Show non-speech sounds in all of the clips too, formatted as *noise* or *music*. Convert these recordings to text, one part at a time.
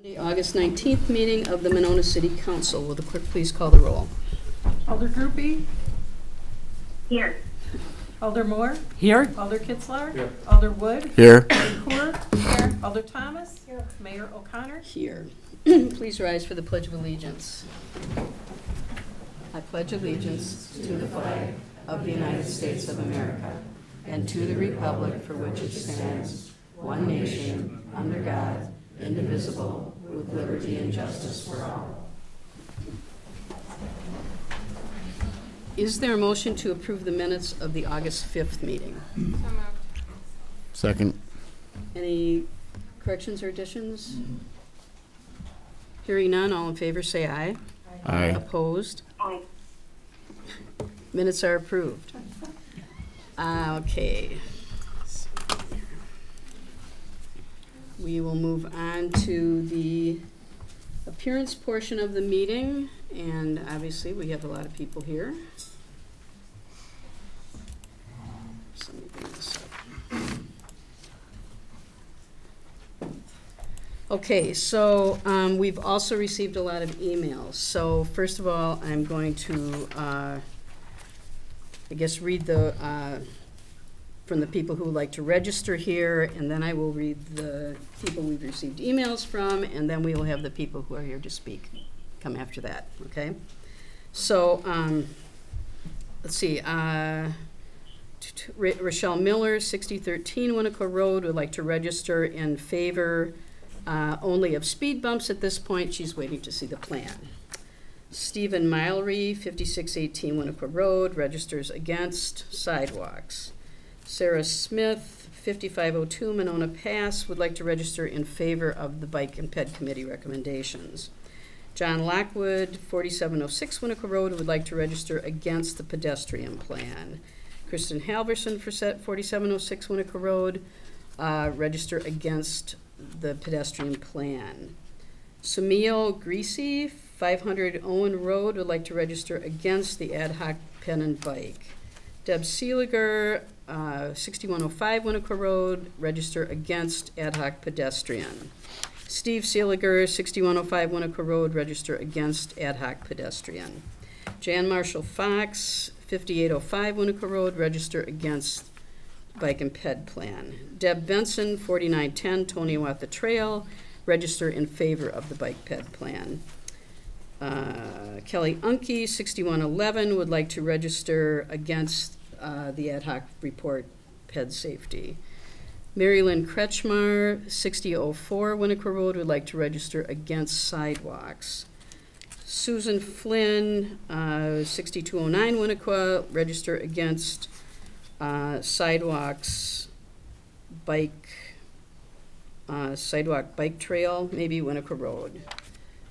Monday, August 19th meeting of the Monona City Council. Will the clerk please call the roll? Alder Groupie, Here. Alder Moore, Here? Alder Kitzler. Here. Alder Wood. Here. Alder Poor. Here. Alder Thomas. Here. Mayor O'Connor. Here. *clears throat* Please rise for the Pledge of Allegiance. I pledge allegiance to the flag of the United States of America and to the republic for which it stands, one nation, under God, indivisible, with liberty and justice for all. Is there a motion to approve the minutes of the August 5th meeting? Second. Any corrections or additions? Hearing none, all in favor, say aye. Aye. Opposed? Aye. Minutes are approved. Uh, Okay. We will move on to the appearance portion of the meeting, and obviously, we have a lot of people here. So. Okay, so um, we've also received a lot of emails. So first of all, I'm going to, uh, I guess, read the, uh, from the people who would like to register here, and then I will read the people we've received emails from, and then we will have the people who are here to speak come after that, okay? So, um, let's see, uh, Rochelle Miller, 6013 Winnequa Road, would like to register in favor uh, only of speed bumps at this point. She's waiting to see the plan. Stephen Miley, 5618 Winnequa Road, registers against sidewalks. Sarah Smith, 5502 Monona Pass, would like to register in favor of the Bike and Ped Committee recommendations. John Lockwood, 4706 Winnequa Road, would like to register against the pedestrian plan. Kristen Halverson for 4706 Winnequa Road, uh, register against the pedestrian plan. Sumio Greasy, 500 Owen Road, would like to register against the ad hoc pen and bike. Deb Seeliger, uh, 6105 Winnequa Road, register against ad hoc pedestrian. Steve Seeliger, 6105 Winnequa Road, register against ad hoc pedestrian. Jan Marshall Fox, 5805 Winnequa Road, register against bike and ped plan. Deb Benson, 4910 Tonyawatha Trail, register in favor of the bike ped plan. Uh, Kelly Unke, 6111, would like to register against uh, the ad hoc report ped safety. Mary Lynn Kretschmar, 6004 Winnequa Road, would like to register against sidewalks. Susan Flynn, uh, 6209 Winnequa, register against uh, sidewalks, bike, uh, sidewalk bike trail, maybe Winnequa Road.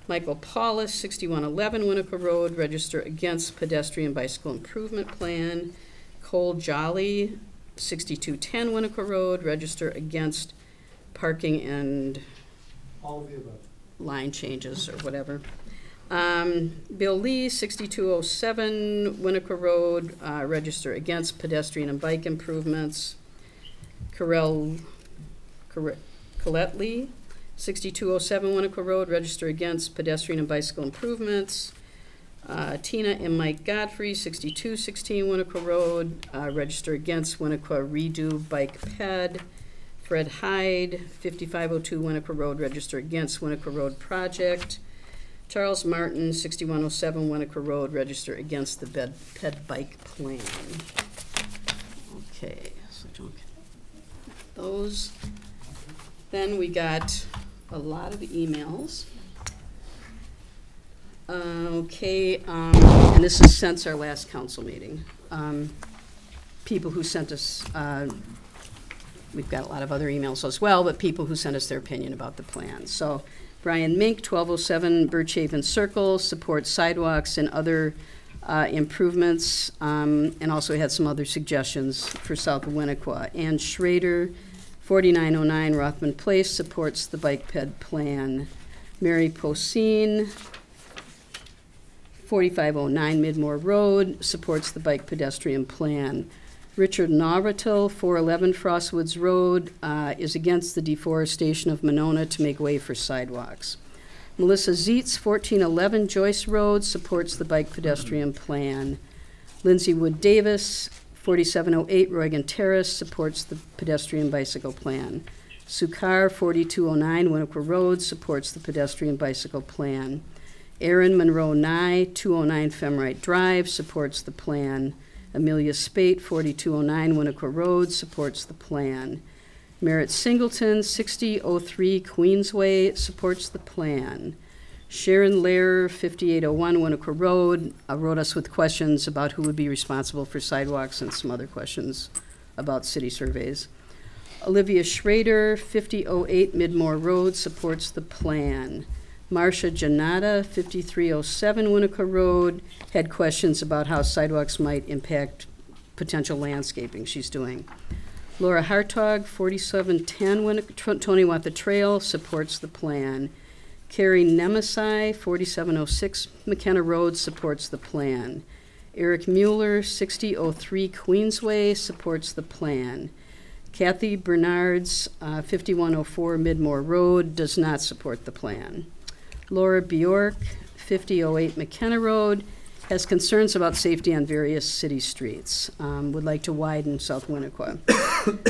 Michael Paulus, 6111 Winnequa Road, register against pedestrian bicycle improvement plan. Cole Jolly, 6210 Winnequa Road, register against parking and All of the above. line changes or whatever. Um, Bill Lee, 6207 Winnequa Road, uh, register against pedestrian and bike improvements. Correll, Corre- Colette Lee, 6207 Winnequa Road, register against pedestrian and bicycle improvements. Uh, Tina and Mike Godfrey, 6216 Winnequa Road, uh, register against Winnequa redo bike ped. Fred Hyde, 5502 Winnequa Road, register against Winnequa Road project. Charles Martin, 6107 Winnequa Road, register against the bed, ped bike plan. Okay, so get those. Then we got a lot of emails. Uh, Okay, um, and this is since our last council meeting. Um, People who sent us, uh, we've got a lot of other emails as well, but people who sent us their opinion about the plan. So Brian Mink, 1207 Birchhaven Circle, supports sidewalks and other uh, improvements, um, and also had some other suggestions for south Winnequa. Ann Schrader, 4909 Rothman Place, supports the bike ped plan. Mary Poseen, 4509 Midmore Road, supports the bike pedestrian plan. Richard Navratil, 411 Frostwoods Road, uh, is against the deforestation of Monona to make way for sidewalks. Melissa Zietz, 1411 Joyce Road, supports the bike pedestrian plan. Lindsay Wood Davis, 4708 Roygan Terrace, supports the pedestrian bicycle plan. Sukar, 4209 Winnequa Road, supports the pedestrian bicycle plan. Aaron Monroe Nye, 209 Femrite Drive, supports the plan. Amelia Spate, 4209 Winnequa Road, supports the plan. Merritt Singleton, 6003 Queensway, supports the plan. Sharon Lair, 5801 Winnequa Road, uh, wrote us with questions about who would be responsible for sidewalks and some other questions about city surveys. Olivia Schrader, 5008 Midmore Road, supports the plan. Marcia Janata, 5307 Winnequa Road, had questions about how sidewalks might impact potential landscaping she's doing. Laura Hartog, 4710 Winnequa, Tr- Tonyawatha Trail, supports the plan. Carrie Nemesis, 4706 McKenna Road, supports the plan. Eric Mueller, 6003 Queensway, supports the plan. Kathy Bernards, uh, 5104 Midmore Road, does not support the plan. Laura Bjork, 5008 McKenna Road, has concerns about safety on various city streets, um, would like to widen South Winnequa.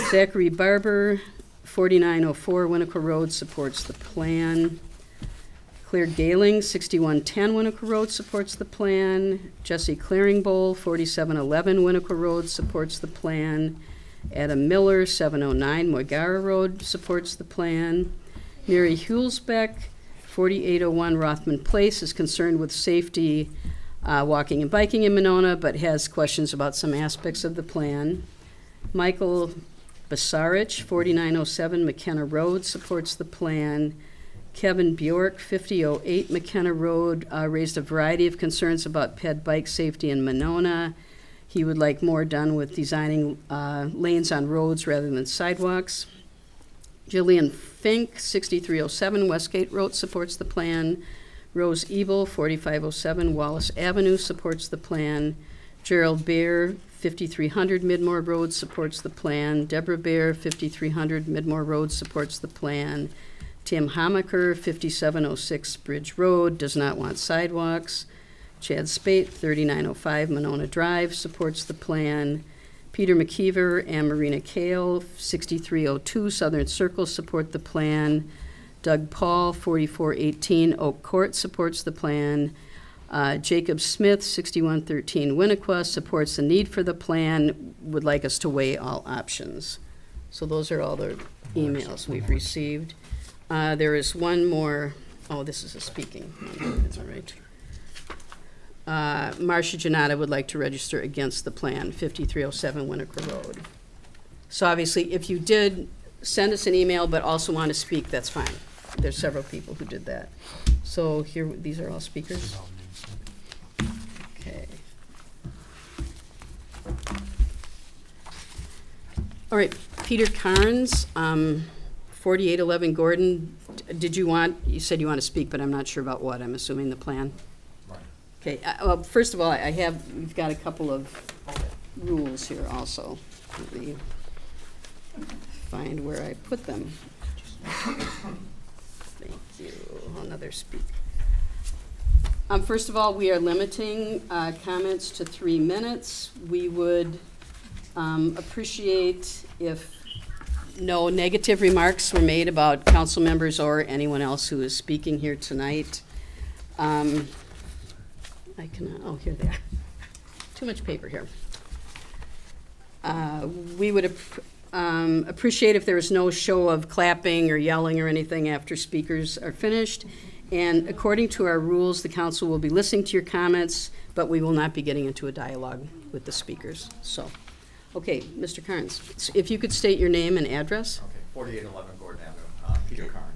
*coughs* Zachary Barber, 4904 Winnequa Road, supports the plan. Claire Galing, 6110 Winnequa Road, supports the plan. Jesse Claringbowl, 4711 Winnequa Road, supports the plan. Adam Miller, 709 Moigara Road, supports the plan. Mary Hulsbeck, 4801 Rothman Place, is concerned with safety uh, walking and biking in Monona, but has questions about some aspects of the plan. Michael Basarich, 4907 McKenna Road, supports the plan. Kevin Bjork, 5008 McKenna Road, uh, raised a variety of concerns about ped bike safety in Monona. He would like more done with designing uh, lanes on roads rather than sidewalks. Jillian Fink, 6307 Westgate Road, supports the plan. Rose Ebel, 4507 Wallace Avenue, supports the plan. Gerald Bear, 5300 Midmore Road, supports the plan. Deborah Bear, 5300 Midmore Road, supports the plan. Tim Hamaker, 5706 Bridge Road, does not want sidewalks. Chad Spate, 3905 Monona Drive, supports the plan. Peter McKeever and Marina Kale, 6302 Southern Circle, support the plan. Doug Paul, 4418 Oak Court, supports the plan. Uh, Jacob Smith, 6113 Winnequa, supports the need for the plan, would like us to weigh all options. So those are all the emails we've received. Uh, There is one more, oh, this is a speaking, it's all right. Uh, Marcia Janata would like to register against the plan, 5307 Winnequa Road. So obviously, if you did send us an email but also want to speak, that's fine. There's several people who did that. So here, these are all speakers? Okay. All right, Peter Carnes, um, 4811 Gordon, did you want, you said you want to speak, but I'm not sure about what, I'm assuming the plan? Okay, uh, well, first of all, I have, we've got a couple of rules here also. Let me Find where I put them. Thank you, another speak. Um, first of all, we are limiting, uh, comments to three minutes. We would, um, appreciate if no negative remarks were made about council members or anyone else who is speaking here tonight. Um, I cannot, oh, here they are. Too much paper here. Uh, We would um, appreciate if there was no show of clapping or yelling or anything after speakers are finished. And according to our rules, the council will be listening to your comments, but we will not be getting into a dialogue with the speakers. So, okay, Mr. Carnes, if you could state your name and address? Okay, forty-eight eleven Gordon Avenue, uh, Peter Carnes.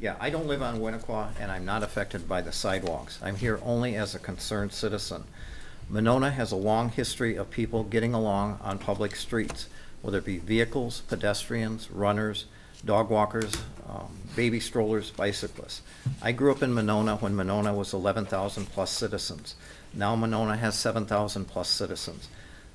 Yeah, I don't live on Winnequa, and I'm not affected by the sidewalks. I'm here only as a concerned citizen. Monona has a long history of people getting along on public streets, whether it be vehicles, pedestrians, runners, dog walkers, um, baby strollers, bicyclists. I grew up in Monona when Monona was eleven thousand plus citizens. Now Monona has seven thousand plus citizens.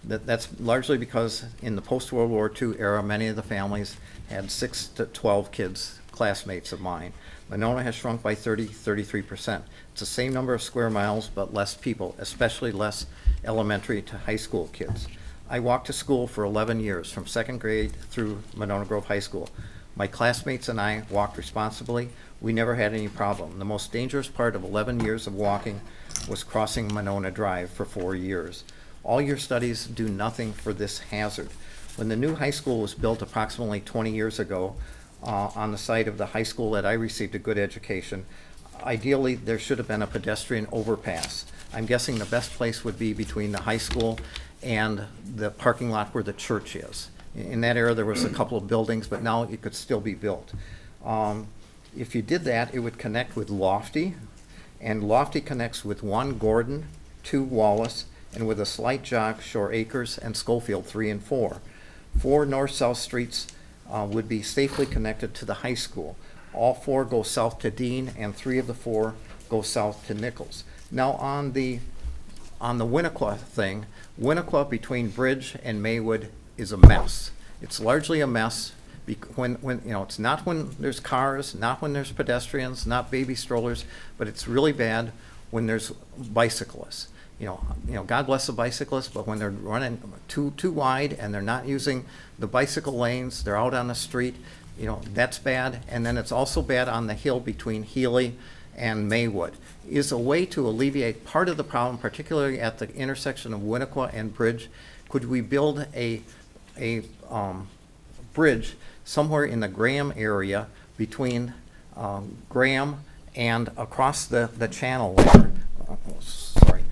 That, that's largely because in the post-World War II era, many of the families had six to 12 kids, classmates of mine. Monona has shrunk by 30, 33%. It's the same number of square miles, but less people, especially less elementary to high school kids. I walked to school for 11 years, from second grade through Monona Grove High School. My classmates and I walked responsibly. We never had any problem. The most dangerous part of 11 years of walking was crossing Monona Drive for four years. All your studies do nothing for this hazard. When the new high school was built approximately 20 years ago, uh, on the site of the high school that I received a good education, ideally, there should have been a pedestrian overpass. I'm guessing the best place would be between the high school and the parking lot where the church is. In that area, there was a couple of buildings, but now it could still be built. Um, If you did that, it would connect with Lofty, and Lofty connects with one Gordon, two Wallace, and with a slight jog, Shore Acres and Schofield, three and four. Four north-south streets uh, would be safely connected to the high school. All four go south to Dean, and three of the four go south to Nichols. Now, on the, on the Winnequa thing, Winnequa between Bridge and Maywood is a mess. It's largely a mess when, when, you know, it's not when there's cars, not when there's pedestrians, not baby strollers, but it's really bad when there's bicyclists. You know, you know, God bless the bicyclists, but when they're running too, too wide and they're not using the bicycle lanes, they're out on the street, you know, that's bad. And then it's also bad on the hill between Healy and Maywood. Is a way to alleviate part of the problem, particularly at the intersection of Winnequa and Bridge, could we build a, a, um, bridge somewhere in the Graham area between, um, Graham and across the, the channel? Uh, Sorry,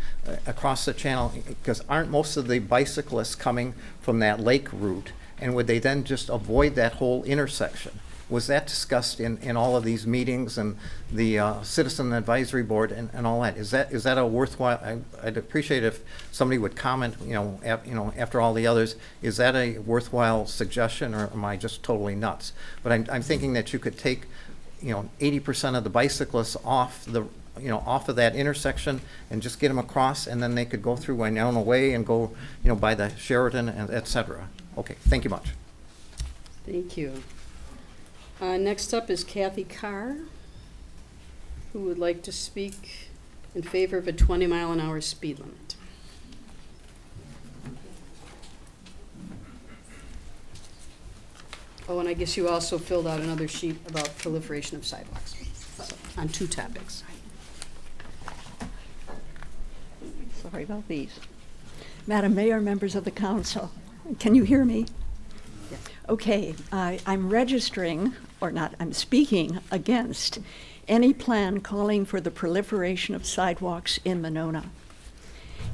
across the channel, because aren't most of the bicyclists coming from that lake route? And would they then just avoid that whole intersection? Was that discussed in, in all of these meetings and the uh, Citizen Advisory Board and, and all that? Is that, is that a worthwhile, I- I'd appreciate if somebody would comment, you know, you know, after all the others, is that a worthwhile suggestion or am I just totally nuts? But I'm, I'm thinking that you could take, you know, eighty percent of the bicyclists off the, you know, off of that intersection and just get them across and then they could go through Winona Way and go, you know, by the Sheraton and et cetera. Okay, thank you much. Thank you. Uh, Next up is Kathy Carr, who would like to speak in favor of a 20 mile an hour speed limit. Oh, and I guess you also filled out another sheet about proliferation of sidewalks, so, on two topics. Sorry about these. Madam Mayor, members of the council, can you hear me? Yes. Okay, I, I'm registering, or not, I'm speaking against any plan calling for the proliferation of sidewalks in Monona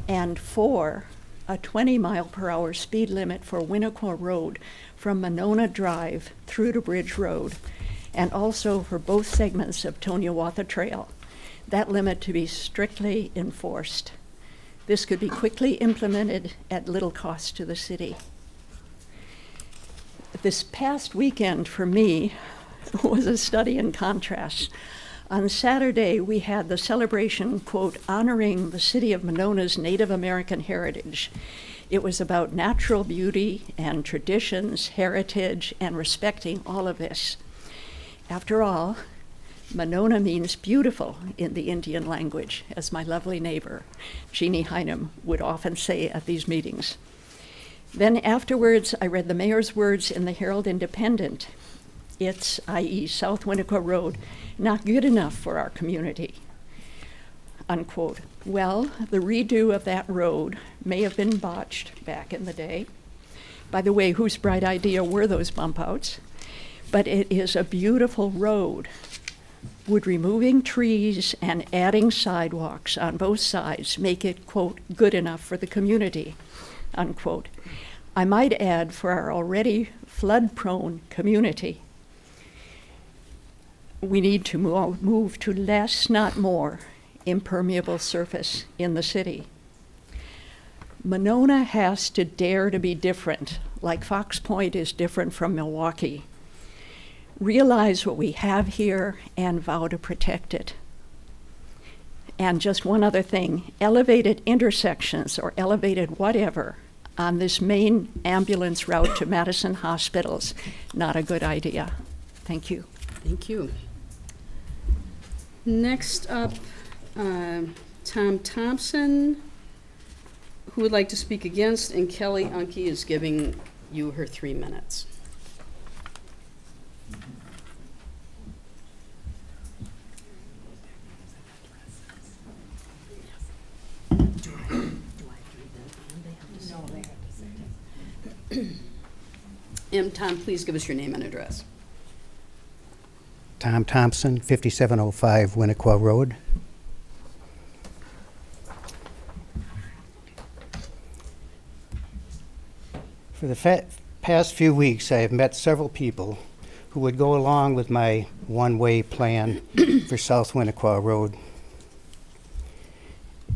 and for a 20 mile per hour speed limit for Winnequa Road from Monona Drive through to Bridge Road, and also for both segments of Tonyawatha Trail. That limit to be strictly enforced. This could be quickly implemented at little cost to the city. This past weekend for me *laughs* was a study in contrast. On Saturday, we had the celebration, quote, honoring the city of Monona's Native American heritage. It was about natural beauty and traditions, heritage, and respecting all of this. After all, Monona means beautiful in the Indian language, as my lovely neighbor, Jeannie Heinem, would often say at these meetings. Then afterwards, I read the mayor's words in the Herald Independent. It's, i.e., South Winnequa Road, not good enough for our community. Unquote. Well, the redo of that road may have been botched back in the day. By the way, whose bright idea were those bump outs? But it is a beautiful road. Would removing trees and adding sidewalks on both sides make it, quote, good enough for the community, unquote? I might add, for our already flood prone community, we need to move to less, not more, impermeable surface in the city. Monona has to dare to be different, like Fox Point is different from Milwaukee. Realize what we have here and vow to protect it. And just one other thing elevated intersections or elevated whatever on this main ambulance route to Madison hospitals. Not a good idea. Thank you. Thank you. Next up, um, Tom Thompson, who would like to speak against, and Kelly Unke is giving you her three minutes. *clears throat* And Tom, please give us your name and address. Tom Thompson, 5705 Winnequa Road. For the past few weeks, I have met several people who would go along with my one-way plan *clears throat* for South Winnequa Road,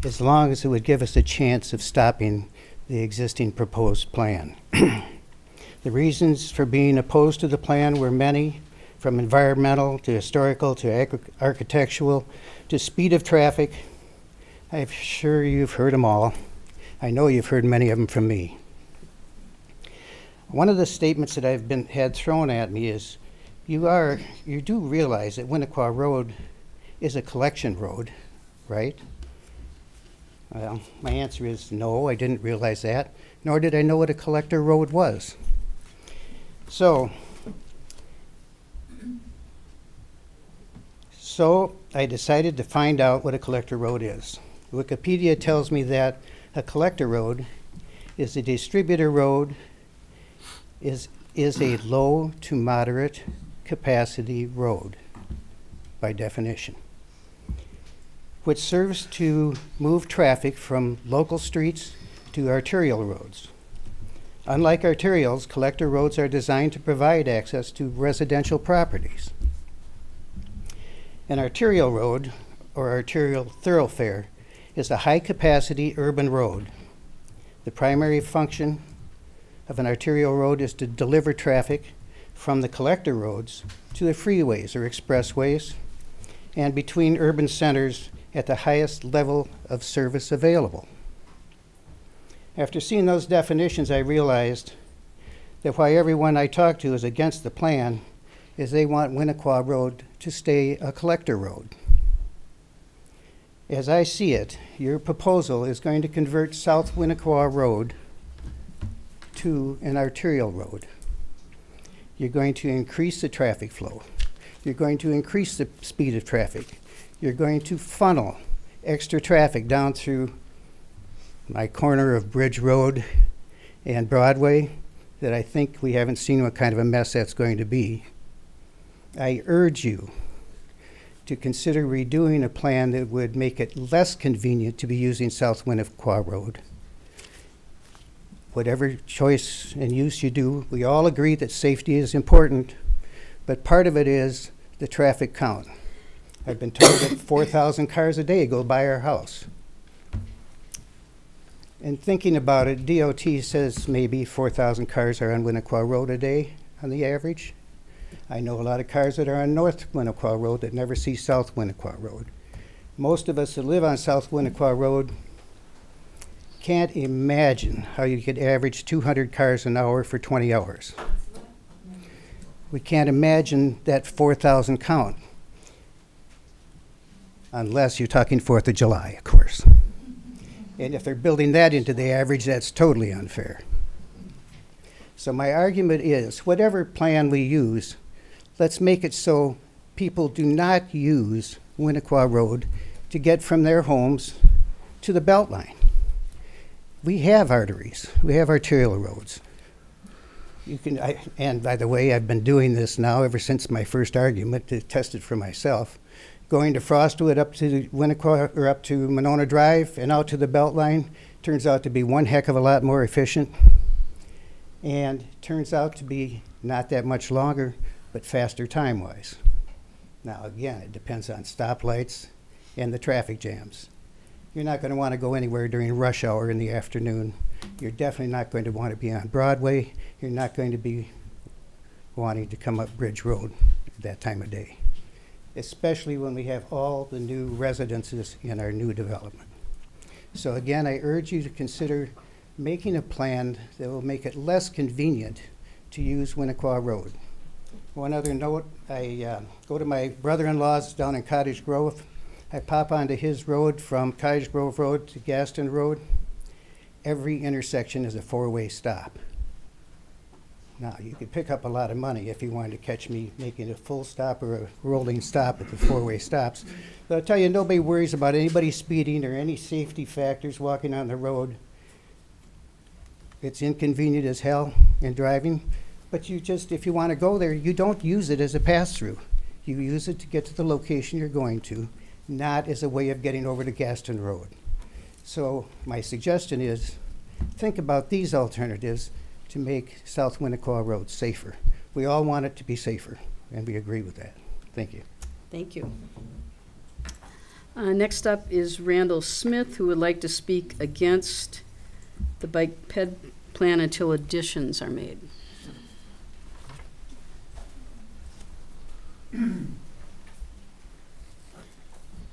as long as it would give us a chance of stopping the existing proposed plan. *clears throat* The reasons for being opposed to the plan were many, from environmental to historical to architectural to speed of traffic. I'm sure you've heard them all. I know you've heard many of them from me. One of the statements that I've been had thrown at me is, you are you do realize that Winnequa Road is a collection road, right? Well, my answer is no, I didn't realize that, nor did I know what a collector road was. So, so I decided to find out what a collector road is. Wikipedia tells me that a collector road is a distributor road is is a low to moderate capacity road by definition which serves to move traffic from local streets to arterial roads. Unlike arterials, collector roads are designed to provide access to residential properties. An arterial road, or arterial thoroughfare, is a high-capacity urban road. The primary function of an arterial road is to deliver traffic from the collector roads to the freeways or expressways and between urban centers at the highest level of service available. After seeing those definitions, I realized that why everyone I talk to is against the plan is they want Winnequa Road to stay a collector road. As I see it, your proposal is going to convert South Winnequa Road to an arterial road. You're going to increase the traffic flow. You're going to increase the speed of traffic. You're going to funnel extra traffic down through my corner of Bridge Road and Broadway that I think we haven't seen what kind of a mess that's going to be. I urge you to consider redoing a plan that would make it less convenient to be using South Winnequa Road. Whatever choice and use you do, we all agree that safety is important, but part of it is the traffic count. I've been told that 4,000 cars a day go by our house. And thinking about it, DOT says maybe 4,000 cars are on Winnequa Road a day on the average. I know a lot of cars that are on North Winnequa Road that never see South Winnequa Road. Most of us that live on South Winnequa Road can't imagine how you could average 200 cars an hour for 20 hours. We can't imagine that 4,000 count. Unless you're talking Fourth of July, of course. And if they're building that into the average, that's totally unfair. So my argument is, whatever plan we use, let's make it so people do not use Winnequa Road to get from their homes to the Beltline. We have arteries, we have arterial roads. You can, I, and by the way, I've been doing this now ever since my first argument to test it for myself. Going to Frostwood up to Winnequa or up to Monona Drive and out to the Beltline turns out to be one heck of a lot more efficient and turns out to be not that much longer, but faster time wise. Now, again, it depends on stoplights and the traffic jams. You're not going to want to go anywhere during rush hour in the afternoon. You're definitely not going to want to be on Broadway. You're not going to be wanting to come up Bridge Road at that time of day, especially when we have all the new residences in our new development. So again, I urge you to consider making a plan that will make it less convenient to use Winnequa Road. One other note, I uh, go to my brother-in-law's down in Cottage Grove. I pop onto his road from Cottage Grove Road to Gaston Road. Every intersection is a four-way stop. Now, you could pick up a lot of money if you wanted to catch me making a full stop or a rolling stop at the four-way stops. But I'll tell you, nobody worries about anybody speeding or any safety factors walking on the road. It's inconvenient as hell in driving, but you just, if you want to go there, you don't use it as a pass-through. You use it to get to the location you're going to, not as a way of getting over to Gaston Road. So my suggestion is, think about these alternatives to make South Winnequa Road safer. We all want it to be safer, and we agree with that. Thank you. Thank you. Uh, Next up is Randall Smith, who would like to speak against the bike ped plan until additions are made.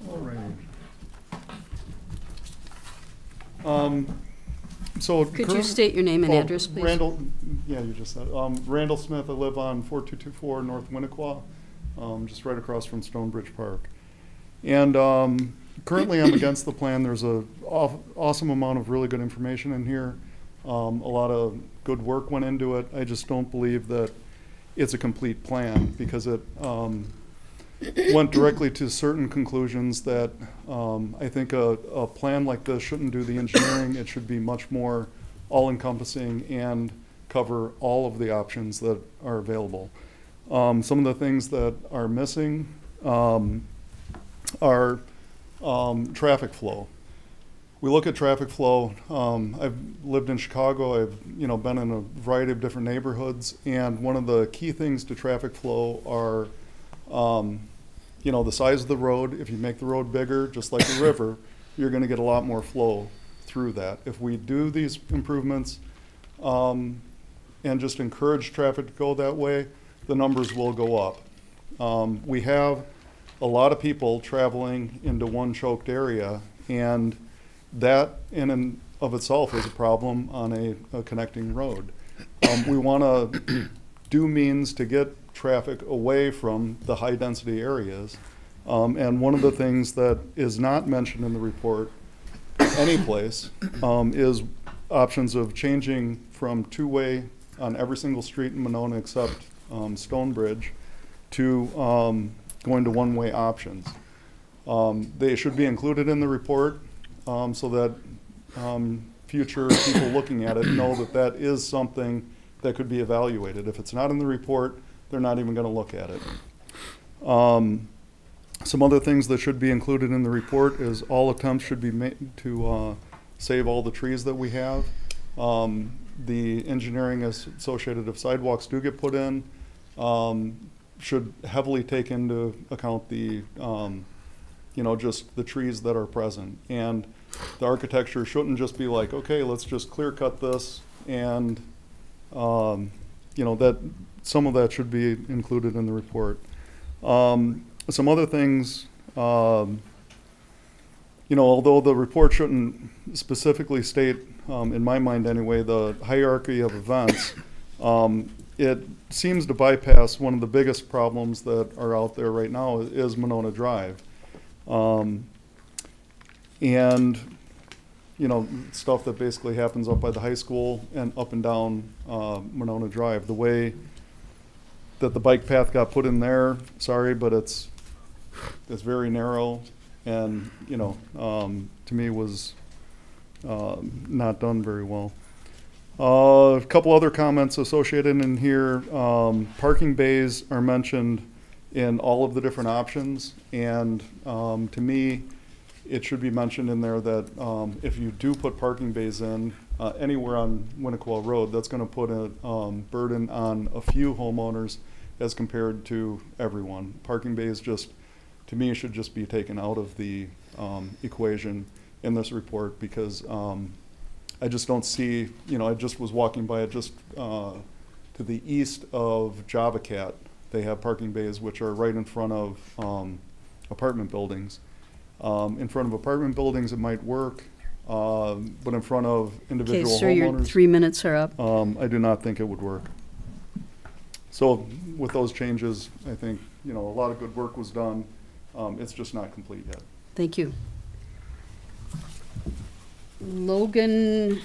All right. Um, so. Could you state your name and Oh, address, please? Randall, yeah, you just said, um, Randall Smith, I live on four-two-two-four North Winnequa, um, just right across from Stonebridge Park. And, um, currently I'm against the plan, there's a aw- awesome amount of really good information in here. Um, a lot of good work went into it, I just don't believe that it's a complete plan, because it, um, went directly to certain conclusions that um, I think a, a plan like this shouldn't do the engineering. It should be much more all-encompassing and cover all of the options that are available. Um, some of the things that are missing um, are um, traffic flow. We look at traffic flow. Um, I've lived in Chicago. I've you know been in a variety of different neighborhoods, and one of the key things to traffic flow are um, you know, the size of the road, if you make the road bigger, just like a river, *coughs* you're gonna get a lot more flow through that. If we do these improvements, um, and just encourage traffic to go that way, the numbers will go up. Um, we have a lot of people traveling into one choked area, and that in and of itself is a problem on a, a connecting road. Um, we wanna *coughs* do means to get traffic away from the high-density areas. Um, and one of the things that is not mentioned in the report anyplace um, is options of changing from two-way on every single street in Monona except um, Stonebridge to um, going to one-way options. Um, they should be included in the report um, so that future people looking at it know that that is something that could be evaluated. If it's not in the report, they're not even going to look at it. Um, some other things that should be included in the report is all attempts should be made to uh, save all the trees that we have. Um, the engineering associated if sidewalks do get put in, um, should heavily take into account the, um, you know, just the trees that are present. And the architecture shouldn't just be like, okay, let's just clear cut this and, um, you know, that, some of that should be included in the report. Um, some other things, um, you know, although the report shouldn't specifically state, um, in my mind anyway, the hierarchy of events, um, it seems to bypass one of the biggest problems that are out there right now is Monona Drive. Um, and, you know, stuff that basically happens up by the high school and up and down uh, Monona Drive. The way that the bike path got put in there, sorry, but it's, it's very narrow and, you know, um, to me was um, not done very well. Uh, a couple other comments associated in here. Um, parking bays are mentioned in all of the different options, and um, to me, it should be mentioned in there that um, if you do put parking bays in uh, anywhere on Winnequa Road, that's going to put a um, burden on a few homeowners as compared to everyone. Parking bays just, to me, should just be taken out of the um, equation in this report because um, I just don't see, you know, I just was walking by it just uh, to the east of Java Cat. They have parking bays which are right in front of um, apartment buildings. Um, in front of apartment buildings, it might work. um, but in front of Okay, individual your homeowners, three minutes are up. um, I do not think it would work. So with those changes, I think, you know, a lot of good work was done. Um, It's just not complete yet. Thank you. Logan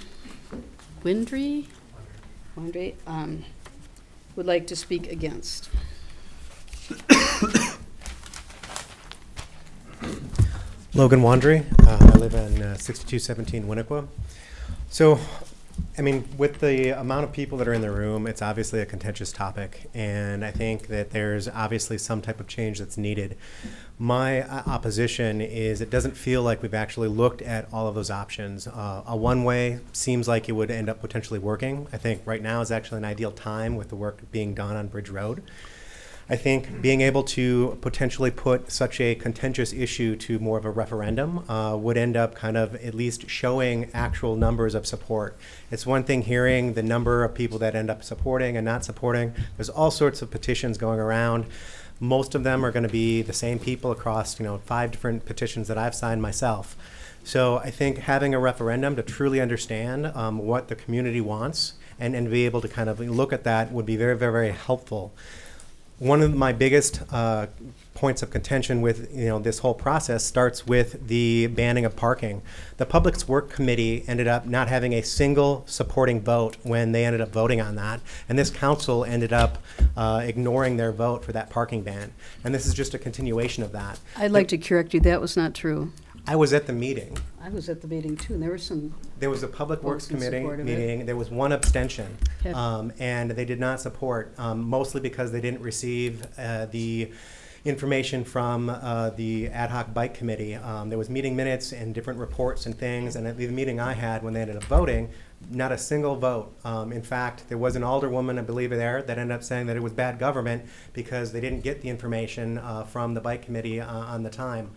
Windry, Windry, um, would like to speak against. Logan Wandry. Uh, I live in uh, 6217 Winnequa. So, I mean, with the amount of people that are in the room, it's obviously a contentious topic, and I think that there's obviously some type of change that's needed. My uh, opposition is it doesn't feel like we've actually looked at all of those options. Uh, a one way seems like it would end up potentially working. I think right now is actually an ideal time with the work being done on Bridge Road. I think being able to potentially put such a contentious issue to more of a referendum uh, would end up kind of at least showing actual numbers of support. It's one thing hearing the number of people that end up supporting and not supporting. There's all sorts of petitions going around. Most of them are going to be the same people across, you know, five different petitions that I've signed myself. So I think having a referendum to truly understand um, what the community wants and, and be able to kind of look at that would be very, very, very helpful one of my biggest uh, points of contention with you know this whole process starts with the banning of parking. The Public's Work Committee ended up not having a single supporting vote when they ended up voting on that, and this council ended up uh, ignoring their vote for that parking ban. And this is just a continuation of that. I'd like to correct you, that was not true. I was at the meeting. I was at the meeting too, and there were some, There was a Public Works Votes in Committee support of it. meeting, there was one abstention. Okay. Um, and they did not support, um, mostly because they didn't receive, uh, the information from, uh, the ad hoc bike committee. Um, there was meeting minutes and different reports and things, and at the meeting I had, when they ended up voting, not a single vote. Um, in fact, there was an alderwoman, I believe, there that ended up saying that it was bad government because they didn't get the information, uh, from the bike committee, uh, on the time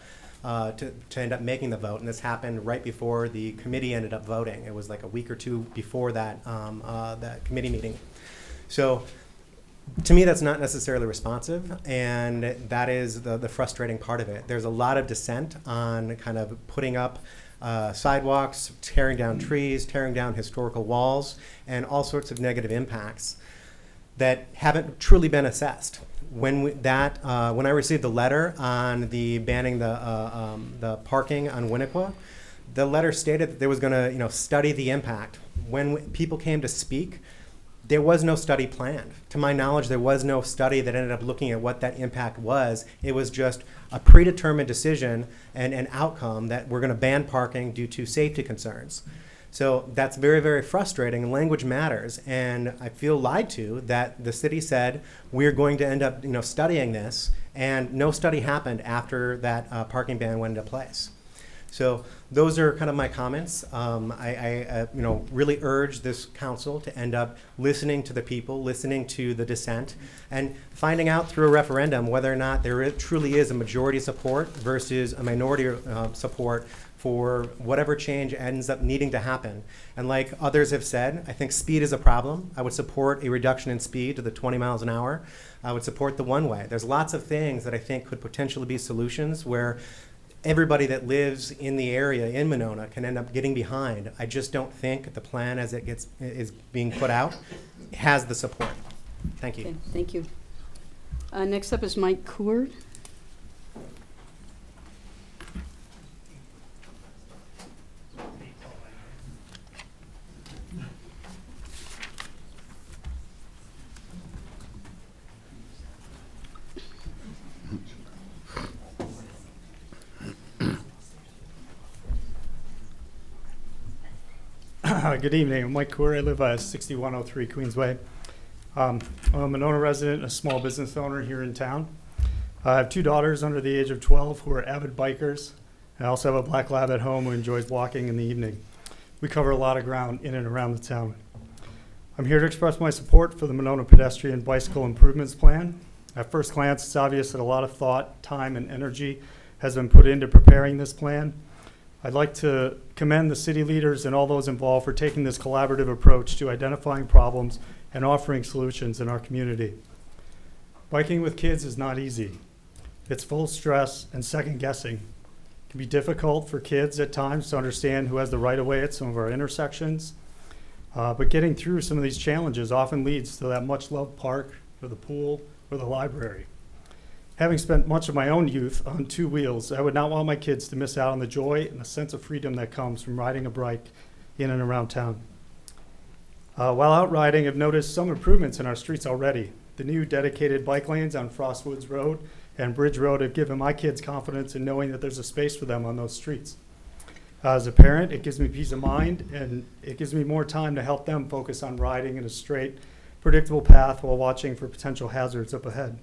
uh, to, to end up making the vote. And this happened right before the committee ended up voting. It was like a week or two before that, um, uh, that committee meeting. So to me, that's not necessarily responsive, and that is the, the frustrating part of it. There's a lot of dissent on kind of putting up uh, sidewalks, tearing down trees, tearing down historical walls, and all sorts of negative impacts that haven't truly been assessed. When we, that, uh, when I received the letter on the banning the, uh, um, the parking on Winnequa, the letter stated that there was going to, you know, study the impact. When people came to speak, there was no study planned. To my knowledge, there was no study that ended up looking at what that impact was. It was just a predetermined decision and an outcome that we're going to ban parking due to safety concerns. So that's very, very frustrating. Language matters, and I feel lied to that the city said we're going to end up, you know, studying this, and no study happened after that uh, parking ban went into place. So those are kind of my comments. Um, I, I uh, you know, really urge this council to end up listening to the people, listening to the dissent, and finding out through a referendum whether or not there truly is a majority support versus a minority uh, support for whatever change ends up needing to happen. And like others have said, I think speed is a problem. I would support a reduction in speed to the 20 miles an hour. I would support the one-way. There's lots of things that I think could potentially be solutions where everybody that lives in the area in Monona can end up getting behind. I just don't think the plan as it gets, is being put out has the support. Thank you. okay, thank you. Uh, next up is Mike Coord. Good evening. I'm Mike Coor. I live at 6103 Queensway. Um, I'm a Monona resident, a small business owner here in town. I have two daughters under the age of 12 who are avid bikers. I also have a black lab at home who enjoys walking in the evening. We cover a lot of ground in and around the town. I'm here to express my support for the Monona Pedestrian Bicycle Improvements Plan. At first glance, it's obvious that a lot of thought, time, and energy has been put into preparing this plan. I'd like to commend the city leaders and all those involved for taking this collaborative approach to identifying problems and offering solutions in our community. Biking with kids is not easy. It's full of stress and second guessing. It can be difficult for kids at times to understand who has the right of way at some of our intersections. Uh, but getting through some of these challenges often leads to that much loved park or the pool or the library. Having spent much of my own youth on two wheels, I would not want my kids to miss out on the joy and the sense of freedom that comes from riding a bike in and around town. Uh, while out riding, I've noticed some improvements in our streets already. The new dedicated bike lanes on Frostwoods Road and Bridge Road have given my kids confidence in knowing that there's a space for them on those streets. As a parent, it gives me peace of mind and it gives me more time to help them focus on riding in a straight, predictable path while watching for potential hazards up ahead.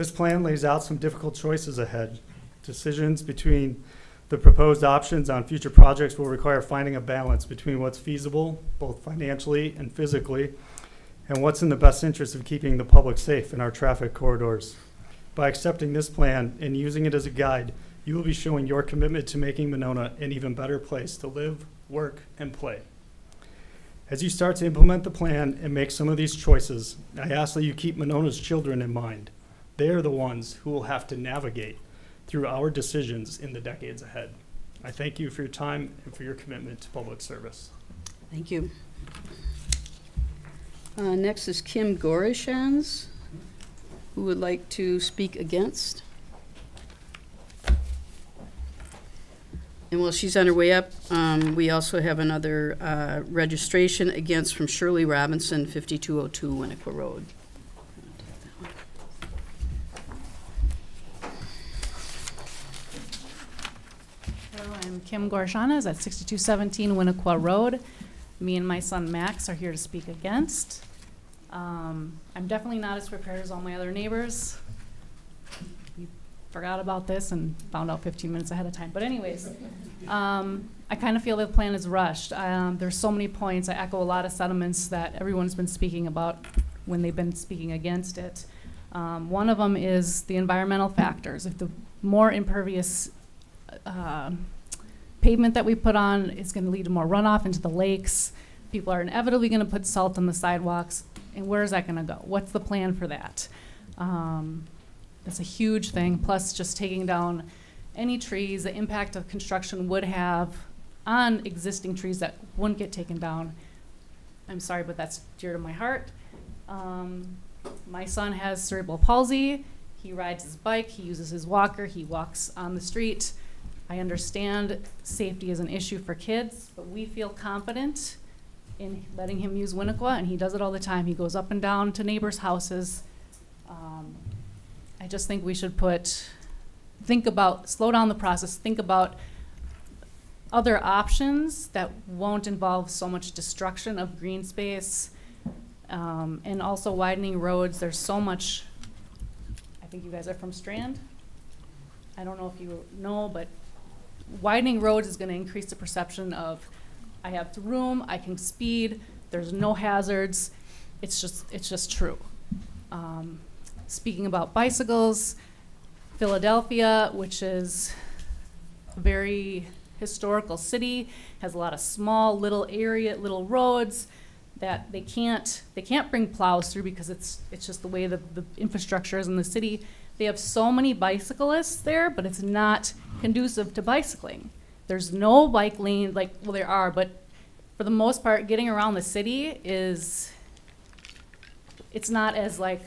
This plan lays out some difficult choices ahead. Decisions between the proposed options on future projects will require finding a balance between what's feasible, both financially and physically, and what's in the best interest of keeping the public safe in our traffic corridors. By accepting this plan and using it as a guide, you will be showing your commitment to making Monona an even better place to live, work, and play. As you start to implement the plan and make some of these choices, I ask that you keep Monona's children in mind. They are the ones who will have to navigate through our decisions in the decades ahead. I thank you for your time and for your commitment to public service. Thank you. Uh, Next is Kim Gorishans, who would like to speak against. And while she's on her way up, um, we also have another uh, registration against from Shirley Robinson, 5202 Winnequa Road. Hello, I'm Gorshanas at 6217 Winnequa Road. Me and my son Max are here to speak against. Um, I'm definitely not as prepared as all my other neighbors. We forgot about this and found out 15 minutes ahead of time. But anyways, um, I kind of feel the plan is rushed. Um, there's so many points. I echo a lot of sentiments that everyone's been speaking about when they've been speaking against it. Um, one of them is the environmental factors. If the more impervious uh, pavement that we put on is going to lead to more runoff into the lakes. People are inevitably going to put salt on the sidewalks. And where is that going to go? What's the plan for that? Um, that's a huge thing. Plus, just taking down any trees, the impact of construction would have on existing trees that wouldn't get taken down. I'm sorry, but that's dear to my heart. Um, my son has cerebral palsy. He rides his bike, he uses his walker, he walks on the street. I understand safety is an issue for kids, but we feel confident in letting him use Winnequa, and he does it all the time. He goes up and down to neighbors' houses. Um, I just think we should put, think about, slow down the process, think about other options that won't involve so much destruction of green space, um, and also widening roads. There's so much, I think you guys are from Strand? I don't know if you know, but widening roads is gonna increase the perception of, I have the room, I can speed, there's no hazards. It's just, it's just true. Um, speaking about bicycles, Philadelphia, which is a very historical city, has a lot of small little area, little roads that they can't, they can't bring plows through because it's, it's just the way the, the infrastructure is in the city. They have so many bicyclists there, but it's not conducive to bicycling. There's no bike lane, like, well, there are, but for the most part, getting around the city is, it's not as like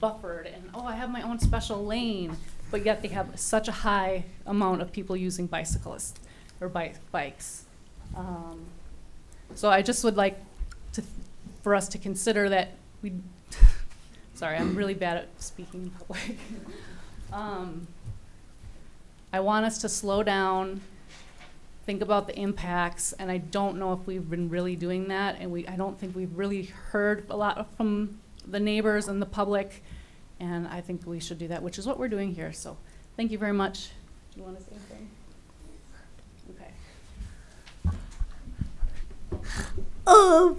buffered and, oh, I have my own special lane, but yet they have such a high amount of people using bicyclists or bike, bikes. Um, so I just would like to, for us to consider that we, sorry, I'm really bad at speaking in public. *laughs* um, I want us to slow down, think about the impacts, and I don't know if we've been really doing that, and we, I don't think we've really heard a lot from the neighbors and the public, and I think we should do that, which is what we're doing here, so, thank you very much. Do you want to say anything? Okay. Um,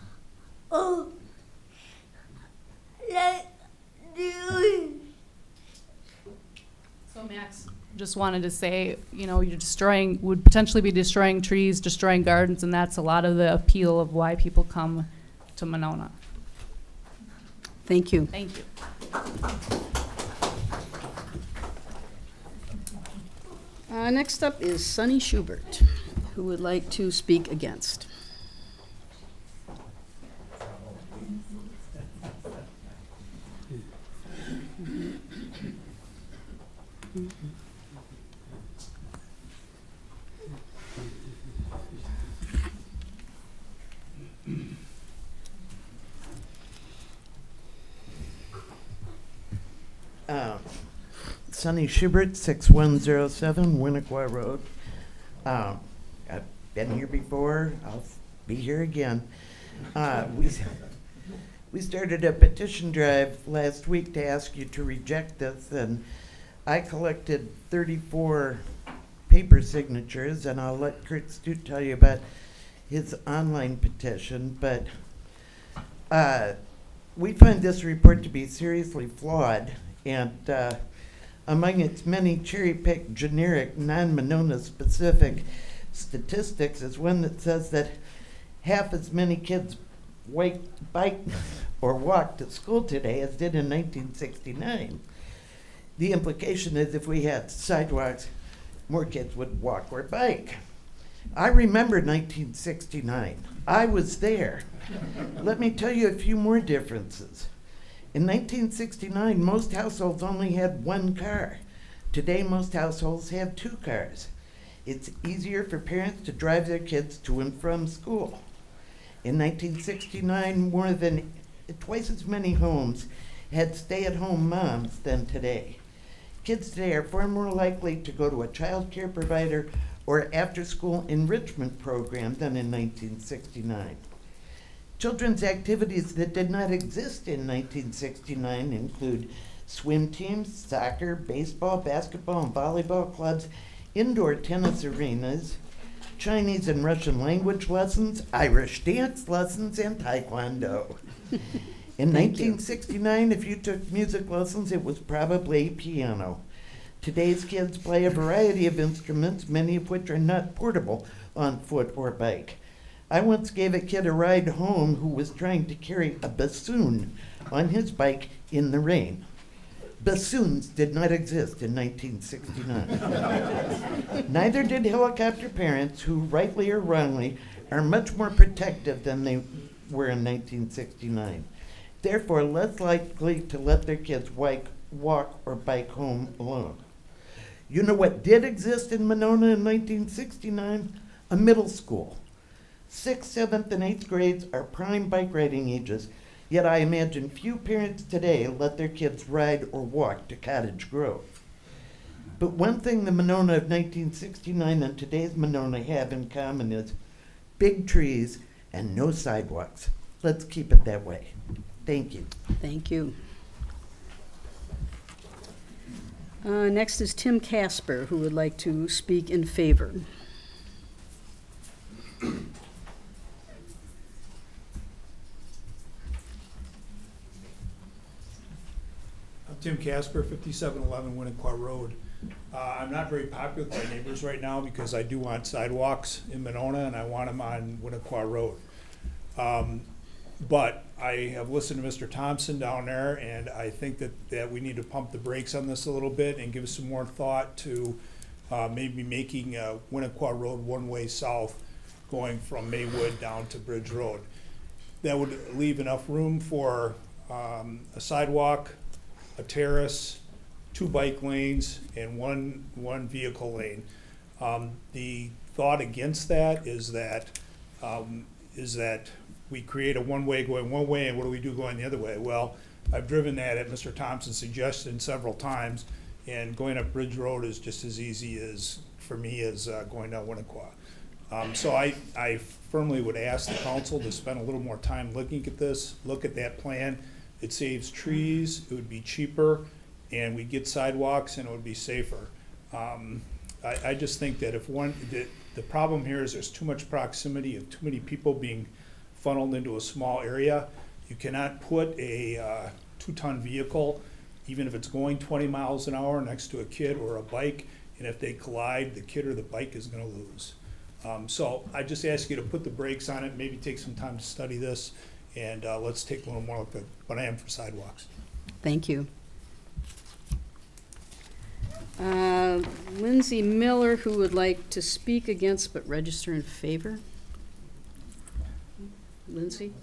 Oh. So Max, just wanted to say, you know, you're destroying, would potentially be destroying trees, destroying gardens, and that's a lot of the appeal of why people come to Monona. Thank you. Thank you. Uh, next up is Sunny Schubert, who would like to speak against. Uh, Sunny Schubert, 6107 Winnequa Road. Uh, I've been here before, I'll be here again. Uh, We we started a petition drive last week to ask you to reject this, and I collected 34 paper signatures, and I'll let Kurt Stute tell you about his online petition, but uh, we find this report to be seriously flawed, and uh, among its many cherry-picked, generic, non-Monona specific statistics is one that says that half as many kids wake, bike or walk to school today as did in 1969. The implication is if we had sidewalks, more kids would walk or bike. I remember 1969. I was there. Let me tell you a few more differences. In 1969, most households only had one car. Today, most households have two cars. It's easier for parents to drive their kids to and from school. In 1969, more than twice as many homes had stay at home moms than today. Kids today are far more likely to go to a child care provider or after school enrichment program than in 1969. Children's activities that did not exist in 1969 include swim teams, soccer, baseball, basketball, and volleyball clubs, indoor tennis arenas, Chinese and Russian language lessons, Irish dance lessons, and Taekwondo. *laughs* In Thank you. 1969, if you took music lessons, it was probably piano. Today's kids play a variety of instruments, many of which are not portable on foot or bike. I once gave a kid a ride home who was trying to carry a bassoon on his bike in the rain. Bassoons did not exist in 1969. *laughs* Neither did helicopter parents, who, rightly or wrongly, are much more protective than they were in 1969. Therefore, less likely to let their kids wike, walk or bike home alone. You know what did exist in Monona in 1969? A middle school. Sixth, seventh, and eighth grades are prime bike riding ages, yet I imagine few parents today let their kids ride or walk to Cottage Grove. But one thing the Monona of 1969 and today's Monona have in common is big trees and no sidewalks. Let's keep it that way. Thank you. Thank you. Uh, Next is Tim Casper, who would like to speak in favor. I'm Tim Casper, 5711 Winnequa Road. Uh, I'm not very popular with my neighbors right now because I do want sidewalks in Monona and I want them on Winnequa Road. Um, But I have listened to Mr. Thompson down there and I think that, that we need to pump the brakes on this a little bit and give some more thought to uh, maybe making uh, Winnequa Road one-way south going from Maywood down to Bridge Road. That would leave enough room for um, a sidewalk, a terrace, two bike lanes, and one, one vehicle lane. Um, The thought against that is that, um, is that we create a one-way going one way, and what do we do going the other way? Well, I've driven that at Mr. Thompson's suggestion several times, and going up Bridge Road is just as easy as, for me, as uh, going down Winnequa. Um, so I, I firmly would ask the council to spend a little more time looking at this, look at that plan. It saves trees, it would be cheaper, and we get sidewalks, and it would be safer. Um, I, I just think that if one, the, the problem here is there's too much proximity of too many people being funneled into a small area. You cannot put a, uh, two-ton vehicle even if it's going twenty miles an hour next to a kid or a bike, and if they collide, the kid or the bike is gonna lose. Um, so I just ask you to put the brakes on it, maybe take some time to study this, and, uh, let's take a little more look at what I am for sidewalks. Thank you. Uh, Lindsay Miller, who would like to speak against but register in favor? Lindsay?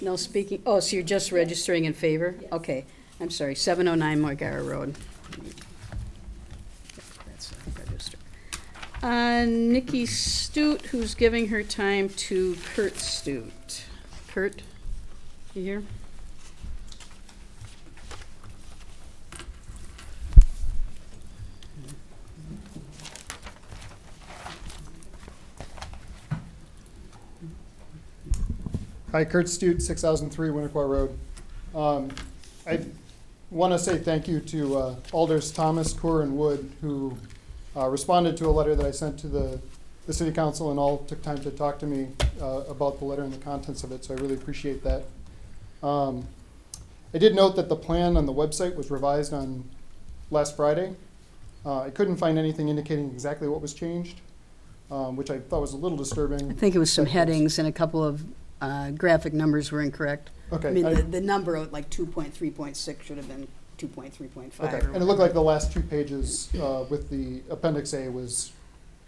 No speaking, oh, so you're just registering in favor? Okay, I'm sorry, 709 Morgara Road. That's register. Uh, Nikki Stute, who's giving her time to Kurt Stute. Kurt, you here? Hi, Kurt Stute, 6003 Winnequa Road. Um, I want to say thank you to uh, Alders Thomas, Core, and Wood, who uh, responded to a letter that I sent to the, the city council and all took time to talk to me uh, about the letter and the contents of it, so I really appreciate that. Um, I did note that the plan on the website was revised on last Friday. Uh, I couldn't find anything indicating exactly what was changed, um, which I thought was a little disturbing. I think it was some headings and a couple of uh, graphic numbers were incorrect. Okay, I mean, I- the, the number, of like 2.3.6 should have been 2.3.5 Okay, and it looked like the last two pages uh, with the Appendix A was,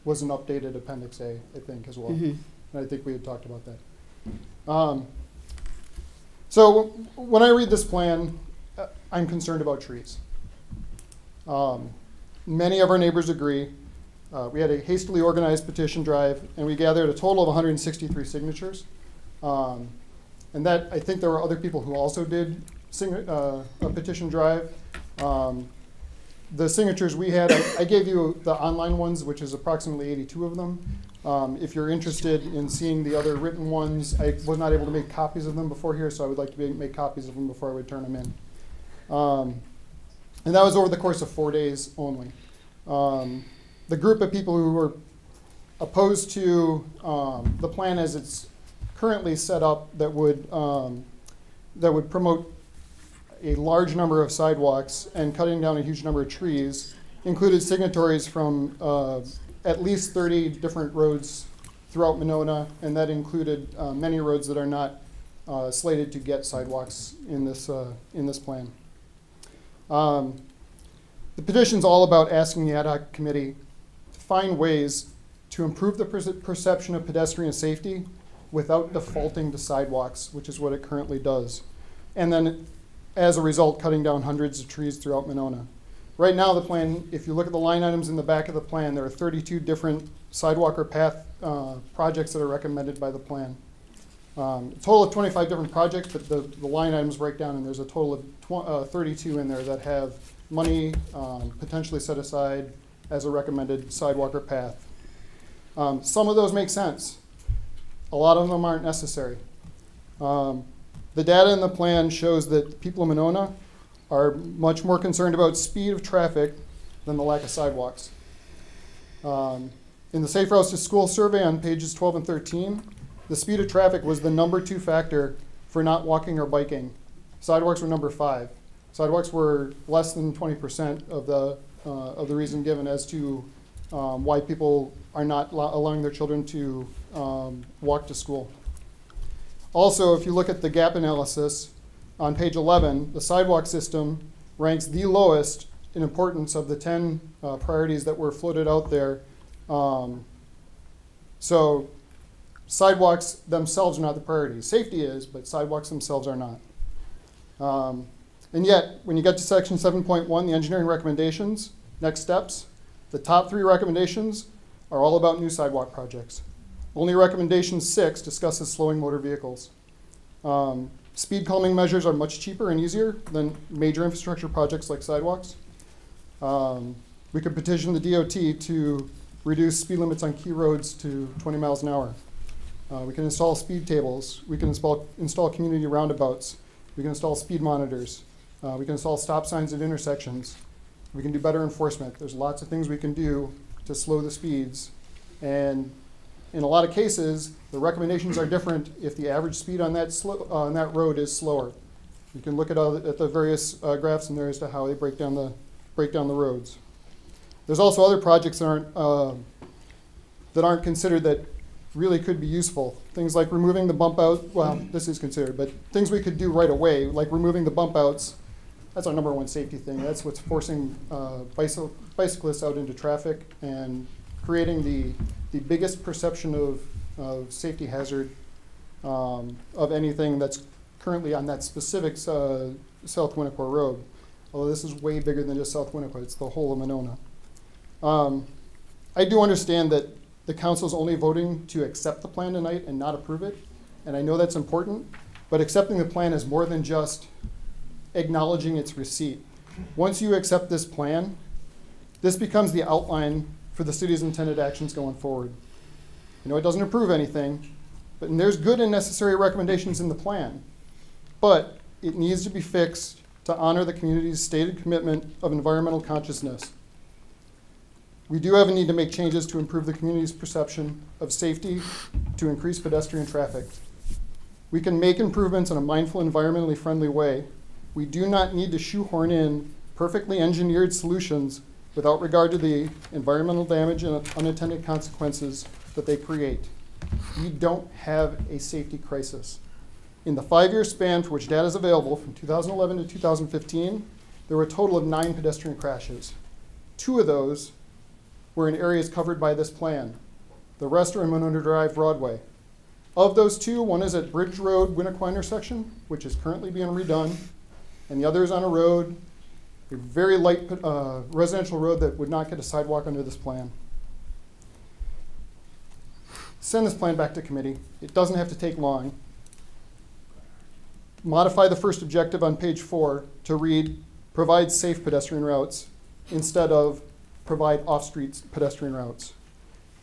was an updated Appendix A, I think, as well. Mhm. And I think we had talked about that. Um, So when I read this plan, uh, I'm concerned about trees. Um, Many of our neighbors agree. Uh, We had a hastily organized petition drive, and we gathered a total of 163 signatures. Um, And that, I think there were other people who also did sign- uh, a petition drive. Um, The signatures we had, I- I gave you the online ones, which is approximately 82 of them. Um, If you're interested in seeing the other written ones, I was not able to make copies of them before here, so I would like to be- make copies of them before I would turn them in. Um, And that was over the course of four days only. Um, The group of people who were opposed to um, the plan as it's currently set up that would, um, that would promote a large number of sidewalks and cutting down a huge number of trees included signatories from uh, at least 30 different roads throughout Monona, and that included uh, many roads that are not uh, slated to get sidewalks in this, uh, in this plan. Um, The petition's all about asking the ad hoc committee to find ways to improve the perce- perception of pedestrian safety without defaulting to sidewalks, which is what it currently does. And then, as a result, cutting down hundreds of trees throughout Monona. Right now, the plan, if you look at the line items in the back of the plan, there are 32 different sidewalk or path uh, projects that are recommended by the plan. Um, total of 25 different projects, but the, the line items break down, and there's a total of uh, 32 in there that have money um, potentially set aside as a recommended sidewalk or path. Um, some of those make sense. A lot of them aren't necessary. Um, the data in the plan shows that people in Monona are much more concerned about speed of traffic than the lack of sidewalks. Um, in the Safe Routes to School survey on pages 12 and 13, the speed of traffic was the number two factor for not walking or biking. Sidewalks were number five. Sidewalks were less than 20% of the, uh, of the reason given as to um, why people are not allowing their children to um, walk to school. Also, if you look at the gap analysis on page 11, the sidewalk system ranks the lowest in importance of the 10 uh, priorities that were floated out there. Um, so sidewalks themselves are not the priority. Safety is, but sidewalks themselves are not. Um, and yet, when you get to section 7.1, the engineering recommendations, next steps, the top three recommendations are all about new sidewalk projects. Only recommendation six discusses slowing motor vehicles. Um, speed calming measures are much cheaper and easier than major infrastructure projects like sidewalks. Um, we could petition the DOT to reduce speed limits on key roads to 20 miles an hour. Uh, we can install speed tables. We can install, install community roundabouts. We can install speed monitors. Uh, we can install stop signs at intersections. We can do better enforcement. There's lots of things we can do to slow the speeds. And in a lot of cases, the recommendations are different if the average speed on that, slo- uh, on that road is slower. You can look at, at the various uh, graphs in there as to how they break down the, break down the roads. There's also other projects that aren't, uh, that aren't considered that really could be useful. Things like removing the bump out, well, this is considered, but things we could do right away, like removing the bump outs. That's our number one safety thing. That's what's forcing uh, bicycle, bicyclists out into traffic and creating the, the biggest perception of, of safety hazard um, of anything that's currently on that specific uh, South Winnequa Road. Although this is way bigger than just South Winnequa, it's the whole of Monona. Um, I do understand that the council's only voting to accept the plan tonight and not approve it, and I know that's important, but accepting the plan is more than just acknowledging its receipt. Once you accept this plan, this becomes the outline for the city's intended actions going forward. You know it doesn't approve anything, but there's good and necessary recommendations in the plan, but it needs to be fixed to honor the community's stated commitment of environmental consciousness. We do have a need to make changes to improve the community's perception of safety to increase pedestrian traffic. We can make improvements in a mindful, environmentally friendly way. We do not need to shoehorn in perfectly engineered solutions without regard to the environmental damage and unintended consequences that they create. We don't have a safety crisis. In the five-year span for which data is available, from 2011 to 2015, there were a total of nine pedestrian crashes. Two of those were in areas covered by this plan. The rest are in Monona Drive, Broadway. Of those two, one is at Bridge Road, Winnequa intersection, which is currently being redone, and the other is on a road, a very light uh, residential road that would not get a sidewalk under this plan. Send this plan back to committee. It doesn't have to take long. Modify the first objective on page four to read, provide safe pedestrian routes instead of provide off-street pedestrian routes.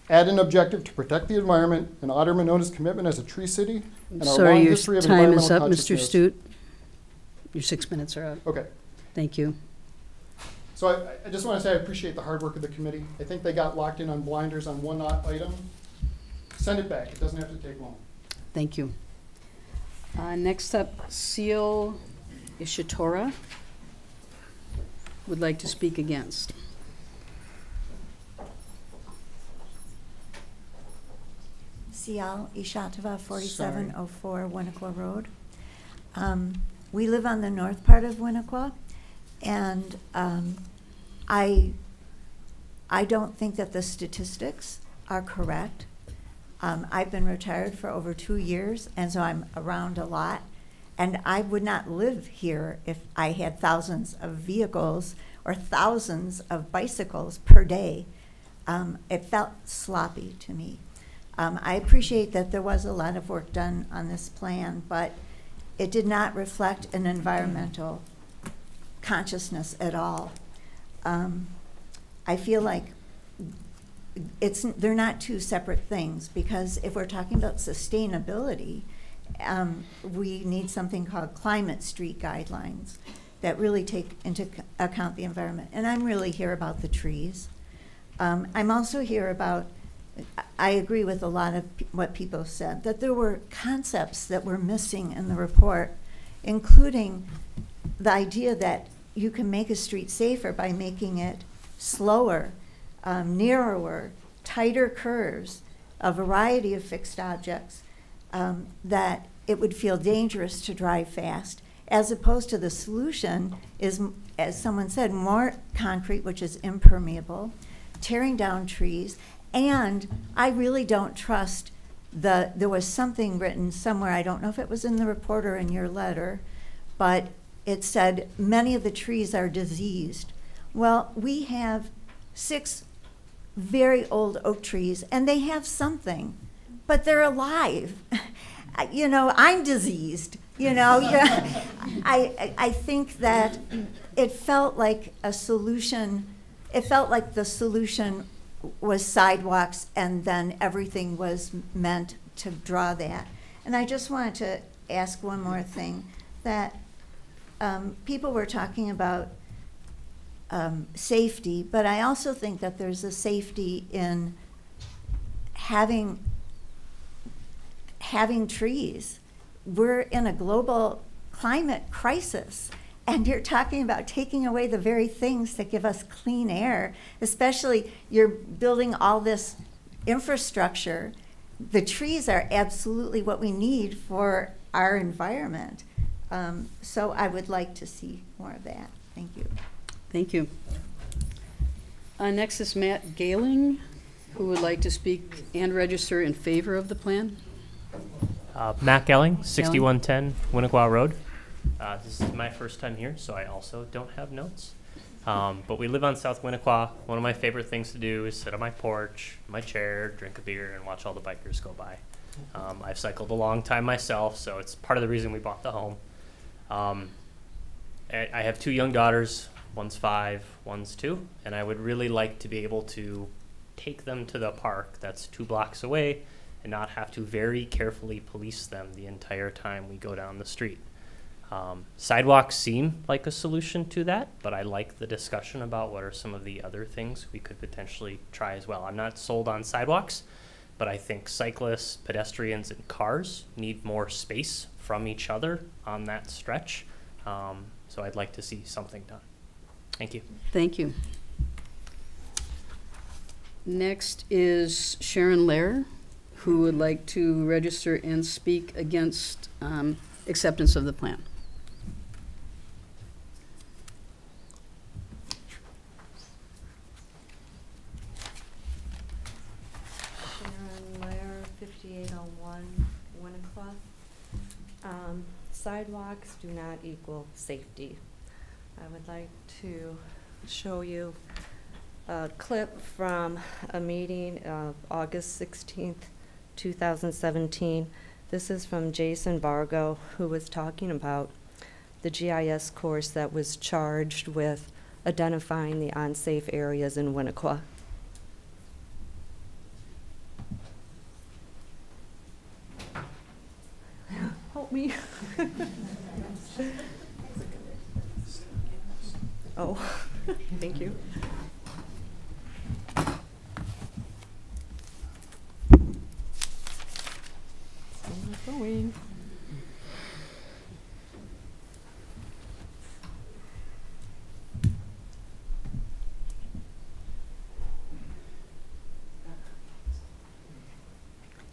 Add an objective to protect the environment and honor Monona's commitment as a tree city and our Sorry, long your history of time is up, Mr. consciousness. Stute. Your six minutes are up. Okay. Thank you. So I, I just want to say I appreciate the hard work of the committee. I think they got locked in on blinders on one o- item. Send it back. It doesn't have to take long. Thank you. Uh, Next up, Seal Ishitora would like to speak against. Sial Ishatava, 4704 Winnequa Road. Um, We live on the north part of Winnequa, and um, I, I don't think that the statistics are correct. Um, I've been retired for over two years, and so I'm around a lot. And I would not live here if I had thousands of vehicles or thousands of bicycles per day. Um, it felt sloppy to me. Um, I appreciate that there was a lot of work done on this plan, but it did not reflect an environmental consciousness at all. Um, I feel like it's, they're not two separate things, because if we're talking about sustainability, um, we need something called climate street guidelines that really take into account the environment. And I'm really here about the trees. Um, I'm also here about, I agree with a lot of what people said, that there were concepts that were missing in the report, including the idea that you can make a street safer by making it slower, um, narrower, tighter curves, a variety of fixed objects, um, that it would feel dangerous to drive fast, as opposed to the solution is, as someone said, more concrete, which is impermeable, tearing down trees, and I really don't trust the, there was something written somewhere, I don't know if it was in the report or in your letter, but it said many of the trees are diseased. Well, we have six very old oak trees, and they have something, but they're alive. *laughs* You know, I'm diseased. You know, yeah. *laughs* I, I I think that it felt like a solution. It felt like the solution was sidewalks, and then everything was meant to draw that. And I just wanted to ask one more thing that um, people were talking about um, safety, but I also think that there's a safety in having having trees. We're in a global climate crisis. And you're talking about taking away the very things that give us clean air, especially you're building all this infrastructure. The trees are absolutely what we need for our environment. Um, so I would like to see more of that. Thank you. Thank you. Uh, Next is Matt Galing, who would like to speak and register in favor of the plan. Uh, Matt Gelling, 6110 Winnequa Road. Uh, this is my first time here, so I also don't have notes. Um, but we live on South Winnequa. One of my favorite things to do is sit on my porch, my chair, drink a beer, and watch all the bikers go by. Um, I've cycled a long time myself, so it's part of the reason we bought the home. Um, I have two young daughters. One's five, one's two, and I would really like to be able to take them to the park that's two blocks away and not have to very carefully police them the entire time we go down the street. Um, sidewalks seem like a solution to that, but I like the discussion about what are some of the other things we could potentially try as well. I'm not sold on sidewalks, but I think cyclists, pedestrians, and cars need more space from each other on that stretch. Um, so I'd like to see something done. Thank you. Thank you. Next is Sharon Lair, who would like to register and speak against um, acceptance of the plan. Sharon Lair, fifty-eight oh one Winnequa. Um, sidewalks do not equal safety. I would like to show you a clip from a meeting of August sixteenth, two thousand seventeen. This is from Jason Vargo, who was talking about the GIS course that was charged with identifying the unsafe areas in Winnequa. Help me. *laughs* Oh, *laughs* thank you. Going.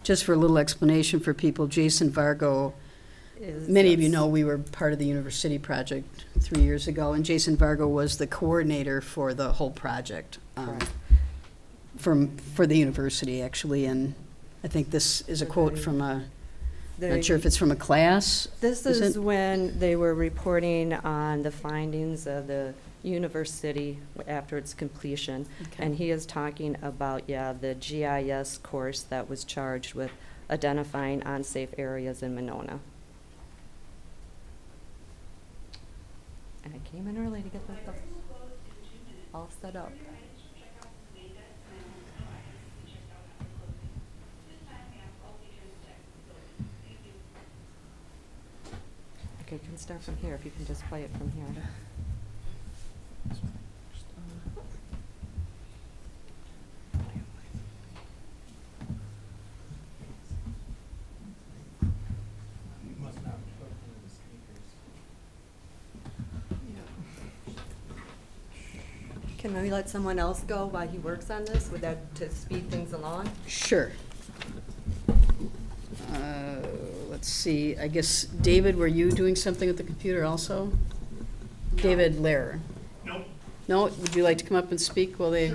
Just for a little explanation for people, Jason Vargo, Is many of you know we were part of the University project three years ago, and Jason Vargo was the coordinator for the whole project. um, From, for the university, actually, and I think this is a quote from a, They- not sure if it's from a class. This is is when they were reporting on the findings of the university after its completion. Okay. And he is talking about, yeah, the GIS course that was charged with identifying unsafe areas in Monona. And I came in early to get this stuff all set up. Okay, you can start from here, if you can just play it from here. Can we let someone else go while he works on this, would that, to speed things along? Sure. Uh, Let's see, I guess, David, were you doing something with the computer also? David Lehrer? Nope. No, would you like to come up and speak while they?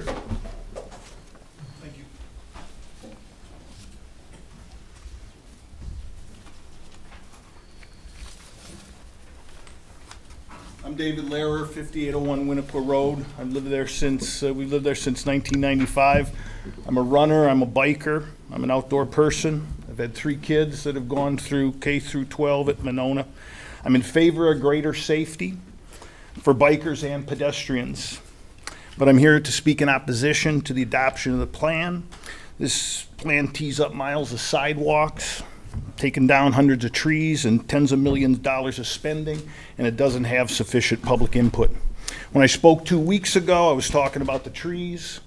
I'm David Lehrer, 5801 Winnequa Road. I've lived there since, uh, we've lived there since 1995. I'm a runner, I'm a biker, I'm an outdoor person. I've had three kids that have gone through K through 12 at Monona. I'm in favor of greater safety for bikers and pedestrians. But I'm here to speak in opposition to the adoption of the plan. This plan tees up miles of sidewalks, taking down hundreds of trees and tens of millions of dollars of spending, and it doesn't have sufficient public input. When I spoke two weeks ago, I was talking about the trees,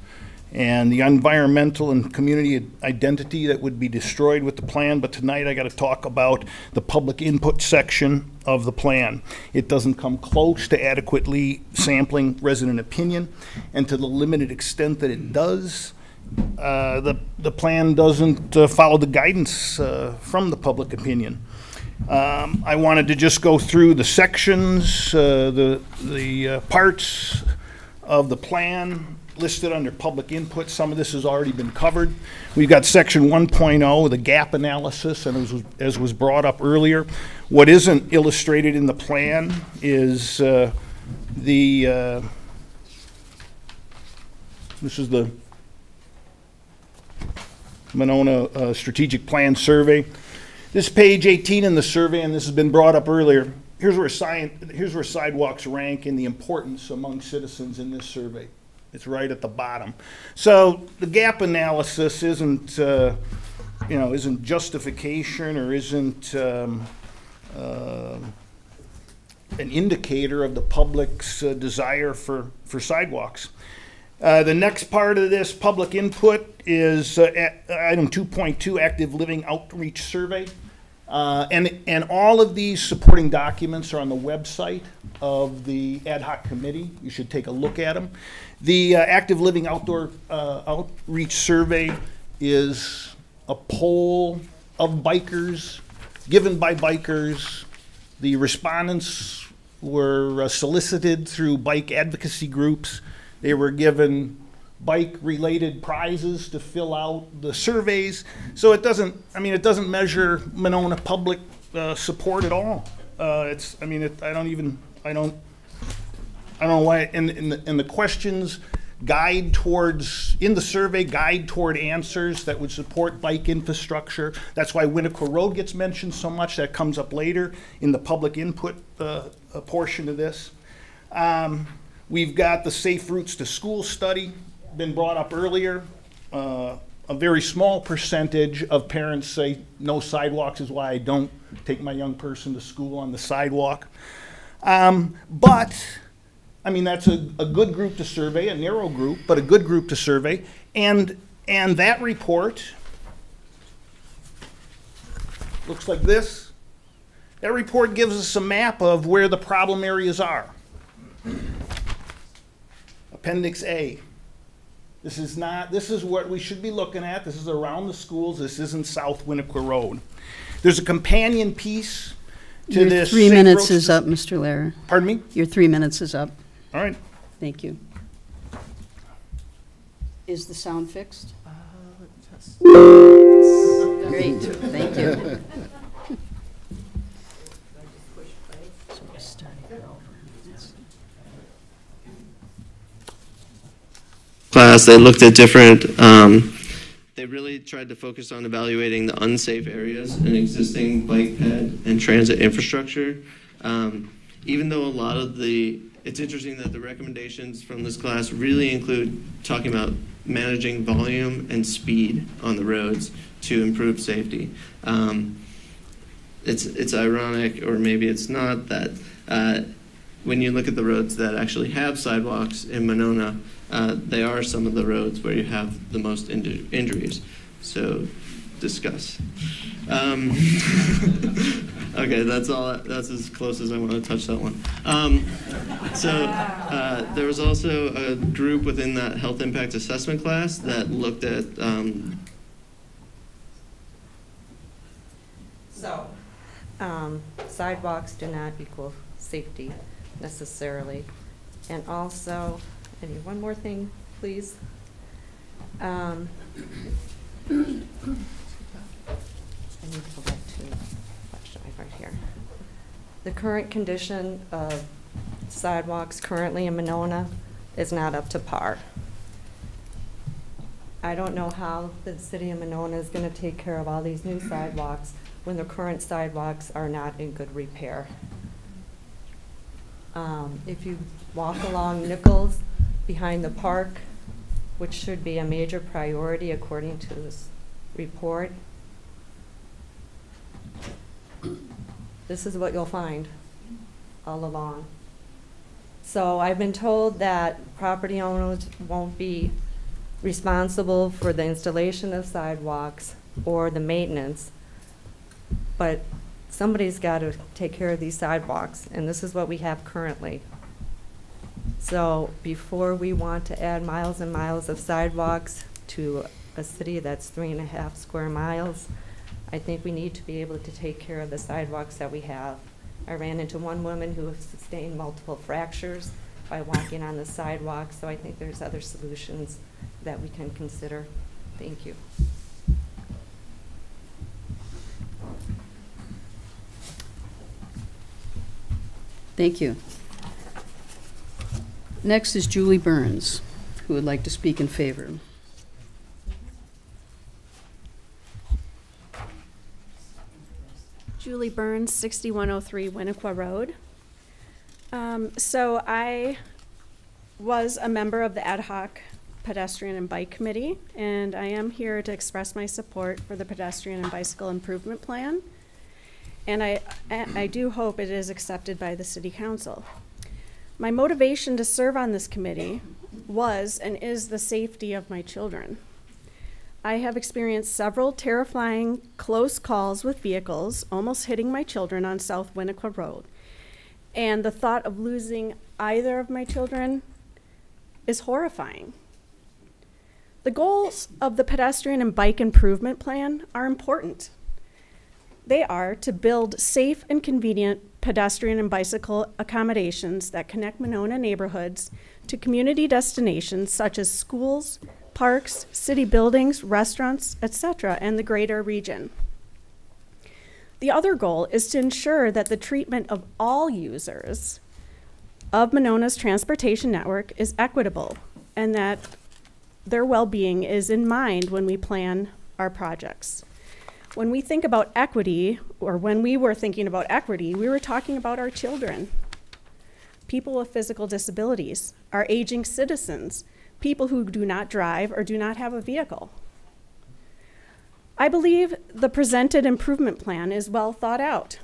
and the environmental and community identity that would be destroyed with the plan, but tonight I got to talk about the public input section of the plan. It doesn't come close to adequately sampling resident opinion, and to the limited extent that it does, uh, the, the plan doesn't uh, follow the guidance uh, from the public opinion. Um, I wanted to just go through the sections, uh, the, the uh, parts of the plan listed under public input. Some of this has already been covered. We've got section 1.0, the gap analysis, and as was, as was brought up earlier, what isn't illustrated in the plan is the, this is the Monona uh, Strategic Plan Survey. This is page 18 in the survey, and this has been brought up earlier, here's where, science, here's where sidewalks rank in the importance among citizens in this survey. It's right at the bottom. So the gap analysis isn't, uh, you know, isn't justification or isn't um, uh, an indicator of the public's uh, desire for, for sidewalks. Uh, the next part of this public input is uh, a- item 2.2, active living outreach survey. Uh, and, and all of these supporting documents are on the website of the ad hoc committee. You should take a look at them. The active living outdoor outreach survey is a poll of bikers given by bikers. The respondents were uh, solicited through bike advocacy groups. They were given bike-related prizes to fill out the surveys. So it doesn't, I mean, it doesn't measure Monona public uh, support at all. Uh, It's, I mean, it, I don't even, I don't, I don't know why, and, and, the, and the questions guide towards, in the survey, guide toward answers that would support bike infrastructure. That's why Winnequa Road gets mentioned so much. That comes up later in the public input uh, portion of this. Um, we've got the Safe Routes to School study, been brought up earlier. Uh, a very small percentage of parents say no sidewalks is why I don't take my young person to school on the sidewalk. Um, but I mean, that's a, a good group to survey, a narrow group, but a good group to survey. And, and that report looks like this. That report gives us a map of where the problem areas are. Appendix A. This is not, this is what we should be looking at. This is around the schools. This isn't South Winnequa Road. There's a companion piece to Your this. three Safe minutes Roads is up, Mr. Lara. Pardon me? Your three minutes is up. All right. Thank you. Is the sound fixed? Uh, Great, thank you. Class, they looked at different, um, they really tried to focus on evaluating the unsafe areas in existing bike ped and transit infrastructure. Um, even though a lot of the, it's interesting that the recommendations from this class really include talking about managing volume and speed on the roads to improve safety. Um, it's it's ironic, or maybe it's not, that uh, when you look at the roads that actually have sidewalks in Monona, uh, they are some of the roads where you have the most inju- injuries. So, discuss. Um, *laughs* okay, that's all. That's as close as I want to touch that one. Um, so, uh, there was also a group within that health impact assessment class that looked at um, So, um, sidewalks do not equal safety necessarily. And also, Need one more thing, please. Um, I need to go back to right here. The current condition of sidewalks currently in Monona is not up to par. I don't know how the city of Monona is gonna take care of all these new sidewalks when the current sidewalks are not in good repair. Um, if you walk along Nichols behind the park, which should be a major priority according to this report, this is what you'll find all along. So I've been told that property owners won't be responsible for the installation of sidewalks or the maintenance, but somebody's got to take care of these sidewalks, and this is what we have currently. So before we want to add miles and miles of sidewalks to a city that's three and a half square miles, I think we need to be able to take care of the sidewalks that we have. I ran into one woman who has sustained multiple fractures by walking on the sidewalk, so I think there's other solutions that we can consider. Thank you. Thank you. Next is Julie Burns, who would like to speak in favor. Julie Burns, 6103 Winnequah Road. Um, so I was a member of the ad hoc pedestrian and bike committee, and I am here to express my support for the pedestrian and bicycle improvement plan. And I, I I do hope it is accepted by the city council. My motivation to serve on this committee was and is the safety of my children. I have experienced several terrifying close calls with vehicles almost hitting my children on South Winnequah Road. And the thought of losing either of my children is horrifying. The goals of the pedestrian and bike improvement plan are important. They are to build safe and convenient pedestrian and bicycle accommodations that connect Monona neighborhoods to community destinations such as schools, parks, city buildings, restaurants, etc., and the greater region. The other goal is to ensure that the treatment of all users of Monona's transportation network is equitable and that their well being is in mind when we plan our projects. When we think about equity, or when we were thinking about equity, we were talking about our children, people with physical disabilities, our aging citizens, people who do not drive or do not have a vehicle. I believe the presented improvement plan is well thought out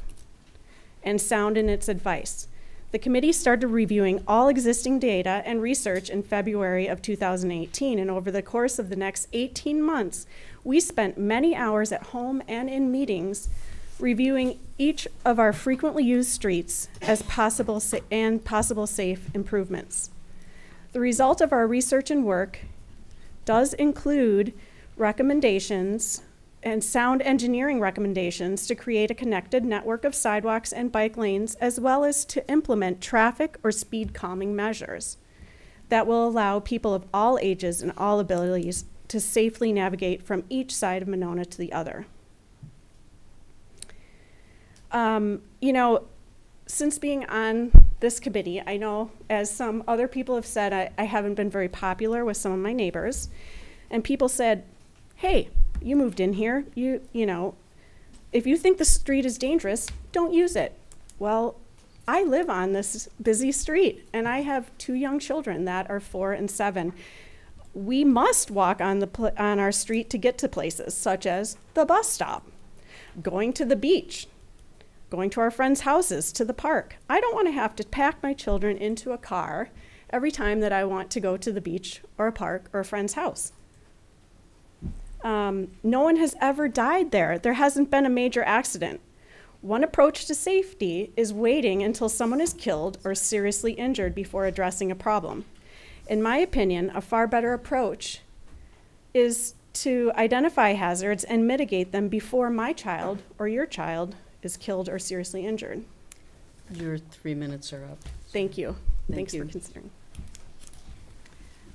and sound in its advice. The committee started reviewing all existing data and research in February of 2018, and over the course of the next 18 months, we spent many hours at home and in meetings reviewing each of our frequently used streets as possible and possible safe improvements. The result of our research and work does include recommendations and sound engineering recommendations to create a connected network of sidewalks and bike lanes, as well as to implement traffic or speed calming measures that will allow people of all ages and all abilities to safely navigate from each side of Monona to the other. Um, you know, since being on this committee, I know, as some other people have said, I, I haven't been very popular with some of my neighbors. And people said, hey, you moved in here. You, you know, if you think the street is dangerous, don't use it. Well, I live on this busy street and I have two young children that are four and seven. We must walk on, the on our street to get to places such as the bus stop, going to the beach, going to our friends' houses, to the park. I don't want to have to pack my children into a car every time that I want to go to the beach or a park or a friend's house. Um, no one has ever died there. There hasn't been a major accident. One approach to safety is waiting until someone is killed or seriously injured before addressing a problem. In my opinion, a far better approach is to identify hazards and mitigate them before my child or your child is killed or seriously injured. Your three minutes are up. Thank you. Thank Thanks you. for considering.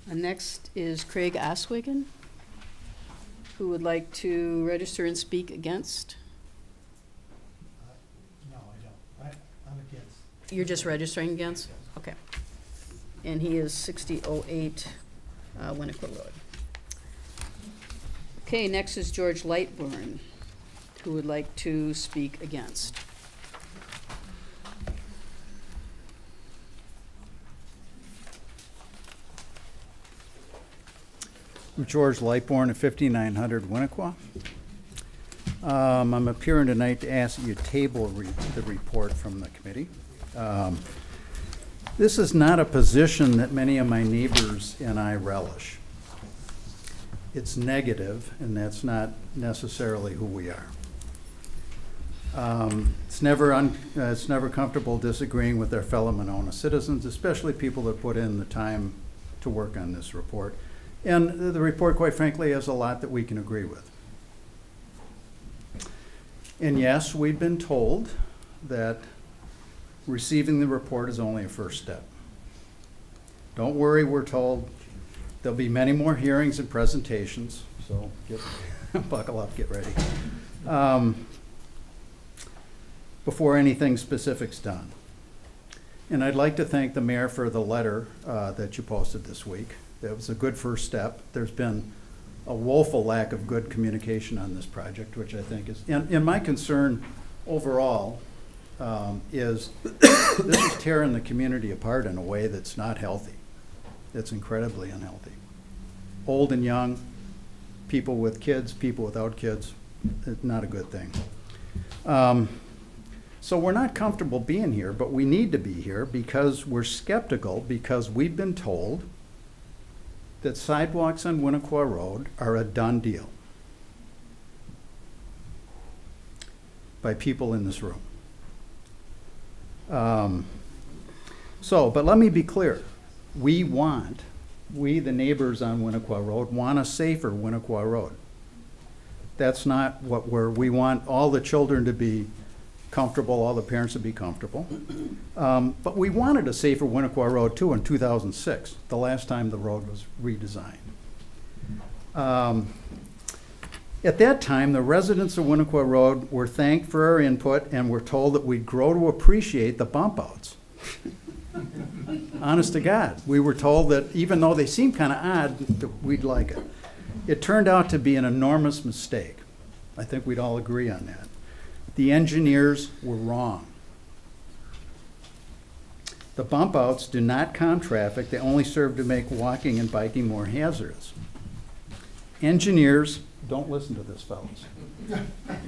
Uh, Next is Craig Osweigan, who would like to register and speak against. No, I don't. I, I'm against. You're just registering against? Okay. And he is 6008 uh, Road. Okay, next is George Lightburn, who would like to speak against. I'm George Lightborn at 5900 Winnequah. Um, I'm appearing tonight to ask you table re- the report from the committee. Um, This is not a position that many of my neighbors and I relish. it's negative, and that's not necessarily who we are. Um, It's never, un- uh, it's never comfortable disagreeing with our fellow Monona citizens, especially people that put in the time to work on this report. And the- the report, quite frankly, has a lot that we can agree with. And yes, we've been told that receiving the report is only a first step. Don't worry, we're told there'll be many more hearings and presentations, so get, *laughs* buckle up, get ready. Um, Before anything specific's done. And I'd like to thank the mayor for the letter uh, that you posted this week. That was a good first step. There's been a woeful lack of good communication on this project, which I think is, and, and my concern overall um, is this is tearing the community apart in a way that's not healthy. It's incredibly unhealthy. Old and young, people with kids, people without kids, it's not a good thing. Um, so we're not comfortable being here, but we need to be here because we're skeptical, because we've been told that sidewalks on Winnequah Road are a done deal by people in this room. Um, So, but let me be clear. We want, we, the neighbors on Winnequah Road, want a safer Winnequah Road. That's not what we're, we want all the children to be comfortable, all the parents to be comfortable. Um, But we wanted a safer Winnequah Road too in 2006, the last time the road was redesigned. Um, At that time, the residents of Winnequah Road were thanked for our input and were told that we'd grow to appreciate the bump outs. Honest to God, we were told that even though they seemed kind of odd, that we'd like it. It turned out to be an enormous mistake. I think we'd all agree on that. The engineers were wrong. The bump outs do not calm traffic, they only serve to make walking and biking more hazardous. Engineers, don't listen to this, fellas.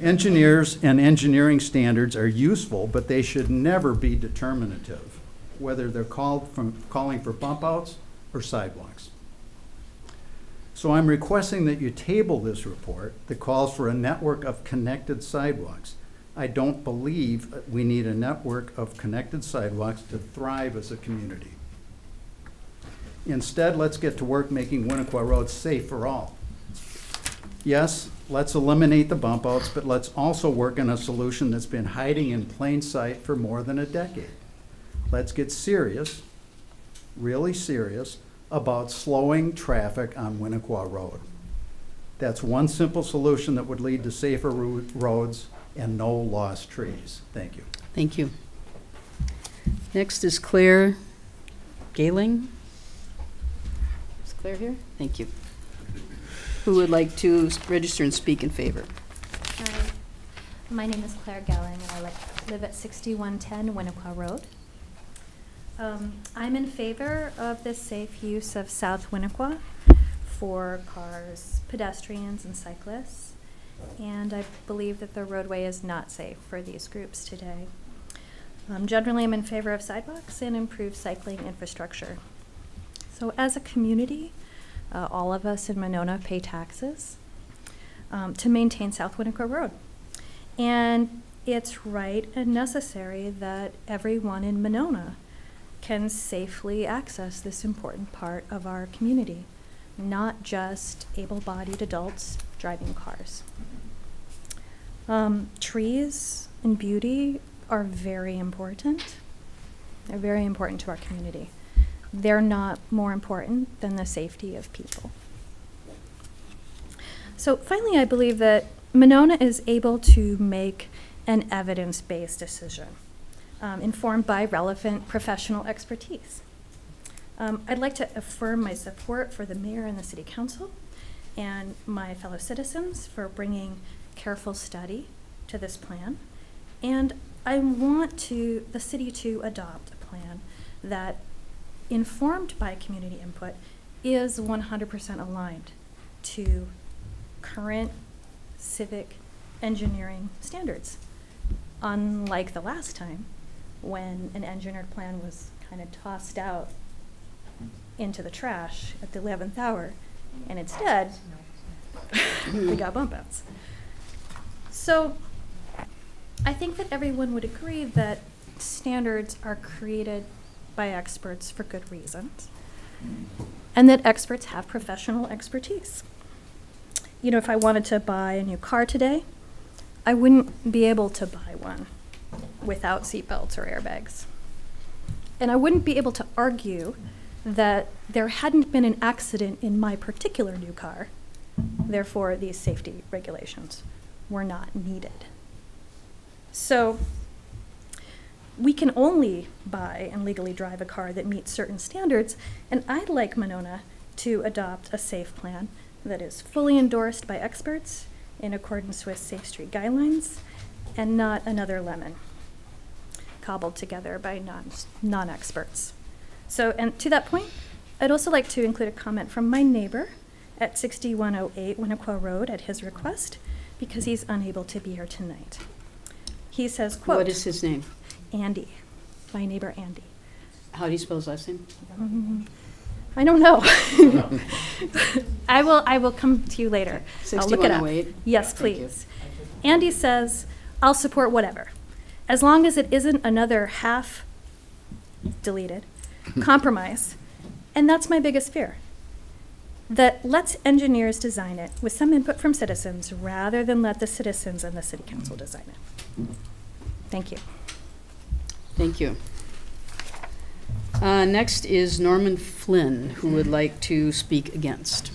Engineers and engineering standards are useful, but they should never be determinative, whether they're called from, calling for bump outs or sidewalks. So I'm requesting that you table this report that calls for a network of connected sidewalks. I don't believe we need a network of connected sidewalks to thrive as a community. Instead, let's get to work making Winnequah Road safe for all. Yes, let's eliminate the bump outs, but let's also work on a solution that's been hiding in plain sight for more than a decade. Let's get serious, really serious, about slowing traffic on Winnequah Road. That's one simple solution that would lead to safer roads and no lost trees. Thank you. Thank you. Next is Claire Galing. Is Claire here? Thank you. Who would like to register and speak in favor? Hi, my name is Claire Gelling, and I li- live at 6110 Winnequah Road. Um, I'm in favor of the safe use of South Winnequah for cars, pedestrians, and cyclists, and I believe that the roadway is not safe for these groups today. Um, Generally, I'm in favor of sidewalks and improved cycling infrastructure. So as a community, uh, all of us in Monona pay taxes um, to maintain South Winnequah Road. And it's right and necessary that everyone in Monona can safely access this important part of our community, not just able-bodied adults driving cars. Um, trees and beauty are very important. They're very important to our community. They're not more important than the safety of people. So finally, I believe that Monona is able to make an evidence-based decision um, informed by relevant professional expertise. Um, I'd like to affirm my support for the mayor and the city council and my fellow citizens for bringing careful study to this plan. And I want to, the city to adopt a plan that, informed by community input, is 100% aligned to current civic engineering standards. Unlike the last time, when an engineered plan was kind of tossed out into the trash at the 11th hour, and instead, *laughs* we got bump outs. So I think that everyone would agree that standards are created by experts for good reasons, and that experts have professional expertise. You know, if I wanted to buy a new car today, I wouldn't be able to buy one without seatbelts or airbags. And I wouldn't be able to argue that there hadn't been an accident in my particular new car, therefore, these safety regulations were not needed. So, we can only buy and legally drive a car that meets certain standards, and I'd like Monona to adopt a safe plan that is fully endorsed by experts in accordance with Safe Street guidelines and not another lemon cobbled together by non, non-experts. So, and to that point, I'd also like to include a comment from my neighbor at 6108 Winnequah Road at his request because he's unable to be here tonight. He says, quote, What is his name? Andy, my neighbor Andy. How do you spell his last name? Mhm. I don't know. *laughs* I will, I will come to you later. I'll look it up. 6108? Yes, please. Andy says, I'll support whatever, as long as it isn't another half deleted *laughs* compromise. And that's my biggest fear. That let's engineers design it with some input from citizens rather than let the citizens and the city council design it. Thank you. Thank you. Uh, Next is Norman Flynn, who would like to speak against.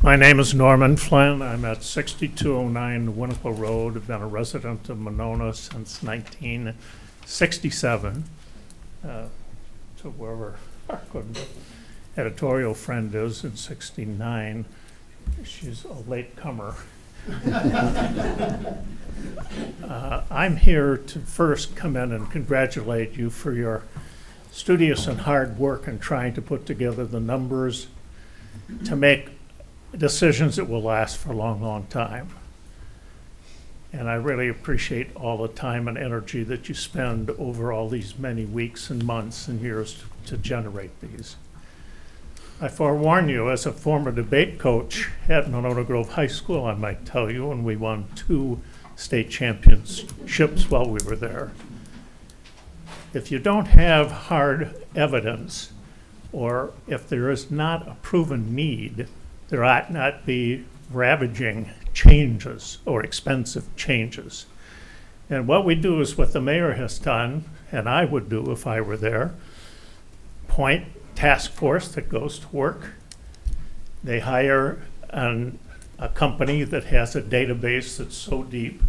My name is Norman Flynn. I'm at 6209 Winnequah Road. I've been a resident of Monona since 1967. uh, To wherever *laughs* our good editorial friend is in 69. She's a late comer. *laughs* Uh, I'm here to first come in and congratulate you for your studious and hard work in trying to put together the numbers to make decisions that will last for a long, long time. And I really appreciate all the time and energy that you spend over all these many weeks and months and years to generate these. I forewarn you, as a former debate coach at Monona Grove High School, I might tell you, and we won two state championships while we were there. If you don't have hard evidence, or if there is not a proven need, there ought not be ravaging changes or expensive changes. And what we do is what the mayor has done, and I would do if I were there, point task force that goes to work. They hire an, a company that has a database that's so deep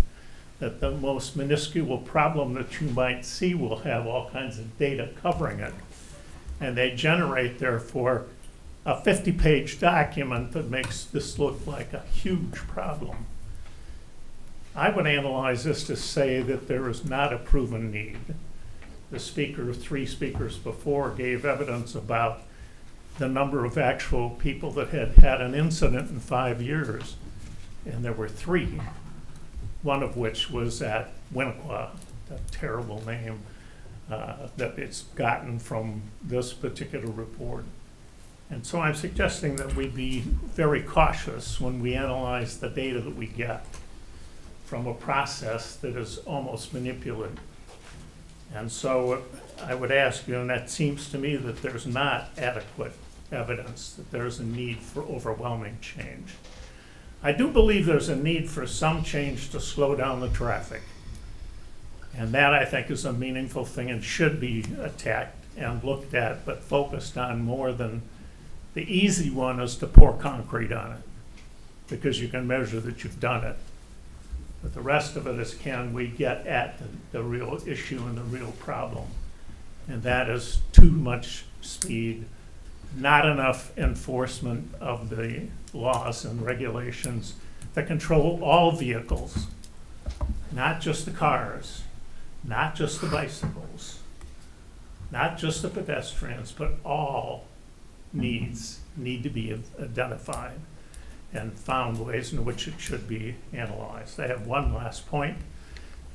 that the most minuscule problem that you might see will have all kinds of data covering it. And they generate, therefore, a 50-page document that makes this look like a huge problem. I would analyze this to say that there is not a proven need. The speaker, three speakers before, gave evidence about the number of actual people that had had an incident in five years. And there were three, one of which was at Winnequah, a terrible name uh, that it's gotten from this particular report. And so I'm suggesting that we be very cautious when we analyze the data that we get from a process that is almost manipulative. And so I would ask you, and that seems to me that there's not adequate evidence that there's a need for overwhelming change. I do believe there's a need for some change to slow down the traffic. And that, I think, is a meaningful thing and should be attacked and looked at, but focused on more than the easy one is to pour concrete on it, because you can measure that you've done it. But the rest of it is can we get at the, the real issue and the real problem? And that is too much speed, not enough enforcement of the laws and regulations that control all vehicles, not just the cars, not just the bicycles, not just the pedestrians, but all needs need to be identified. and found ways in which it should be analyzed. I have one last point,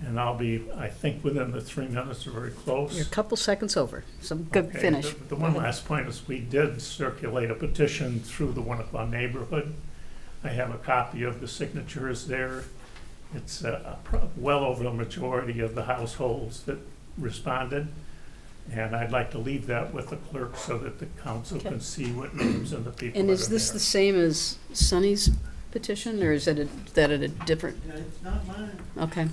and I'll be, I think, within the three minutes or very close. You're a couple seconds over, so good Okay, finish. the- The one last point is we did circulate a petition through the Winnequah neighborhood. I have a copy of the signatures there. It's uh, well over the majority of the households that responded. And I'd like to leave that with the clerk so that the council Okay. can see what names and the people And that is are this there. the same as Sunny's petition, or is it a- that at a different? It's not mine. Okay.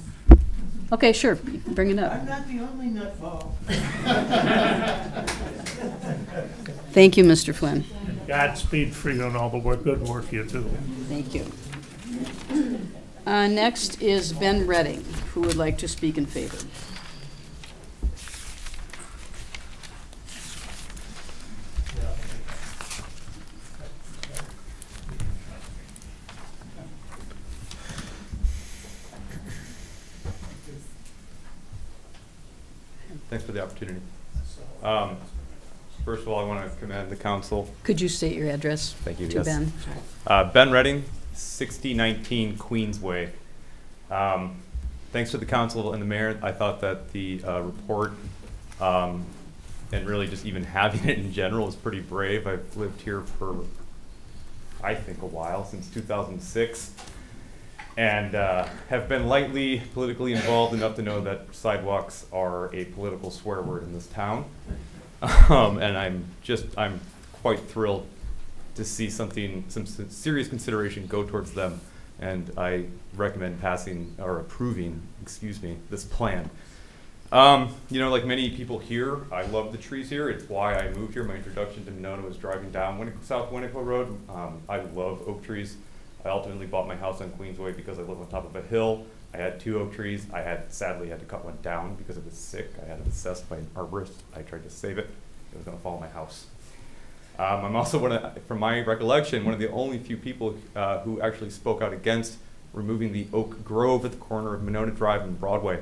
Okay, sure, bring it up. I'm not the only nutball. *laughs* Thank you, Mr. Flynn. Godspeed for you and all the work, good work you do. Thank you. Uh, Next is Ben Redding, who would like to speak in favor. Thanks for the opportunity. Um, First of all, I want to commend the council. Could you state your address Thank you, to yes. Ben? Uh, Ben Redding, 6019 Queensway. Um, Thanks to the council and the mayor, I thought that the uh, report, um, and really just even *laughs* having it in general is pretty brave. I've lived here for, I think, a while, since 2006, and uh, have been lightly politically involved enough to know that sidewalks are a political swear word in this town. Um, and I'm just, I'm quite thrilled to see something, some serious consideration go towards them. And I recommend passing or approving, excuse me, this plan. Um, you know, like many people here, I love the trees here. It's why I moved here. My introduction to Monona was driving down South Winnequah Road. Um, I love oak trees. I ultimately bought my house on Queensway because I live on top of a hill. I had two oak trees. I had sadly had to cut one down because it was sick. I had it assessed by an arborist. I tried to save it. It was going to fall on my house. Um, I'm also one of, from my recollection, one of the only few people uh, who actually spoke out against removing the oak grove at the corner of Monona Drive and Broadway.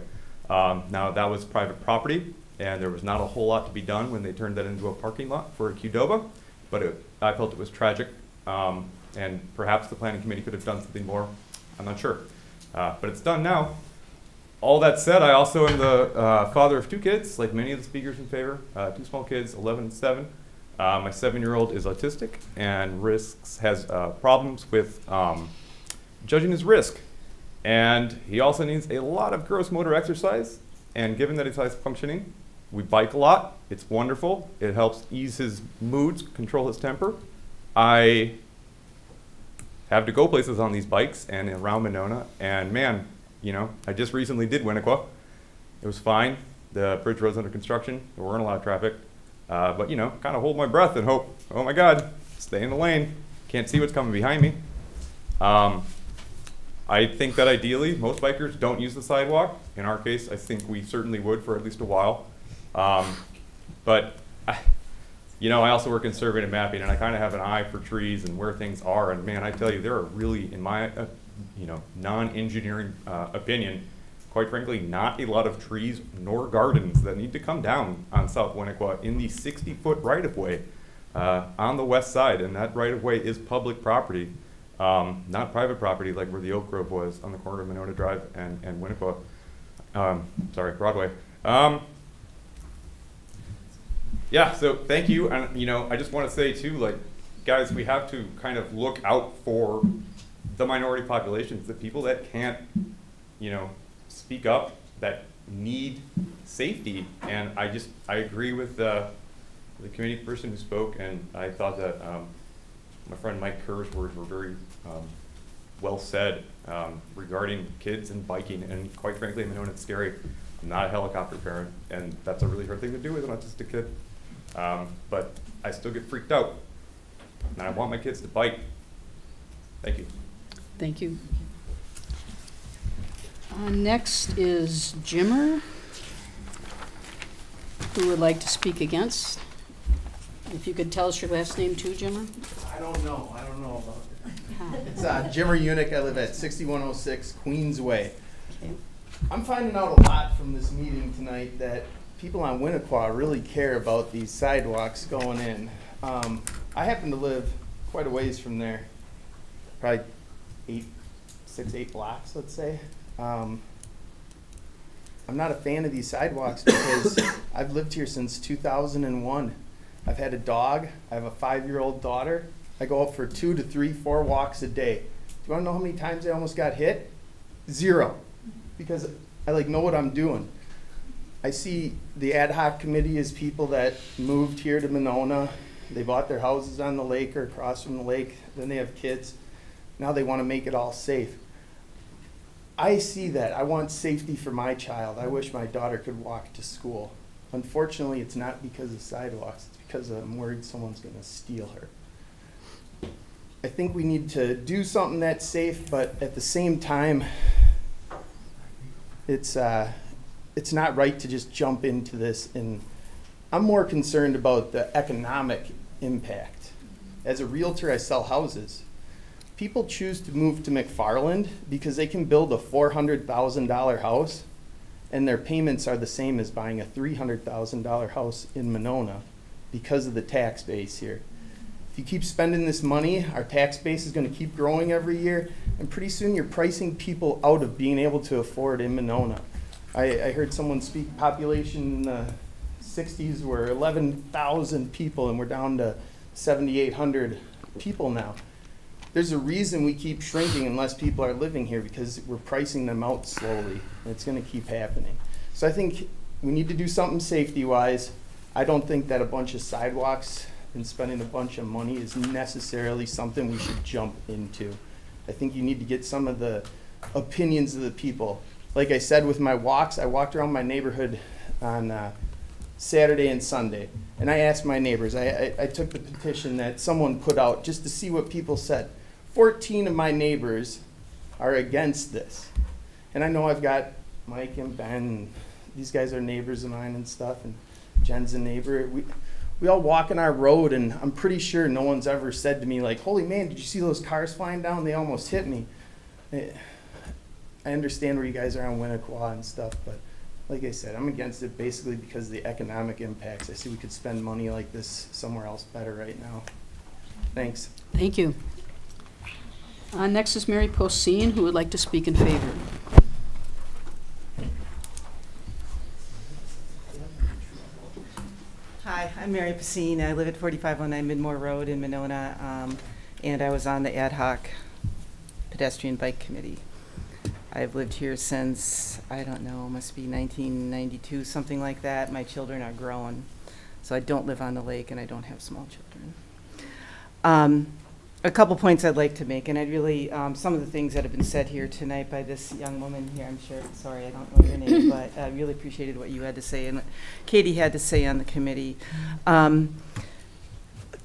Um, now that was private property, and there was not a whole lot to be done when they turned that into a parking lot for a Qdoba, but it, I felt it was tragic, um, and perhaps the planning committee could have done something more. I'm not sure, uh, but it's done now. All that said, I also am the uh, father of two kids, like many of the speakers in favor. Uh, two small kids, 11 and 7. Uh, my seven-year-old is autistic and risks has uh, problems with um, judging his risk, and he also needs a lot of gross motor exercise. And given that he's high functioning, we bike a lot. It's wonderful. It helps ease his moods, control his temper. I have to go places on these bikes and around Monona, and man, you know, I just recently did Winnequah. It was fine. The bridge was under construction. There weren't a lot of traffic. Uh, but, you know, kind of hold my breath and hope, oh my God, stay in the lane. Can't see what's coming behind me. Um, I think that ideally, most bikers don't use the sidewalk. In our case, I think we certainly would for at least a while. Um, but, I, you know, I also work in surveying and mapping, and I kind of have an eye for trees and where things are. And man, I tell you, there are really, in my, uh, you know, non-engineering uh, opinion, quite frankly, not a lot of trees nor gardens that need to come down on South Winnequah in the 60-foot right-of-way uh, on the west side, and that right-of-way is public property, um, not private property like where the Oak Grove was on the corner of Monona Drive and, and Winnequah. Um, sorry, Broadway. Um, yeah, so thank you, and you know, I just want to say too, like, guys, we have to kind of look out for the minority populations, the people that can't, you know, speak up, that need safety, and I just, I agree with uh, the committee person who spoke, and I thought that um, my friend Mike Kerr's words were very um, well said um, regarding kids and biking, and quite frankly, I know it's scary. I'm not a helicopter parent, and that's a really hard thing to do with an autistic kid. Um, but I still get freaked out, and I want my kids to bike. Thank you. Thank you. Uh, Next is Jimmer, who would like to speak against. If you could tell us your last name too, Jimmer? I don't know. I don't know about Huh. it. It's uh, Jimmer Unick. I live at 6106 Queensway. Okay. I'm finding out a lot from this meeting tonight that people on Winnequah really care about these sidewalks going in. Um, I happen to live quite a ways from there. probably eight, six, eight blocks, let's say. Um, I'm not a fan of these sidewalks *coughs* because I've lived here since 2001. I've had a dog. I have a five-year-old daughter. I go out for two to three, four walks a day. Do you want to know how many times I almost got hit? Zero, because I like know what I'm doing. I see the ad hoc committee as people that moved here to Monona. They bought their houses on the lake or across from the lake. Then they have kids. Now they want to make it all safe. I see that. I want safety for my child. I wish my daughter could walk to school. Unfortunately, it's not because of sidewalks. It's because I'm worried someone's going to steal her. I think we need to do something that's safe, but at the same time, it's uh, it's not right to just jump into this. And I'm more concerned about the economic impact. As a realtor, I sell houses. People choose to move to McFarland because they can build a $400,000 house and their payments are the same as buying a $300,000 house in Monona because of the tax base here. If you keep spending this money, our tax base is going to keep growing every year, and pretty soon you're pricing people out of being able to afford in Monona. I, I heard someone speak population in the 60s were 11,000 people, and we're down to 7,800 people now. There's a reason we keep shrinking unless people are living here because we're pricing them out slowly, and it's going to keep happening. So I think we need to do something safety-wise. I don't think that a bunch of sidewalks and spending a bunch of money is necessarily something we should jump into. I think you need to get some of the opinions of the people. Like I said with my walks, I walked around my neighborhood on uh, Saturday and Sunday, and I asked my neighbors. I, I, I took the petition that someone put out just to see what people said. 14 of my neighbors are against this. And I know I've got Mike and Ben, and these guys are neighbors of mine and stuff, and Jen's a neighbor. We, we all walk in our road, and I'm pretty sure no one's ever said to me, like, holy man, did you see those cars flying down? They almost hit me. Eh, I understand where you guys are on Winnequah and stuff, but like I said, I'm against it basically because of the economic impacts. I see we could spend money like this somewhere else better right now. Thanks. Thank you. Uh, Next is Mary Poseen, who would like to speak in favor. Hi, I'm Mary Pacine. I live at 4509 Midmoor Road in Monona, um, and I was on the ad hoc pedestrian bike committee. I've lived here since, I don't know, must be 1992, something like that. My children are grown, so I don't live on the lake and I don't have small children. Um, a couple points I'd like to make, and I'd really, um, some of the things that have been said here tonight by this young woman here, I'm sure, sorry, I don't know your name, *coughs* but I really appreciated what you had to say and what Katie had to say on the committee. Um,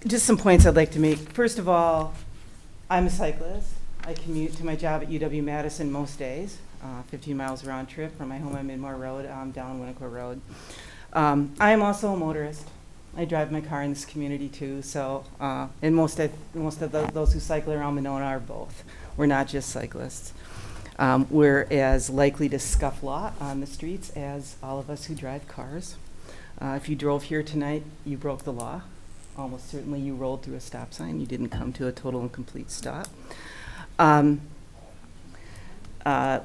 just some points I'd like to make. First of all, I'm a cyclist. I commute to my job at UW-Madison most days, uh, 15 miles round trip from my home on Midmoor Road um, down Winnequah Road. Um, I am also a motorist. I drive my car in this community too, so, uh, and most of, most of tho- those who cycle around Monona are both. We're not just cyclists. Um, we're as likely to scuff lot on the streets as all of us who drive cars. Uh, if you drove here tonight, you broke the law. Almost certainly you rolled through a stop sign. You didn't come to a total and complete stop. Um, uh,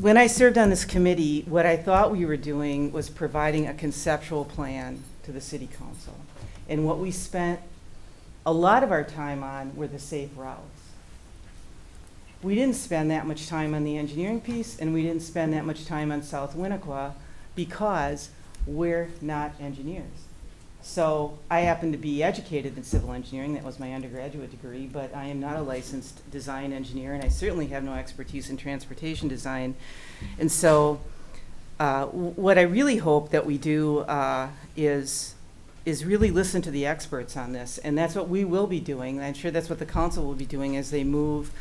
when I served on this committee, what I thought we were doing was providing a conceptual plan to the city council. And what we spent a lot of our time on were the safe routes. We didn't spend that much time on the engineering piece, and we didn't spend that much time on South Winnequah because we're not engineers. So I happen to be educated in civil engineering. That was my undergraduate degree, but I am not a licensed design engineer, and I certainly have no expertise in transportation design. And so, uh, what I really hope that we do uh, is is really listen to the experts on this, and that's what we will be doing. I'm sure that's what the council will be doing as they move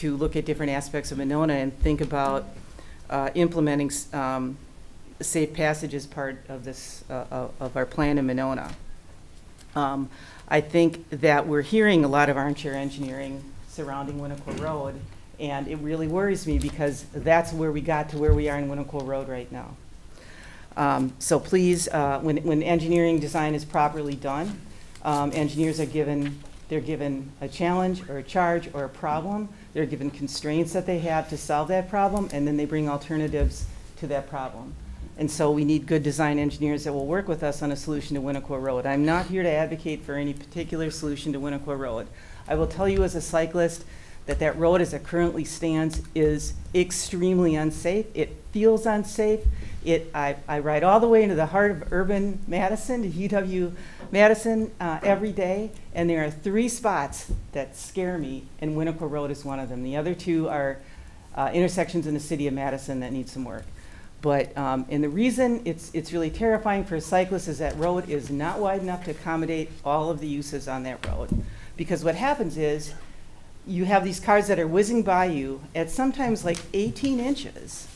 to look at different aspects of Monona and think about uh, implementing um, safe passage as part of this, uh, of of our plan in Monona. Um, I think that we're hearing a lot of armchair engineering surrounding Winnequah Road, and it really worries me because that's where we got to where we are in Winnequah Road right now. Um, So please, uh, when, when engineering design is properly done, um, engineers are given They're given a challenge or a charge or a problem. They're given constraints that they have to solve that problem, and then they bring alternatives to that problem. And so we need good design engineers that will work with us on a solution to Winnequah Road. I'm not here to advocate for any particular solution to Winnequah Road. I will tell you as a cyclist that that road as it currently stands is extremely unsafe. It feels unsafe. It, I, I ride all the way into the heart of urban Madison, to UW Madison, uh, every day, and there are three spots that scare me, and Winnequah Road is one of them. The other two are uh, intersections in the city of Madison that need some work. But, um, and the reason it's, it's really terrifying for cyclists is that road is not wide enough to accommodate all of the uses on that road. Because what happens is, you have these cars that are whizzing by you at sometimes like 18 inches.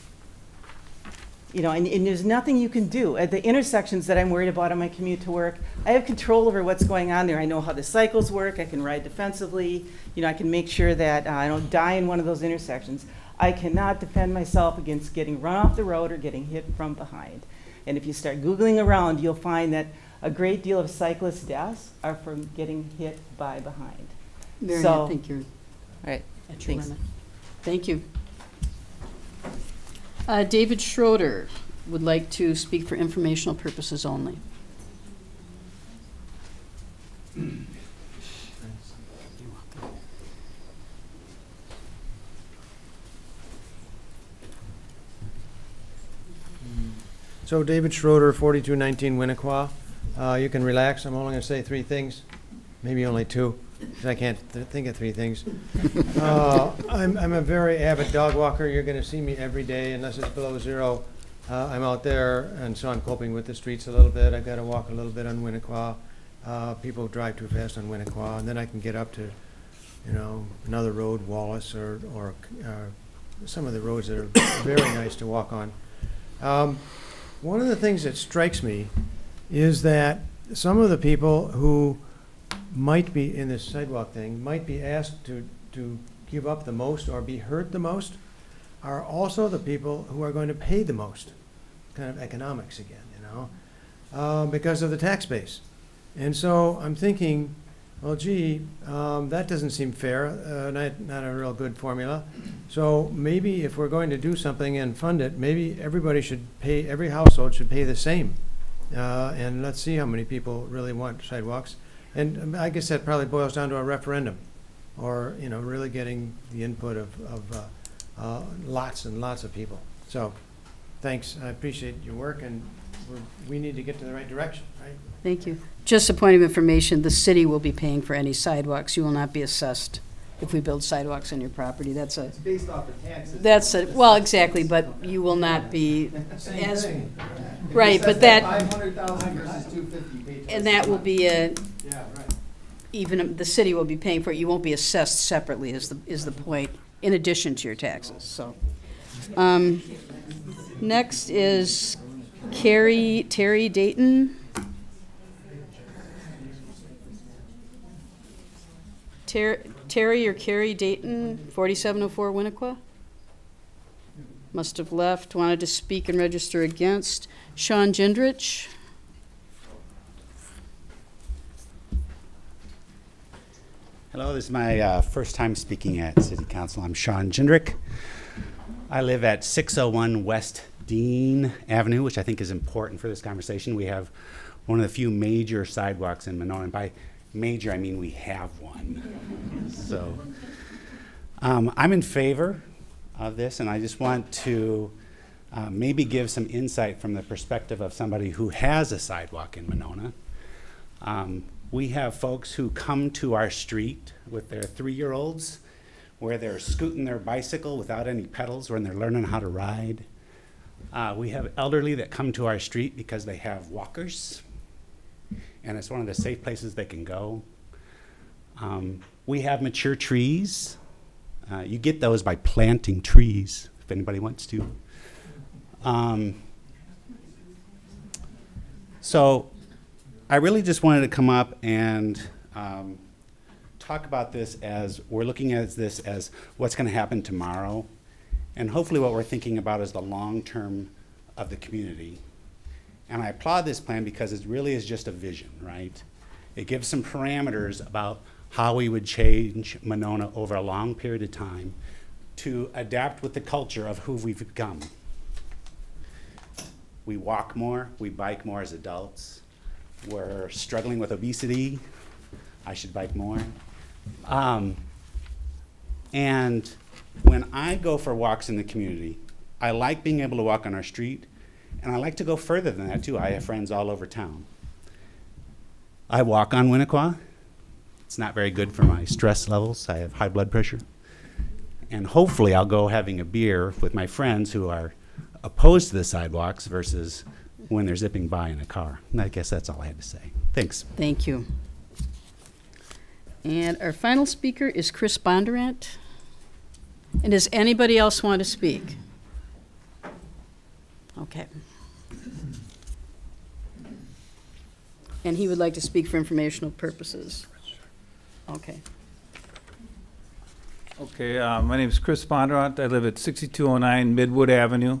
You know, and, and there's nothing you can do. At the intersections that I'm worried about on my commute to work, I have control over what's going on there. I know how the cycles work. I can ride defensively. You know, I can make sure that uh, I don't die in one of those intersections. I cannot defend myself against getting run off the road or getting hit from behind. And if you start Googling around, you'll find that a great deal of cyclist deaths are from getting hit by behind. Mary, So- I think you're All right, at your thanks. limit. Thank you. Uh, David Schroeder would like to speak for informational purposes only. *clears throat* So David Schroeder, 4219 Winnequah. Uh, You can relax, I'm only going to say three things, maybe only two, 'cause I can't th- think of three things. *laughs* Uh, I'm I'm a very avid dog walker, you're going to see me every day unless it's below zero. Uh, I'm out there, and so I'm coping with the streets a little bit, I've got to walk a little bit on Winnequah. Uh, People drive too fast on Winnequah, and then I can get up to, you know, another road, Wallace, or or uh, some of the roads that are very nice to walk on. Um, one of the things that strikes me is that some of the people who might be in this sidewalk thing, might be asked to, to give up the most or be hurt the most, are also the people who are going to pay the most. Kind of economics again, you know, uh, because of the tax base. And so I'm thinking, well, gee, um, that doesn't seem fair, uh, not, not a real good formula. So maybe if we're going to do something and fund it, maybe everybody should pay, every household should pay the same. Uh, and let's see how many people really want sidewalks. And um, I guess that probably boils down to a referendum, or, you know, really getting the input of, of, uh, uh, lots and lots of people. So, thanks, I appreciate your work, and we're, we need to get to the right direction, right? Thank you. Just a point of information, the city will be paying for any sidewalks. You will not be assessed if we build sidewalks on your property. That's a, It's based off of taxes. that's a, well, exactly, but you will not be Same as, thing. right, but that, Five hundred thousand versus two fifty paid and that will be a, Yeah, right. even, the city will be paying for it. You won't be assessed separately is the, is the point, in addition to your taxes, so. Um, Next is Carrie, Terry Dayton. Ter- Terry or Carrie Dayton, 4704 Winnequah? Must have left, wanted to speak and register against. Sean Gendrich? Hello, this is my uh, first time speaking at City Council. I'm Sean Jindrick. I live at 601 West Dean Avenue, which I think is important for this conversation. We have one of the few major sidewalks in Monona. And by major, I mean we have one. *laughs* so um, I'm in favor of this, and I just want to uh, maybe give some insight from the perspective of somebody who has a sidewalk in Monona. Um, we have folks who come to our street with their three-year-olds where they're scooting their bicycle without any pedals when they're learning how to ride. Uh, we have elderly that come to our street because they have walkers, and it's one of the safe places they can go. Um, we have mature trees. Uh, you get those by planting trees, if anybody wants to. Um, so I really just wanted to come up and um, talk about this as we're looking at this as what's going to happen tomorrow. And hopefully, what we're thinking about is the long term of the community. And I applaud this plan because it really is just a vision, right? It gives some parameters about how we would change Monona over a long period of time to adapt with the culture of who we've become. We walk more, we bike more as adults. We're struggling with obesity. I should bike more. Um, and when I go for walks in the community, I like being able to walk on our street, and I like to go further than that too. I have friends all over town. I walk on Winnequah. It's not very good for my stress levels. I have high blood pressure. And hopefully, I'll go having a beer with my friends who are opposed to the sidewalks versus when they're zipping by in a car. And I guess that's all I had to say. Thanks. Thank you. And our final speaker is Chris Bondurant. And does anybody else want to speak? Okay. And he would like to speak for informational purposes. Okay. Okay, uh, my name is Chris Bondurant. I live at 6209 Midwood Avenue.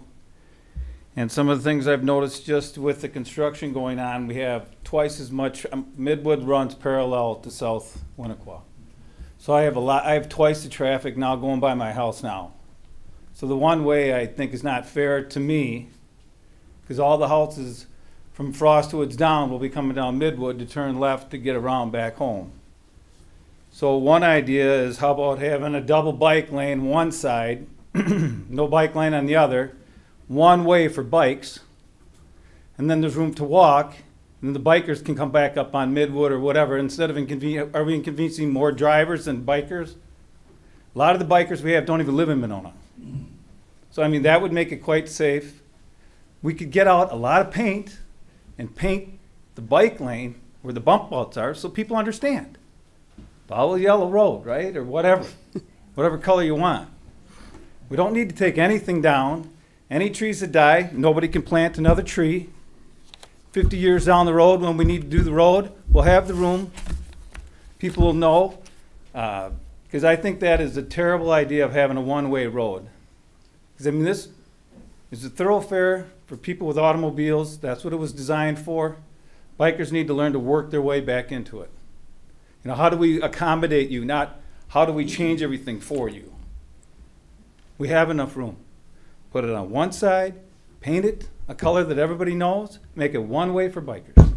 And some of the things I've noticed just with the construction going on, we have twice as much, um, Midwood runs parallel to South Winnequah. So I have a lot, I have twice the traffic now going by my house now. So the one way I think is not fair to me, because all the houses from Frostwoods down will be coming down Midwood to turn left to get around back home. So one idea is how about having a double bike lane one side, *clears throat* no bike lane on the other, one way for bikes, and then there's room to walk, and the bikers can come back up on Midwood or whatever, instead of inconven, are we inconveniencing more drivers than bikers? A lot of the bikers we have don't even live in Monona. So I mean, that would make it quite safe. We could get out a lot of paint and paint the bike lane where the bump outs are so people understand. Follow the yellow road, right, or whatever, *laughs* whatever color you want. We don't need to take anything down. Any trees that die, nobody can plant another tree. 50 years down the road, when we need to do the road, we'll have the room. People will know. Uh, because I think that is a terrible idea of having a one-way road. Because, I mean, this is a thoroughfare for people with automobiles. That's what it was designed for. Bikers need to learn to work their way back into it. You know, how do we accommodate you, not how do we change everything for you? We have enough room. Put it on one side, paint it a color that everybody knows, make it one way for bikers.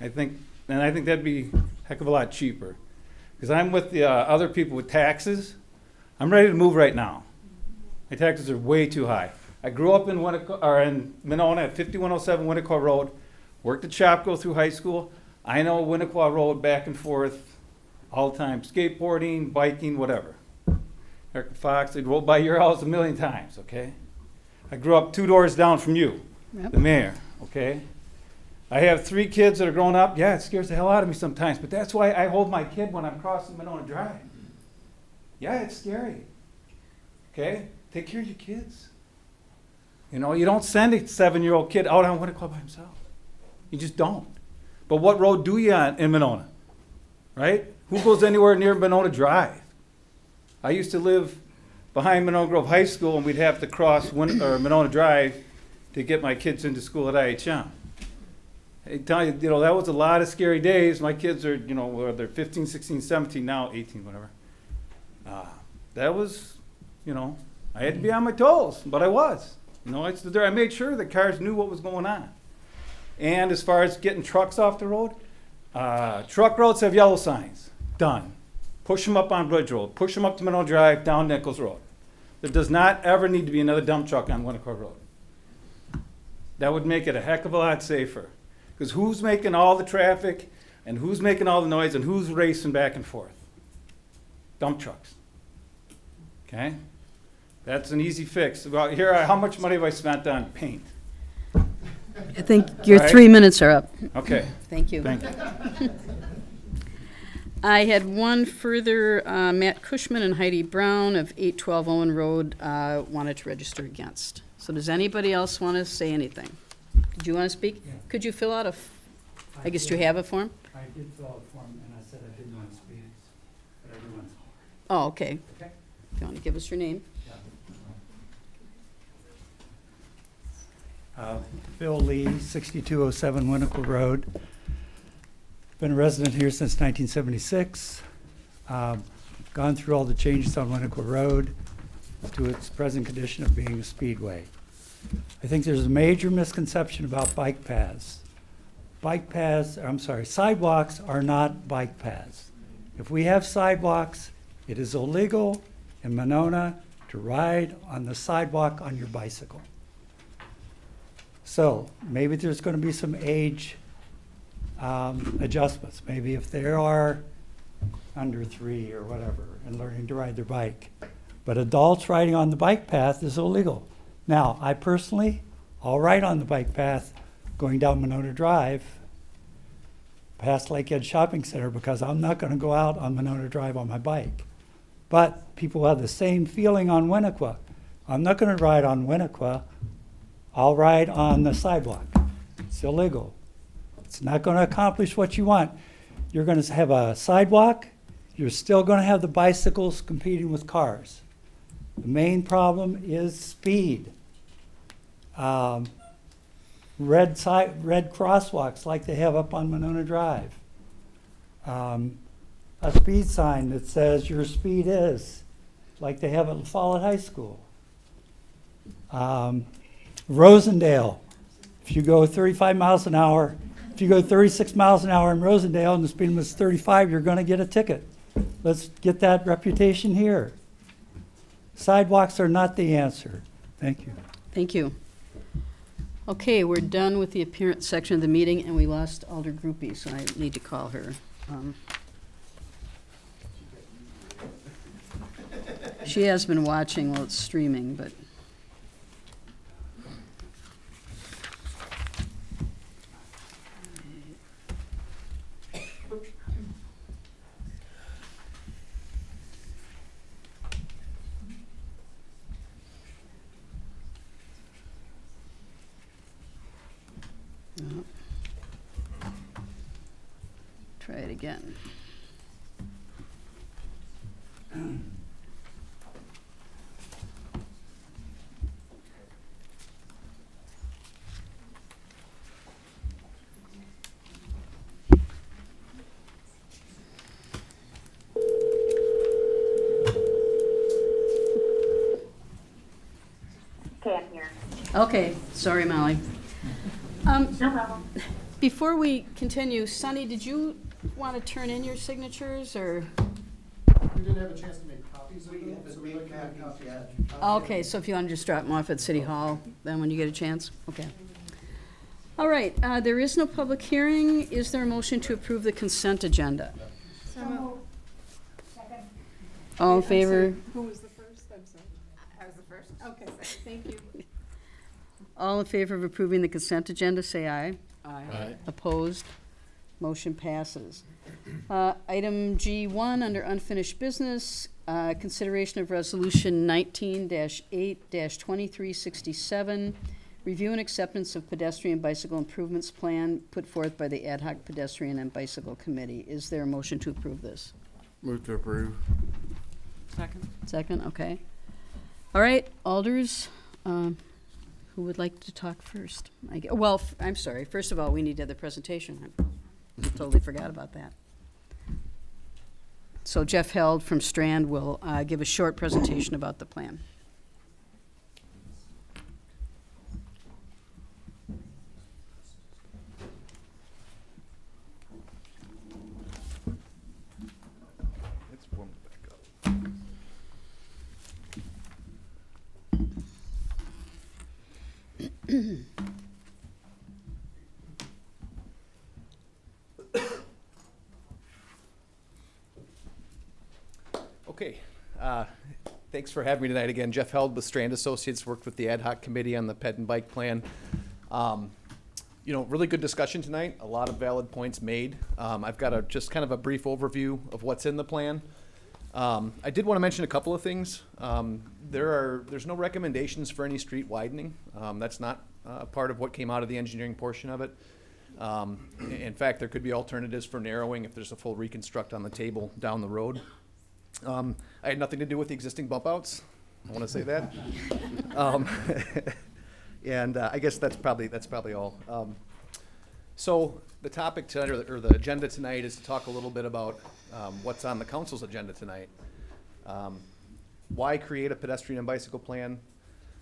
I think, and I think that'd be a heck of a lot cheaper. Because I'm with the uh, other people with taxes. I'm ready to move right now. My taxes are way too high. I grew up in Winnequah, or in Monona at 5107 Winnequah Road, worked at Chapco through high school. I know Winnequah Road back and forth all the time, skateboarding, biking, whatever. Eric Fox, they rolled by your house a million times, okay? I grew up two doors down from you, Yep. the mayor, okay? I have three kids that are grown up. Yeah, it scares the hell out of me sometimes, but that's why I hold my kid when I'm crossing Monona Drive. Yeah, it's scary. Okay? Take care of your kids. You know, you don't send a seven year old kid out on Winnequah by himself. You just don't. But what road do you on in Monona? Right? Who goes anywhere near Monona Drive? I used to live behind Monona Grove High School, and we'd have to cross Win- or Monona Drive to get my kids into school at IHM. I tell you, you know, that was a lot of scary days. My kids are, you know, they're 15, 16, 17 now, 18, whatever. Uh, that was, you know, I had to be on my toes, but I was. You know, I stood there. I made sure the cars knew what was going on. And as far as getting trucks off the road, uh, truck roads have yellow signs. Done. Push them up on Bridge Road. Push them up to Monroe Drive, down Nichols Road. There does not ever need to be another dump truck on Winnequah Road. That would make it a heck of a lot safer. Because who's making all the traffic, and who's making all the noise, and who's racing back and forth? Dump trucks. Okay? That's an easy fix. Well, here, how much money have I spent on paint? I think your Right? three minutes are up. Okay. Thank you. Thank you. *laughs* I had one further, uh, Matt Cushman and Heidi Brown of 812 Owen Road uh, wanted to register against. So does anybody else want to say anything? Did you want to speak? Could you fill out a, I guess you have a form? I did fill out a form, and I said I didn't want to speak, but I do want to. Oh, okay. Okay. Do you want to give us your name? Uh, Phil Lee, 6207 Winnequah Road. Been a resident here since 1976. Um, Gone through all the changes on Winnequah Road to its present condition of being a speedway. I think there's a major misconception about bike paths. Bike paths, I'm sorry, sidewalks are not bike paths. If we have sidewalks, it is illegal in Monona to ride on the sidewalk on your bicycle. So maybe there's going to be some age um, adjustments. Maybe if they are under three or whatever and learning to ride their bike. But adults riding on the bike path is illegal. Now, I personally, I'll ride on the bike path going down Monona Drive past Lake Edge Shopping Center because I'm not going to go out on Monona Drive on my bike. But people have the same feeling on Winnequah. I'm not going to ride on Winnequah. I'll ride on the sidewalk. It's illegal. It's not going to accomplish what you want. You're going to have a sidewalk. You're still going to have the bicycles competing with cars. The main problem is speed. Um, red side, red crosswalks like they have up on Monona Drive. Um, a speed sign that says your speed is, like they have at Follett High School. Um, Rosendale, if you go 35 miles an hour, if you go 36 miles an hour in Rosendale and the speed limit is 35, you're going to get a ticket. Let's get that reputation here. Sidewalks are not the answer. Thank you. Thank you. Okay, we're done with the appearance section of the meeting, and we lost Alder Grupe, so I need to call her. Um, She has been watching while it's streaming, but. Try it again. Okay, I'm here. Okay, sorry, Molly. Um, No problem. Before we continue, Sunny, did you want to turn in your signatures, or? We didn't have a chance to make copies of them, so we'd like have copies. Okay, so if you want to just drop them off at City Hall, then when you get a chance? Okay. All right, uh, there is no public hearing. Is there a motion to approve the consent agenda? All in favor? Who was the first? I'm sorry. I was the first. Okay, thank you. All in favor of approving the consent agenda, say aye. Aye. Aye. Opposed? Motion passes. Uh, Item G1, under unfinished business, uh, consideration of resolution 19-8-2367, review and acceptance of pedestrian bicycle improvements plan put forth by the Ad hoc Pedestrian and Bicycle Committee. Is there a motion to approve this? Move to approve. Second. Second, okay. All right, Alders, um, who would like to talk first? Well, f- I'm sorry, first of all, we need to have the presentation. I totally forgot about that. So Jeff Held from Strand will uh, give a short presentation about the plan. Okay, uh, thanks for having me tonight again. Jeff Held with Strand Associates, worked with the ad hoc committee on the ped and bike plan. Um, You know, really good discussion tonight, a lot of valid points made. Um, I've got a, just kind of a brief overview of what's in the plan. Um, I did want to mention a couple of things. Um, There are, there's no recommendations for any street widening. Um, That's not uh, part of what came out of the engineering portion of it. Um, In fact, there could be alternatives for narrowing if there's a full reconstruct on the table down the road. Um, I had nothing to do with the existing bump outs. I want to say that. Um, *laughs* and uh, I guess that's probably that's probably all. So the topic tonight, or the, or the agenda tonight, is to talk a little bit about um, what's on the council's agenda tonight. Um, why create a pedestrian and bicycle plan?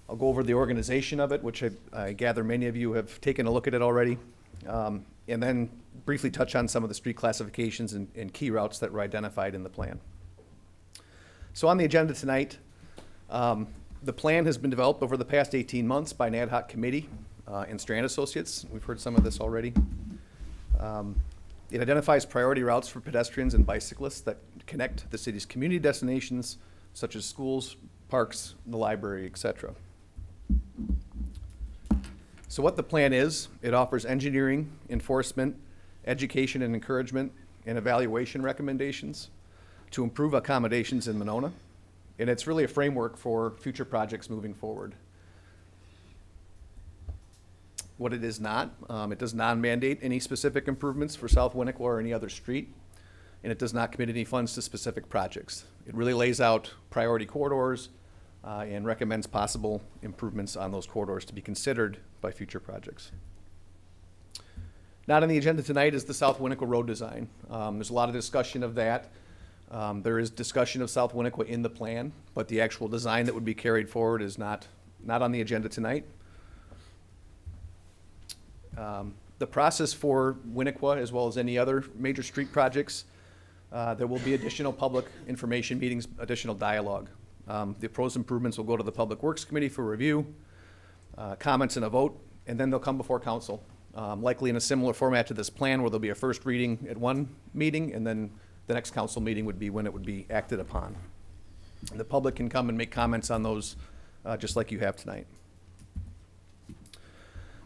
I'll go over the organization of it, which I, I gather many of you have taken a look at it already. Um, and then briefly touch on some of the street classifications and, and key routes that were identified in the plan. So on the agenda tonight, um, the plan has been developed over the past 18 months by an ad hoc committee uh, and Strand Associates. We've heard some of this already. Um, It identifies priority routes for pedestrians and bicyclists that connect the city's community destinations such as schools, parks, the library, etc. So what the plan is, it offers engineering, enforcement, education and encouragement, and evaluation recommendations to improve accommodations in Monona. And it's really a framework for future projects moving forward. What it is not, um, it does not mandate any specific improvements for South Winnequah or any other street, and it does not commit any funds to specific projects. It really lays out priority corridors uh, and recommends possible improvements on those corridors to be considered by future projects. Not on the agenda tonight is the South Winnequah Road design. Um, there's a lot of discussion of that. Um, there is discussion of South Winnequah in the plan, but the actual design that would be carried forward is not, not on the agenda tonight. Um, the process for Winnequah, as well as any other major street projects, uh, there will be additional public information meetings, additional dialogue. Um, the proposed improvements will go to the Public Works Committee for review, uh, comments and a vote, and then they'll come before council. Um, likely in a similar format to this plan where there'll be a first reading at one meeting and then the next council meeting would be when it would be acted upon. And the public can come and make comments on those uh, just like you have tonight.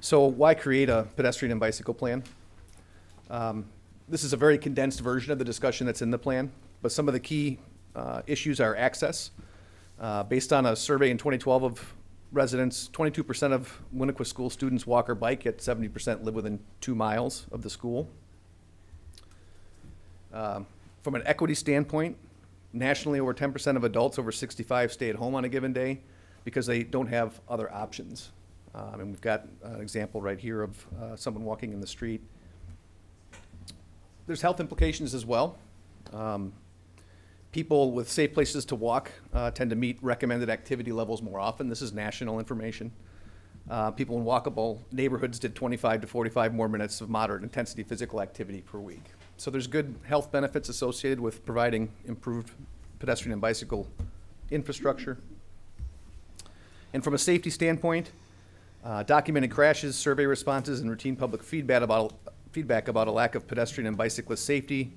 So why create a pedestrian and bicycle plan? Um, this is a very condensed version of the discussion that's in the plan, but some of the key uh, issues are access. Uh, based on a survey in 2012 of residents, 22% of Winnequah school students walk or bike, yet 70% live within two miles of the school. Um, from an equity standpoint, nationally, over 10% of adults over 65 stay at home on a given day because they don't have other options. Um, and we've got an example right here of uh, someone walking in the street. There's health implications as well. Um, people with safe places to walk uh, tend to meet recommended activity levels more often. This is national information. Uh, people in walkable neighborhoods did 25 to 45 more minutes of moderate intensity physical activity per week. So there's good health benefits associated with providing improved pedestrian and bicycle infrastructure. And from a safety standpoint, uh, documented crashes, survey responses, and routine public feedback about, feedback about a lack of pedestrian and bicyclist safety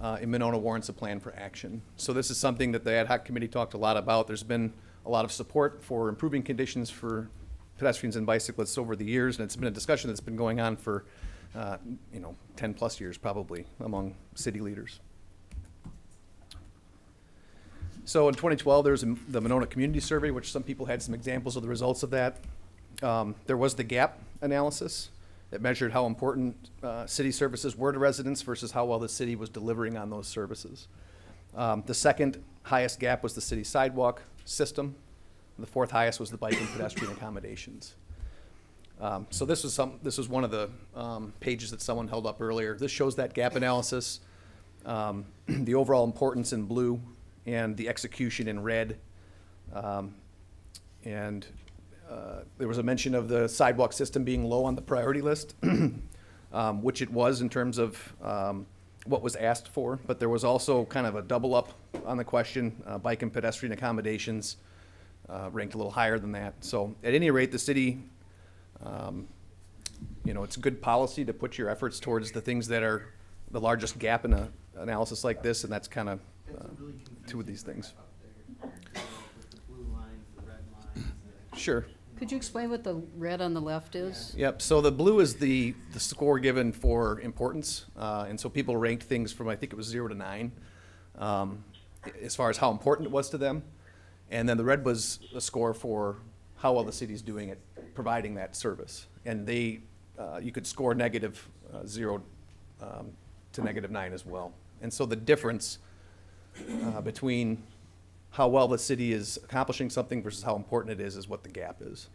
uh, in Monona warrants a plan for action. So this is something that the ad hoc committee talked a lot about. There's been a lot of support for improving conditions for pedestrians and bicyclists over the years, and it's been a discussion that's been going on for, uh, you know, 10 plus years probably among city leaders. So in 2012, there was the Monona Community Survey, which some people had some examples of the results of that. Um, there was the gap analysis that measured how important uh, city services were to residents versus how well the city was delivering on those services. Um, the second highest gap was the city sidewalk system. The fourth highest was the bike and pedestrian accommodations. Um, so this was some. This was one of the um, pages that someone held up earlier. This shows that gap analysis, um, *clears throat* the overall importance in blue, and the execution in red. Um, and uh, there was a mention of the sidewalk system being low on the priority list, *clears throat* um, which it was in terms of um, what was asked for. But there was also kind of a double up on the question. Uh, bike and pedestrian accommodations uh, ranked a little higher than that. So at any rate, the city, um, you know, it's a good policy to put your efforts towards the things that are the largest gap in a analysis like this, and that's kind of uh, two of these things. Sure. Could you explain what the red on the left is? Yep, so the blue is the, the score given for importance, uh, and so people ranked things from, I think it was zero to nine, um, as far as how important it was to them. And then the red was a score for how well the city's doing at providing that service. And they, uh, you could score negative uh, zero um, to negative nine as well. And so the difference uh, between how well the city is accomplishing something versus how important it is is what the gap is.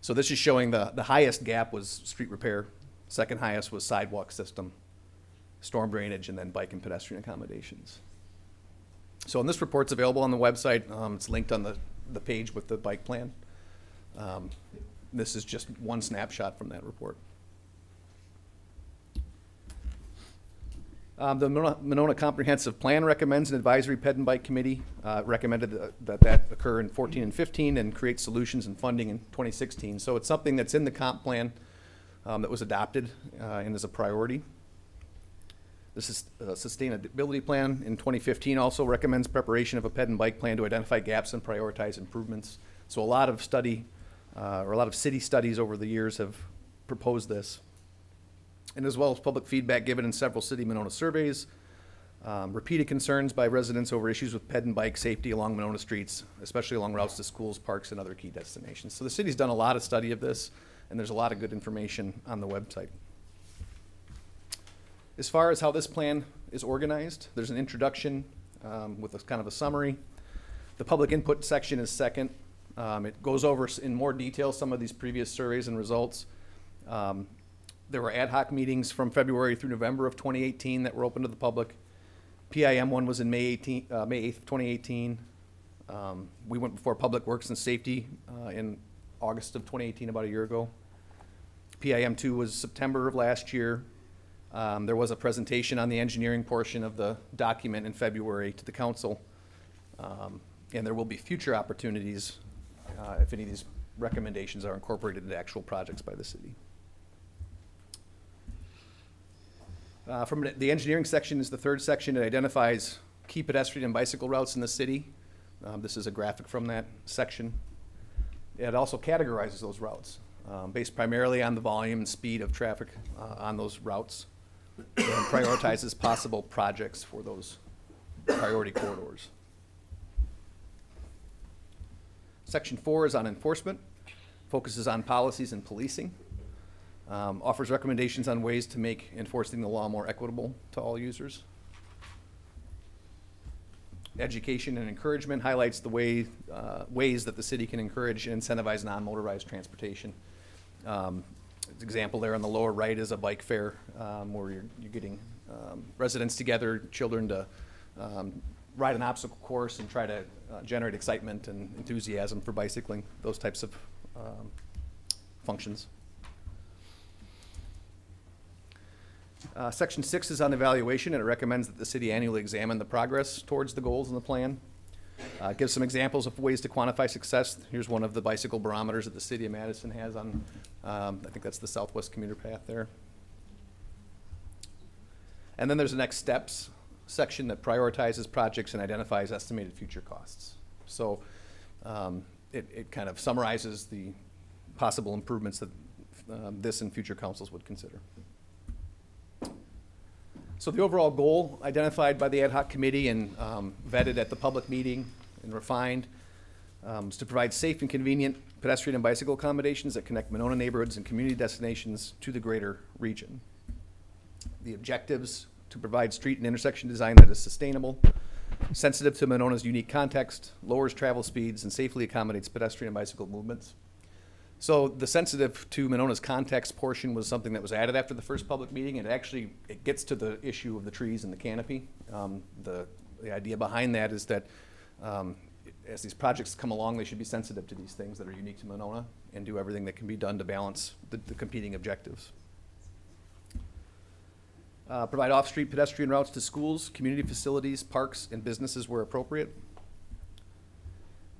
So this is showing the, the highest gap was street repair Second highest was sidewalk system, storm drainage, and then bike and pedestrian accommodations. So, and this report's available on the website. Um, it's linked on the, the page with the bike plan. Um, this is just one snapshot from that report. Um, the Monona, Comprehensive Plan recommends an advisory ped and bike committee, uh, recommended that, that occur in fourteen and fifteen and create solutions and funding in twenty sixteen. So it's something that's in the comp plan, um, that was adopted, uh, and is a priority. This is a sustainability plan in twenty fifteen also recommends preparation of a ped and bike plan to identify gaps and prioritize improvements. So a lot of study, uh, or a lot of city studies over the years have proposed this and as well as public feedback given in several city Monona surveys, um, repeated concerns by residents over issues with ped and bike safety along Monona streets, especially along routes to schools, parks, and other key destinations. So the city's done a lot of study of this, and there's a lot of good information on the website. As far as how this plan is organized, there's an introduction um, with a kind of a summary. The public input section is second. Um, it goes over in more detail some of these previous surveys and results. Um, there were ad hoc meetings from February through November of 2018 that were open to the public. PIM one was in May 18, uh, May 8th, of 2018. Um, we went before Public Works and Safety uh, in August of 2018, about a year ago. PIM two was September of last year. Um, there was a presentation on the engineering portion of the document in February to the council. Um, and there will be future opportunities uh, if any of these recommendations are incorporated into actual projects by the city. Uh, From the- engineering section is the third section. It identifies key pedestrian and bicycle routes in the city. Um, This is a graphic from that section. It also categorizes those routes, um, based primarily on the volume and speed of traffic uh, on those routes, and prioritizes possible projects for those priority corridors. Section four is on enforcement, focuses on policies and policing um, offers recommendations on ways to make enforcing the law more equitable to all users. Education and encouragement highlights the way, uh, ways that the city can encourage and incentivize non-motorized transportation. Um, example there on the lower right is a bike fair um, where you're, you're getting um, residents together, children to um, ride an obstacle course and try to uh, generate excitement and enthusiasm for bicycling, those types of um, functions. Uh, Section six is on evaluation, and it recommends that the city annually examine the progress towards the goals in the plan. Uh, Gives some examples of ways to quantify success. Here's one of the bicycle barometers that the city of Madison has on, um, I think that's the southwest commuter path there. And then there's the next steps section that prioritizes projects and identifies estimated future costs. So um, it, it kind of summarizes the possible improvements that um, this and future councils would consider. So the overall goal identified by the ad hoc committee and um, vetted at the public meeting and refined um, is to provide safe and convenient pedestrian and bicycle accommodations that connect Monona neighborhoods and community destinations to the greater region. The objectives to provide street and intersection design that is sustainable, sensitive to Monona's unique context, lowers travel speeds, and safely accommodates pedestrian and bicycle movements. So the sensitive to Monona's context portion was something that was added after the first public meeting, and it actually, it gets to the issue of the trees and the canopy. Um, the, the idea behind that is that, um, as these projects come along, they should be sensitive to these things that are unique to Monona and do everything that can be done to balance the, the competing objectives. Uh, provide off-street pedestrian routes to schools, community facilities, parks, and businesses where appropriate.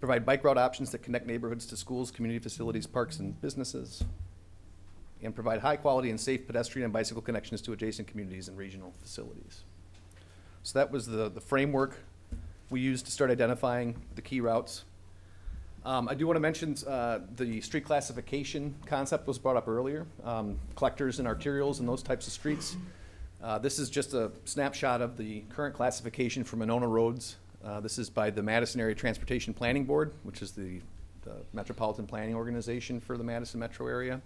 Provide bike route options that connect neighborhoods to schools, community facilities, parks, and businesses. And provide high-quality and safe pedestrian and bicycle connections to adjacent communities and regional facilities. So that was the, the framework we used to start identifying the key routes. Um, I do want to mention, uh, the street classification concept was brought up earlier. Um, collectors and arterials and those types of streets. Uh, this is just a snapshot of the current classification for Monona roads. Uh, this is by the Madison Area Transportation Planning Board, which is the, the metropolitan planning organization for the Madison metro area.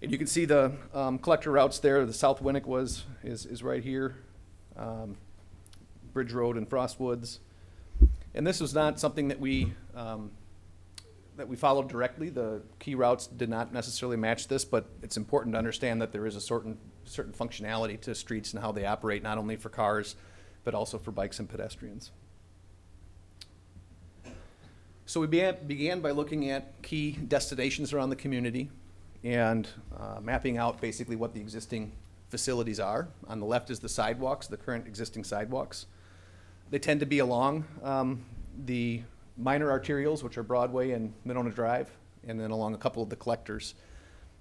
And you can see the um, collector routes there. The South Winnick was is, is right here, um, Bridge Road and Frostwoods. And this was not something that we um, that we followed directly. The key routes did not necessarily match this, but it's important to understand that there is a certain, certain functionality to streets and how they operate, not only for cars, but also for bikes and pedestrians. So we began, by looking at key destinations around the community and uh, mapping out basically what the existing facilities are. On the left is the sidewalks, the current existing sidewalks. They tend to be along um, the minor arterials, which are Broadway and Monona Drive, and then along a couple of the collectors.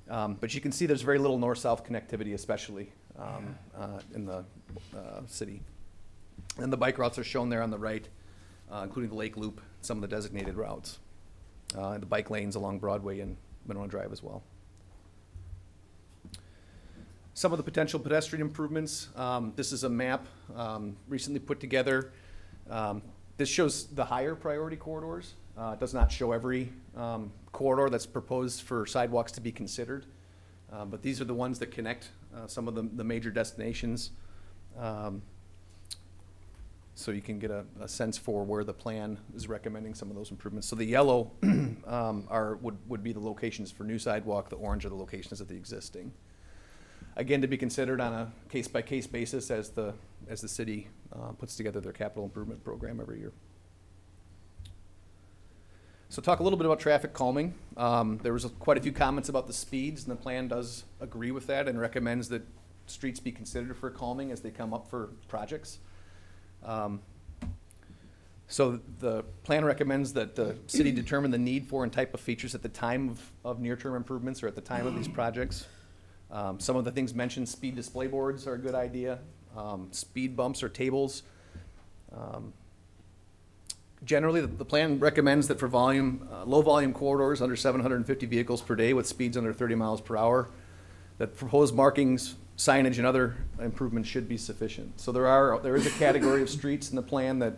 Um, but you can see there's very little north-south connectivity, especially um, uh, in the uh, city. And the bike routes are shown there on the right, uh, including the Lake Loop, some of the designated routes, uh, and the bike lanes along Broadway and Monona Drive as well. Some of the potential pedestrian improvements. Um, this is a map um, recently put together. Um, this shows the higher priority corridors. Uh, it does not show every um, corridor that's proposed for sidewalks to be considered. Uh, but these are the ones that connect uh, some of the, the major destinations. Um, so you can get a, a sense for where the plan is recommending some of those improvements. So the yellow *clears throat* um, are, would, would be the locations for new sidewalk, the orange are the locations of the existing. Again, to be considered on a case-by-case basis as the, as the city uh, puts together their capital improvement program every year. So talk a little bit about traffic calming. Um, there was a- quite a few comments about the speeds, and the plan does agree with that and recommends that streets be considered for calming as they come up for projects. Um, So the plan recommends that the city determine the need for and type of features at the time of, of near-term improvements or at the time of these projects. Um, some of the things mentioned, speed display boards are a good idea, um, speed bumps or tables. Um, Generally, the, the plan recommends that for volume, uh, low-volume corridors under seven hundred and fifty vehicles per day with speeds under thirty miles per hour, that proposed markings, signage, and other improvements should be sufficient. So there are, there is a category of streets in the plan that,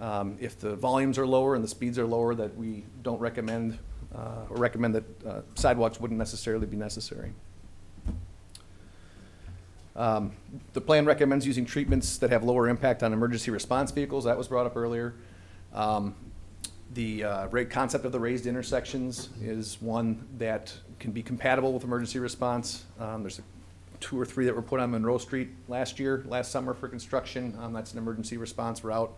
um, if the volumes are lower and the speeds are lower, that we don't recommend, uh, or recommend that uh, sidewalks wouldn't necessarily be necessary. Um, The plan recommends using treatments that have lower impact on emergency response vehicles, that was brought up earlier. Um, The uh, concept of the raised intersections is one that can be compatible with emergency response. Um, There's a- two or three that were put on Monroe Street last year, last summer for construction. Um, That's an emergency response route.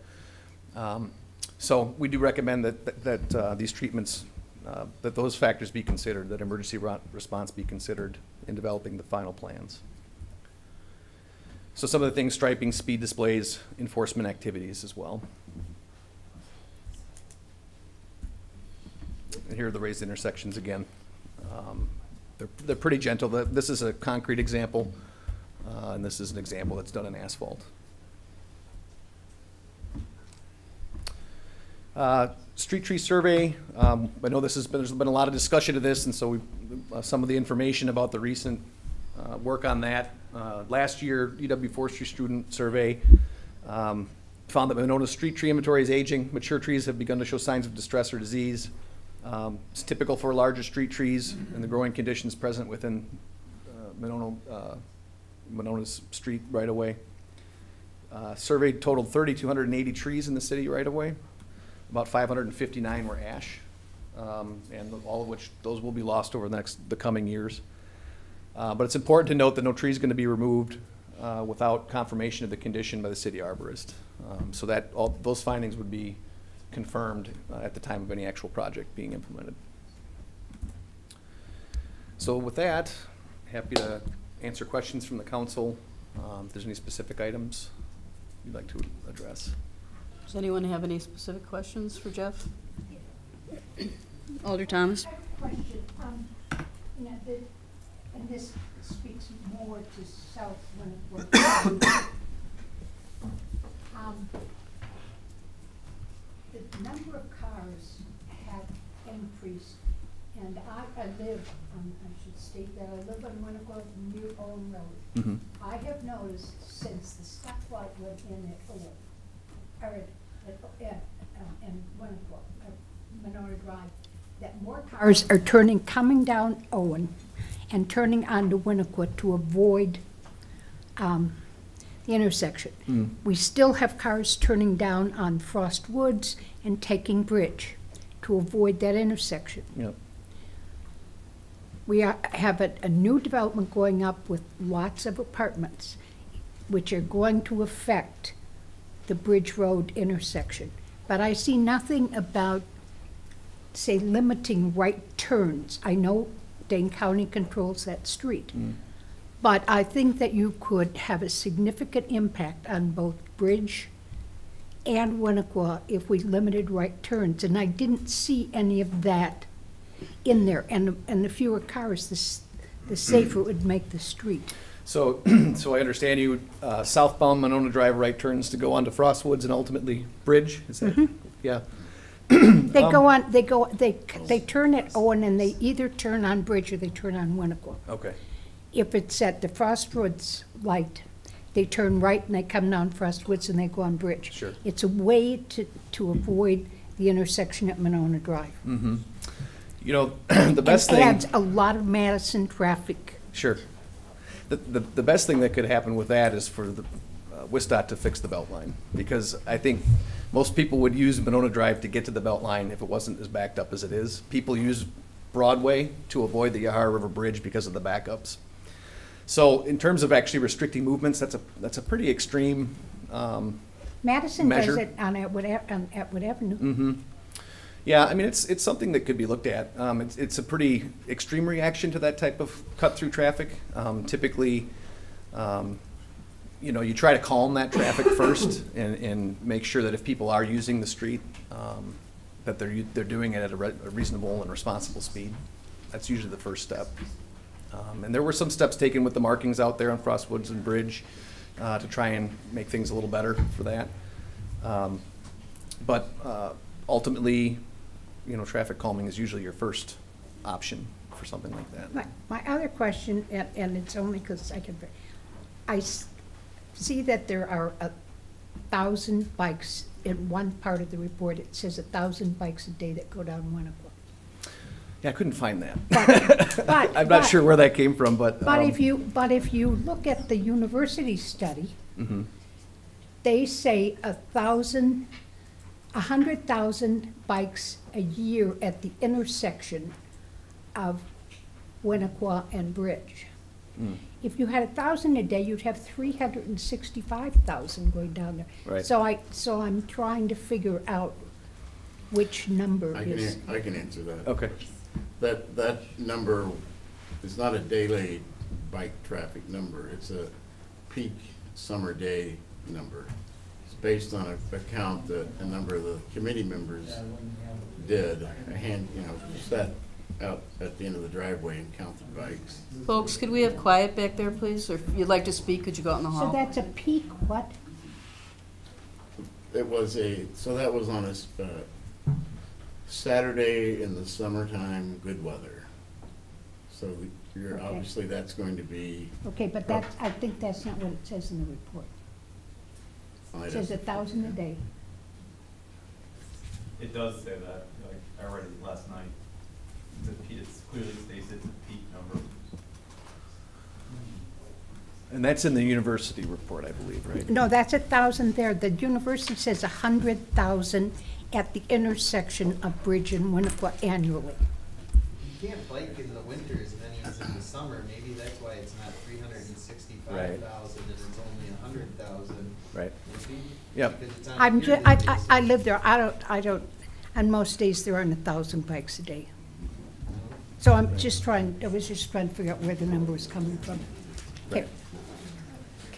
Um, So we do recommend that, that- that uh, these treatments, uh, that those factors be considered, that emergency response be considered in developing the final plans. So some of the things, striping, speed displays, enforcement activities as well. And here are the raised intersections again. Um, They're, they're pretty gentle. This is a concrete example, uh, and this is an example that's done in asphalt. Uh, Street tree survey, um, I know this has been, there's been a lot of discussion of this, and so we, uh, some of the information about the recent uh, work on that. Uh, Last year, UW Forestry student survey um, found that Monona street tree inventory is aging. Mature trees have begun to show signs of distress or disease. Um, It's typical for larger street trees and the growing conditions present within uh, Monona, uh, Monona's street right-of-way. Uh, Survey totaled 3,280 trees in the city right-of-way. About 559 were ash, um, and all of which, those will be lost over the next, the coming years. Uh, But it's important to note that no tree is going to be removed uh, without confirmation of the condition by the city arborist. Um, So that, all, those findings would be confirmed uh, at the time of any actual project being implemented. So with that, happy to answer questions from the council, um, if there's any specific items you'd like to address. Does anyone have any specific questions for Jeff? Alder Thomas? Question, um, you know, the, and this speaks more to South Winnequah. *coughs* Um, the number of cars have increased, and I, I live, um, I should state that, I live on Winnequah near Owen Road. Mhm. I have noticed since the stoplight went in at Owen, or at, at, at, uh, in Winnicott, uh, Drive, that more cars are turning, coming down Owen and turning onto Winnequah to avoid um, the intersection. Mm. We still have cars turning down on Frost Woods and taking Bridge. to avoid that intersection. Yep. We are, have a, a new development going up with lots of apartments, which are going to affect the Bridge Road intersection. But I see nothing about, say, limiting right turns. I know Dane County controls that street. But I think that you could have a significant impact on both Bridge and Winnequah if we limited right turns. And I didn't see any of that in there. And, and the fewer cars, the, the *clears throat* safer it would make the street. So, *clears throat* so I understand you, uh, southbound Monona Drive right turns to go onto Frostwoods and ultimately Bridge, is that? Mhm. *clears throat* Yeah. They Um, go on, they go, they, they turn at Owen and they either turn on Bridge or they turn on Winnequah. Okay. If it's at the Frostwoods light, they turn right and they come down Frostwoods and they go on Bridge. Sure. It's a way to, to avoid the intersection at Monona Drive. Mm-hmm. You know, *clears throat* the best It thing. adds a lot of Madison traffic. Sure. The, the, the best thing that could happen with that is for the, uh, WISDOT to fix the belt line. Because I think most people would use Monona Drive to get to the belt line if it wasn't as backed up as it is. People use Broadway to avoid the Yahara River Bridge because of the backups. So in terms of actually restricting movements, that's a, that's a pretty extreme, um, Madison does it on Atwood, Ave- on Atwood Avenue. hmm Yeah, I mean, it's, it's something that could be looked at. Um, it's, it's a pretty extreme reaction to that type of cut-through traffic. Um, typically, um, you know, you try to calm that traffic *coughs* first and, and make sure that if people are using the street, um, that they're, u- they're doing it at a re- a reasonable and responsible speed. That's usually the first step. Um, and there were some steps taken with the markings out there on Frostwoods and Bridge, uh, to try and make things a little better for that. Um, But, uh, ultimately, you know, traffic calming is usually your first option for something like that. My, my other question, and, and it's only because I can, I see that there are a thousand bikes in one part of the report. It says a thousand bikes a day that go down Winnequah. Yeah, I couldn't find that. *laughs* but- I'm not but- sure where that came from, but. But um, if you, but if you look at the university study, mhm. they say a thousand, a hundred thousand bikes a year at the intersection of Winnequah and Bridge. Mm. If you had a thousand a day, you'd have three hundred and sixty-five thousand going down there. Right. So I, so I'm trying to figure out which number I can, is. an- I can answer that. Okay. That, that number is not a daily bike traffic number, it's a peak summer day number. It's based on a, a count that a number of the committee members did, a hand, you know, sat out at the end of the driveway and counted bikes. Folks, could we have quiet back there, please? Or if you'd like to speak, could you go out in the hall? So hall? that's a peak what? It was a, so that was on a, s- uh, Saturday in the summertime, good weather. So you're, Okay. obviously, that's going to be. Okay, but that's, I think that's not what it says in the report. It have says a thousand a day. It does say that, like, I read it last night. It's a peak, it's clearly states it's a peak number. And that's in the university report, I believe, right? No, that's a thousand there. The university says a hundred thousand at the intersection of Bridge and Winnequah annually. You can't bike in the winter as many as in the summer, maybe that's why it's not three hundred and sixty-five thousand and it's only a hundred thousand. Right. Maybe? Yep. Because it's on a I'm ju, I, I. I live there. I don't, I don't, on most days there aren't a thousand bikes a day. So I'm just trying, I was just trying to figure out where the number was coming from. Okay,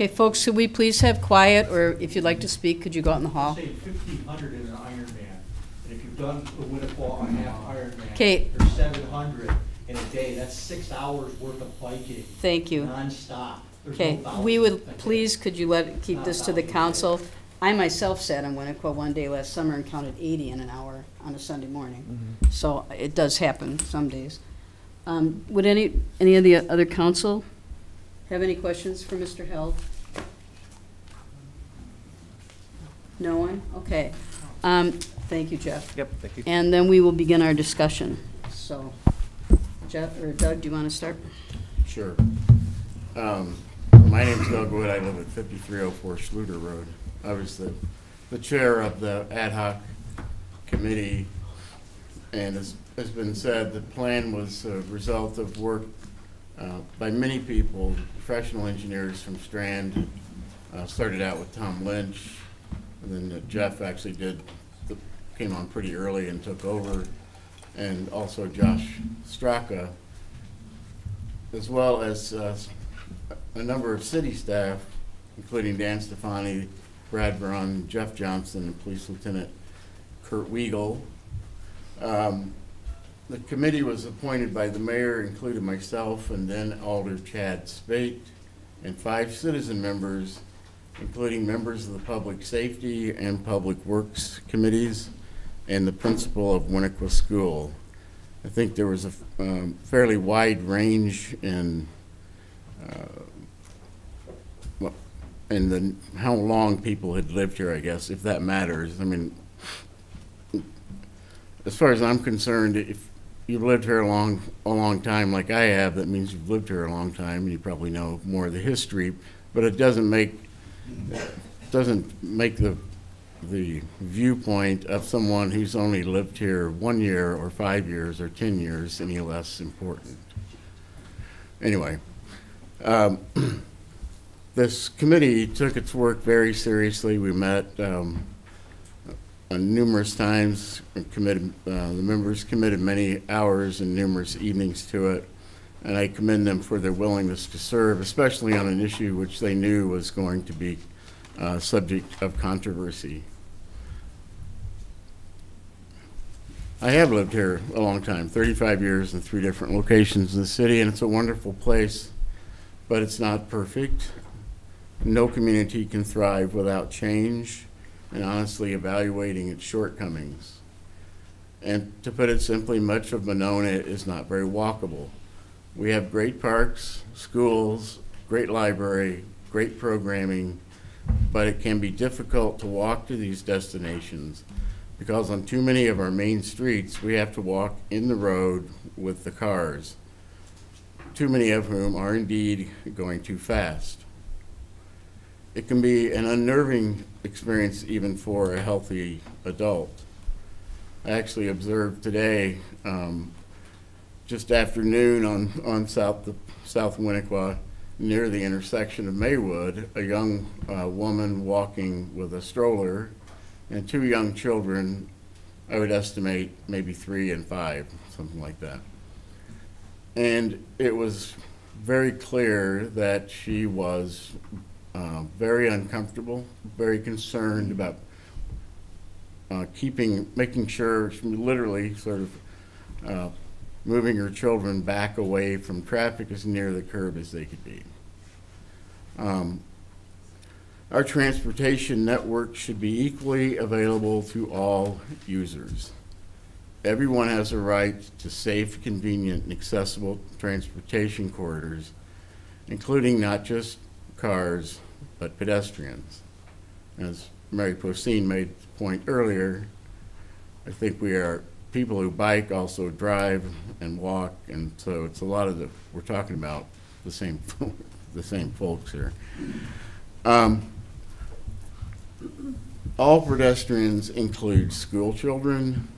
Okay, folks, could we please have quiet, or if you'd like to speak, could you go out in the hall? Say fifteen hundred in an Ironman, and if you've done the Winnequah and half Ironman. Okay. There's seven hundred in a day, that's six hours worth of biking. Thank you. Nonstop. There's Okay, no we would, please, could you let, keep this to the council? I myself sat on Winnequah one day last summer and counted eighty in an hour on a Sunday morning. So it does happen some days. Um, Would any, any of the other council have any questions for Mr. Held? No one? Okay. Um, Thank you, Jeff. Yep, thank you. And then we will begin our discussion. So, Jeff, or Doug, do you want to start? Sure. Um, My name's Doug Wood, I live at fifty-three oh four Schluter Road. I was the, the chair of the ad hoc committee And as has been said, the plan was a result of work uh, by many people, professional engineers from Strand. Uh, Started out with Tom Lynch, and then uh, Jeff actually did, the- came on pretty early and took over, and also Josh Straka, as well as uh, a number of city staff, including Dan Stephany, Brad Braun, Jeff Johnson, and Police Lieutenant Kurt Weigel. Um, The committee was appointed by the mayor, including myself, and then Alder Chad Speight, and five citizen members, including members of the Public Safety and Public Works Committees, and the principal of Winnequah School. I think there was a um, fairly wide range in, uh, in the, how long people had lived here, I guess, if that matters. I mean, as far as I'm concerned, if you've lived here a long, a long time like I have, that means you've lived here a long time, and you probably know more of the history, but it doesn't make, doesn't make the, the viewpoint of someone who's only lived here one year, or five years, or ten years any less important. Anyway, um, *clears throat* this committee took its work very seriously. We met, um, uh, numerous times, committed, uh, the members committed many hours and numerous evenings to it, and I commend them for their willingness to serve, especially on an issue which they knew was going to be uh, subject of controversy. I have lived here a long time, 35 years in three different locations in the city, and it's a wonderful place, but it's not perfect. No community can thrive without change and honestly evaluating its shortcomings. And to put it simply, much of Monona is not very walkable. We have great parks, schools, great library, great programming, but it can be difficult to walk to these destinations because on too many of our main streets, we have to walk in the road with the cars, too many of whom are indeed going too fast. It can be an unnerving experience even for a healthy adult. I actually observed today, um, just after noon on, on South, South Winnequah, near the intersection of Maywood, a young uh, woman walking with a stroller and two young children, I would estimate maybe three and five, something like that. And it was very clear that she was uh, very uncomfortable, very concerned about uh, keeping, making sure, literally sort of uh, moving her children back away from traffic as near the curb as they could be. Um, our transportation network should be equally available to all users. Everyone has a right to safe, convenient, and accessible transportation corridors, including not just cars, but pedestrians. As Mary Poseen made the point earlier, I think we are, people who bike also drive and walk, and so it's a lot of the, we're talking about the same, *laughs* the same folks here. Um, all pedestrians include school children,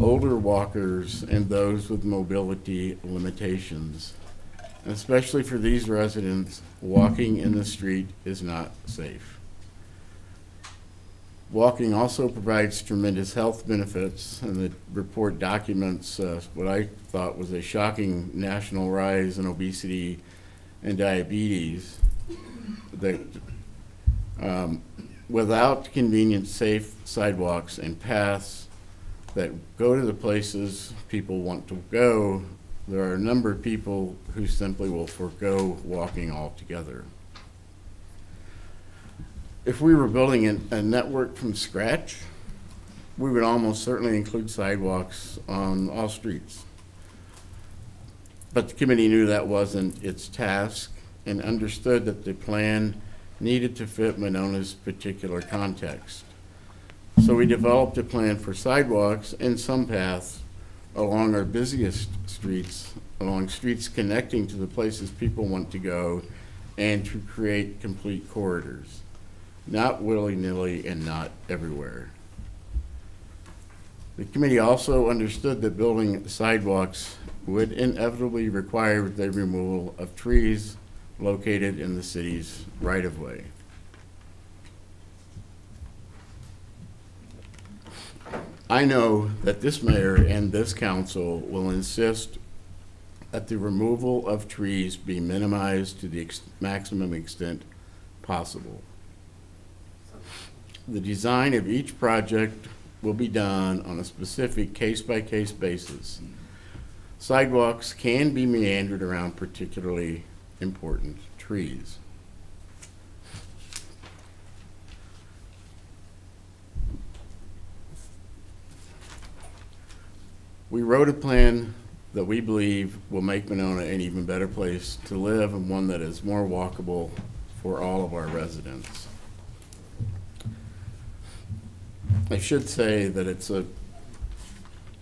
older walkers, and those with mobility limitations. Especially for these residents, walking in the street is not safe. Walking also provides tremendous health benefits, and the report documents uh, what I thought was a shocking national rise in obesity and diabetes. That um, without convenient, safe sidewalks and paths that go to the places people want to go, there are a number of people who simply will forego walking altogether. If we were building a, a network from scratch, we would almost certainly include sidewalks on all streets. But the committee knew that wasn't its task and understood that the plan needed to fit Monona's particular context. So we developed a plan for sidewalks and some paths along our busiest streets, along streets connecting to the places people want to go, and to create complete corridors. Not willy-nilly and not everywhere. The committee also understood that building sidewalks would inevitably require the removal of trees located in the city's right-of-way. I know that this mayor and this council will insist that the removal of trees be minimized to the ex- maximum extent possible. The design of each project will be done on a specific case-by-case basis. Sidewalks can be meandered around particularly important trees. We wrote a plan that we believe will make Monona an even better place to live and one that is more walkable for all of our residents. I should say that it's a,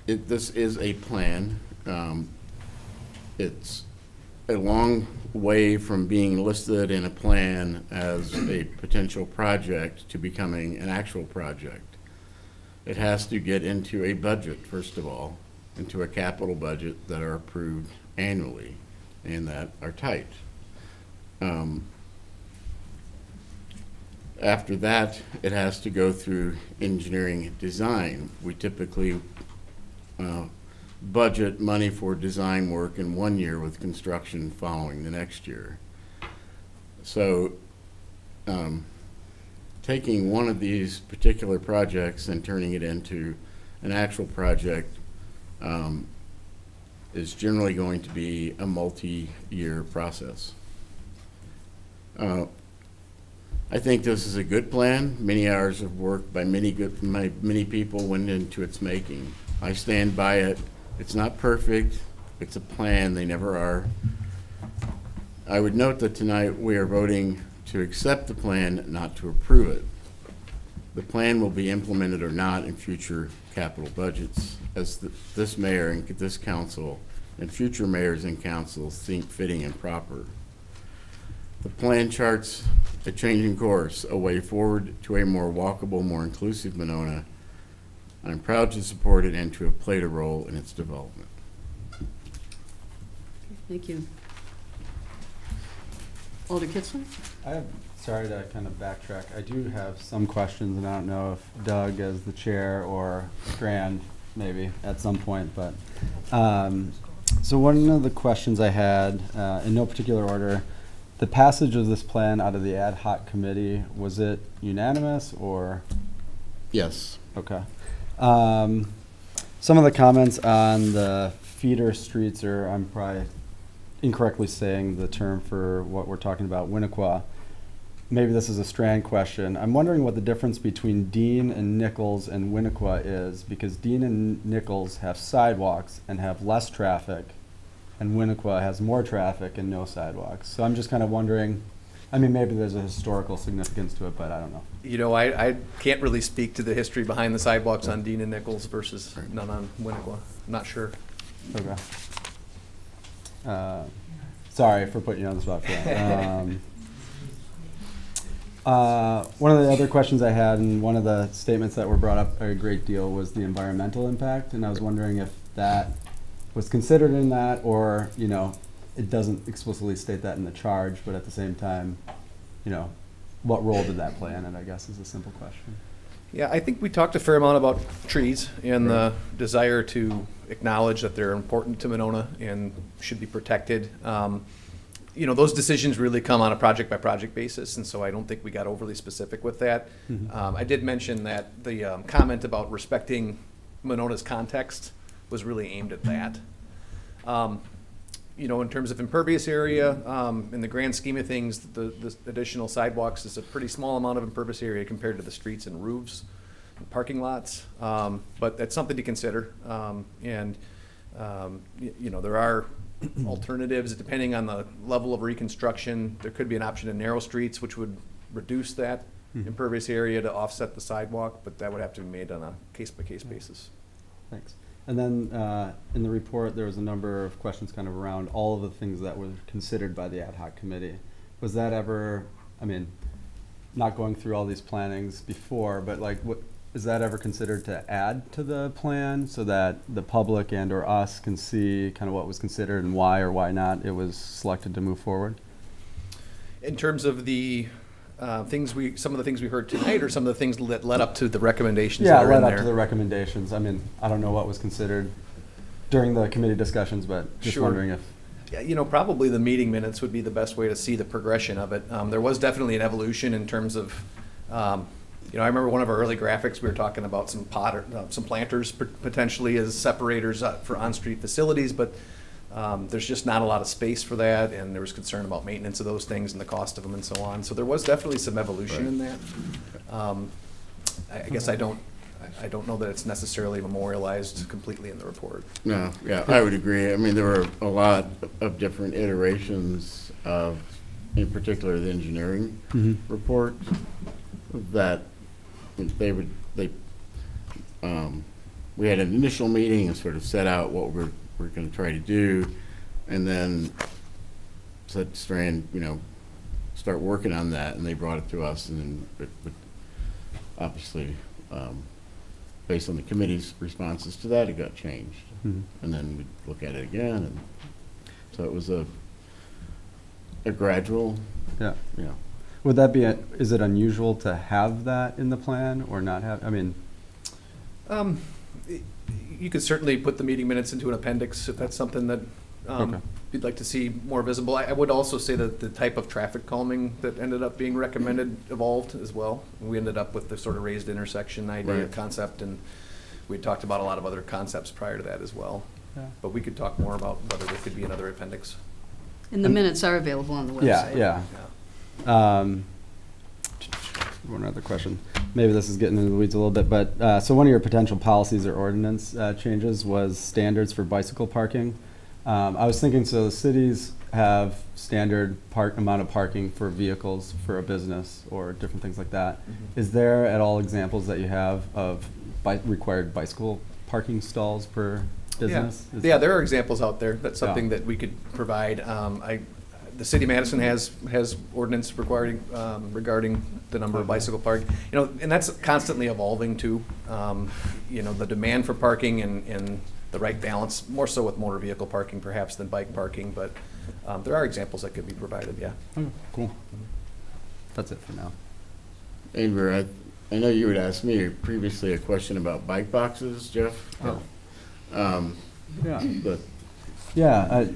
it, this is a plan. Um, It's a long way from being listed in a plan as a potential project to becoming an actual project. It has to get into a budget, first of all, into a capital budget that are approved annually and that are tight. Um, After that, it has to go through engineering design. We typically uh, budget money for design work in one year with construction following the next year. So, um, taking one of these particular projects and turning it into an actual project um, is generally going to be a multi-year process. Uh, I think this is a good plan. Many hours of work by many good, my, many people went into its making. I stand by it. It's not perfect. It's a plan. They never are. I would note that tonight we are voting to accept the plan, not to approve it. The plan will be implemented or not in future capital budgets as th- this mayor and this council and future mayors and councils think fitting and proper. The plan charts a changing course, a way forward to a more walkable, more inclusive Monona. I'm proud to support it and to have played a role in its development. Thank you. Alder Kitzler? I have, sorry to kind of backtrack. I do have some questions, and I don't know if Doug, as the chair, or Strand, maybe at some point. But um, so one of the questions I had, uh, in no particular order, the passage of this plan out of the ad hoc committee was it unanimous or? Yes. Okay. Um, some of the comments on the feeder streets, or I'm probably incorrectly saying the term for what we're talking about, Winnequah. Maybe this is a strand question. I'm wondering what the difference between Dean and Nichols and Winnequah is, because Dean and Nichols have sidewalks and have less traffic, and Winnequah has more traffic and no sidewalks. So I'm just kind of wondering, I mean, maybe there's a historical significance to it, but I don't know. You know, I, I can't really speak to the history behind the sidewalks on Dean and Nichols versus none on Winnequah. Not sure. Okay. Uh, Sorry for putting you on the spot for that. *laughs* Um, uh, One of the other questions I had, and one of the statements that were brought up a great deal, was the environmental impact, and I was wondering if that was considered in that, or, you know, it doesn't explicitly state that in the charge, but at the same time, you know, what role did that play in it, I guess, is a simple question. Yeah, I think we talked a fair amount about trees and the desire to acknowledge that they're important to Monona and should be protected. Um, You know, those decisions really come on a project-by-project basis, and so I don't think we got overly specific with that. Mhm. Um, I did mention that the um, comment about respecting Monona's context was really aimed at that. Um, You know, in terms of impervious area, um, in the grand scheme of things, the, the additional sidewalks is a pretty small amount of impervious area compared to the streets and roofs and parking lots. Um, but that's something to consider. Um, and, um, y- you know, there are *clears throat* alternatives depending on the level of reconstruction. There could be an option in narrow streets, which would reduce that Mhm. impervious area to offset the sidewalk, but that would have to be made on a case-by-case basis. Thanks. And then uh, in the report, there was a number of questions kind of around all of the things that were considered by the ad hoc committee. Was that ever, I mean, not going through all these plannings before, but like, what, is that ever considered to add to the plan so that the public and or us can see kind of what was considered and why or why not it was selected to move forward? In terms of the uh, things we, some of the things we heard tonight, or some of the things that led up to the recommendations Yeah, that are in led up to the recommendations. I mean, I don't know what was considered during the committee discussions, but just Sure. wondering if, Yeah, you know, probably the meeting minutes would be the best way to see the progression of it. Um, there was definitely an evolution in terms of, um, you know, I remember one of our early graphics, we were talking about some potter, uh, some planters pot- potentially as separators uh, for on-street facilities, but um, there's just not a lot of space for that, and there was concern about maintenance of those things and the cost of them and so on. So there was definitely some evolution in that. Um, I, I guess I don't, I- I don't know that it's necessarily memorialized completely in the report. No, yeah, I would agree. I mean, there were a lot of different iterations of, in particular, the engineering Mhm. report that they would, they, um, we had an initial meeting and sort of set out what we're, we're gonna try to do, and then said Strand, you know, start working on that, and they brought it to us, and then it would, obviously, um, based on the committee's responses to that, it got changed. Mhm. And then we'd look at it again, and so it was a, a gradual, yeah. you know, Would that be, a- is it unusual to have that in the plan or not have, I mean, Um, y- You could certainly put the meeting minutes into an appendix if that's something that um, Okay. you'd like to see more visible. I I would also say that the type of traffic calming that ended up being recommended evolved as well. We ended up with the sort of raised intersection idea Right. concept, and we talked about a lot of other concepts prior to that as well. Yeah. But we could talk more about whether there could be another appendix. And the minutes are available on the yeah, website. yeah. Um, one other question. Maybe this is getting into the weeds a little bit, but, uh, so one of your potential policies or ordinance, uh, changes was standards for bicycle parking. Um, I was thinking, so the cities have standard park, amount of parking for vehicles for a business or different things like that. Mhm. Is there at all examples that you have of bi- required bicycle parking stalls per business? Yeah, yeah, there are examples out there. That's Yeah. something that we could provide. Um, I, the city of Madison has, has ordinance regarding, um, regarding the number of bicycle park. You know, and that's constantly evolving too. Um, you know, the demand for parking and, and the right balance, more so with motor vehicle parking perhaps than bike parking, but, um, there are examples that could be provided, yeah. Oh, cool. That's it for now. Amber, I, I know you had asked me previously a question about bike boxes, Jeff. Oh. Um, Yeah. But, Yeah, uh,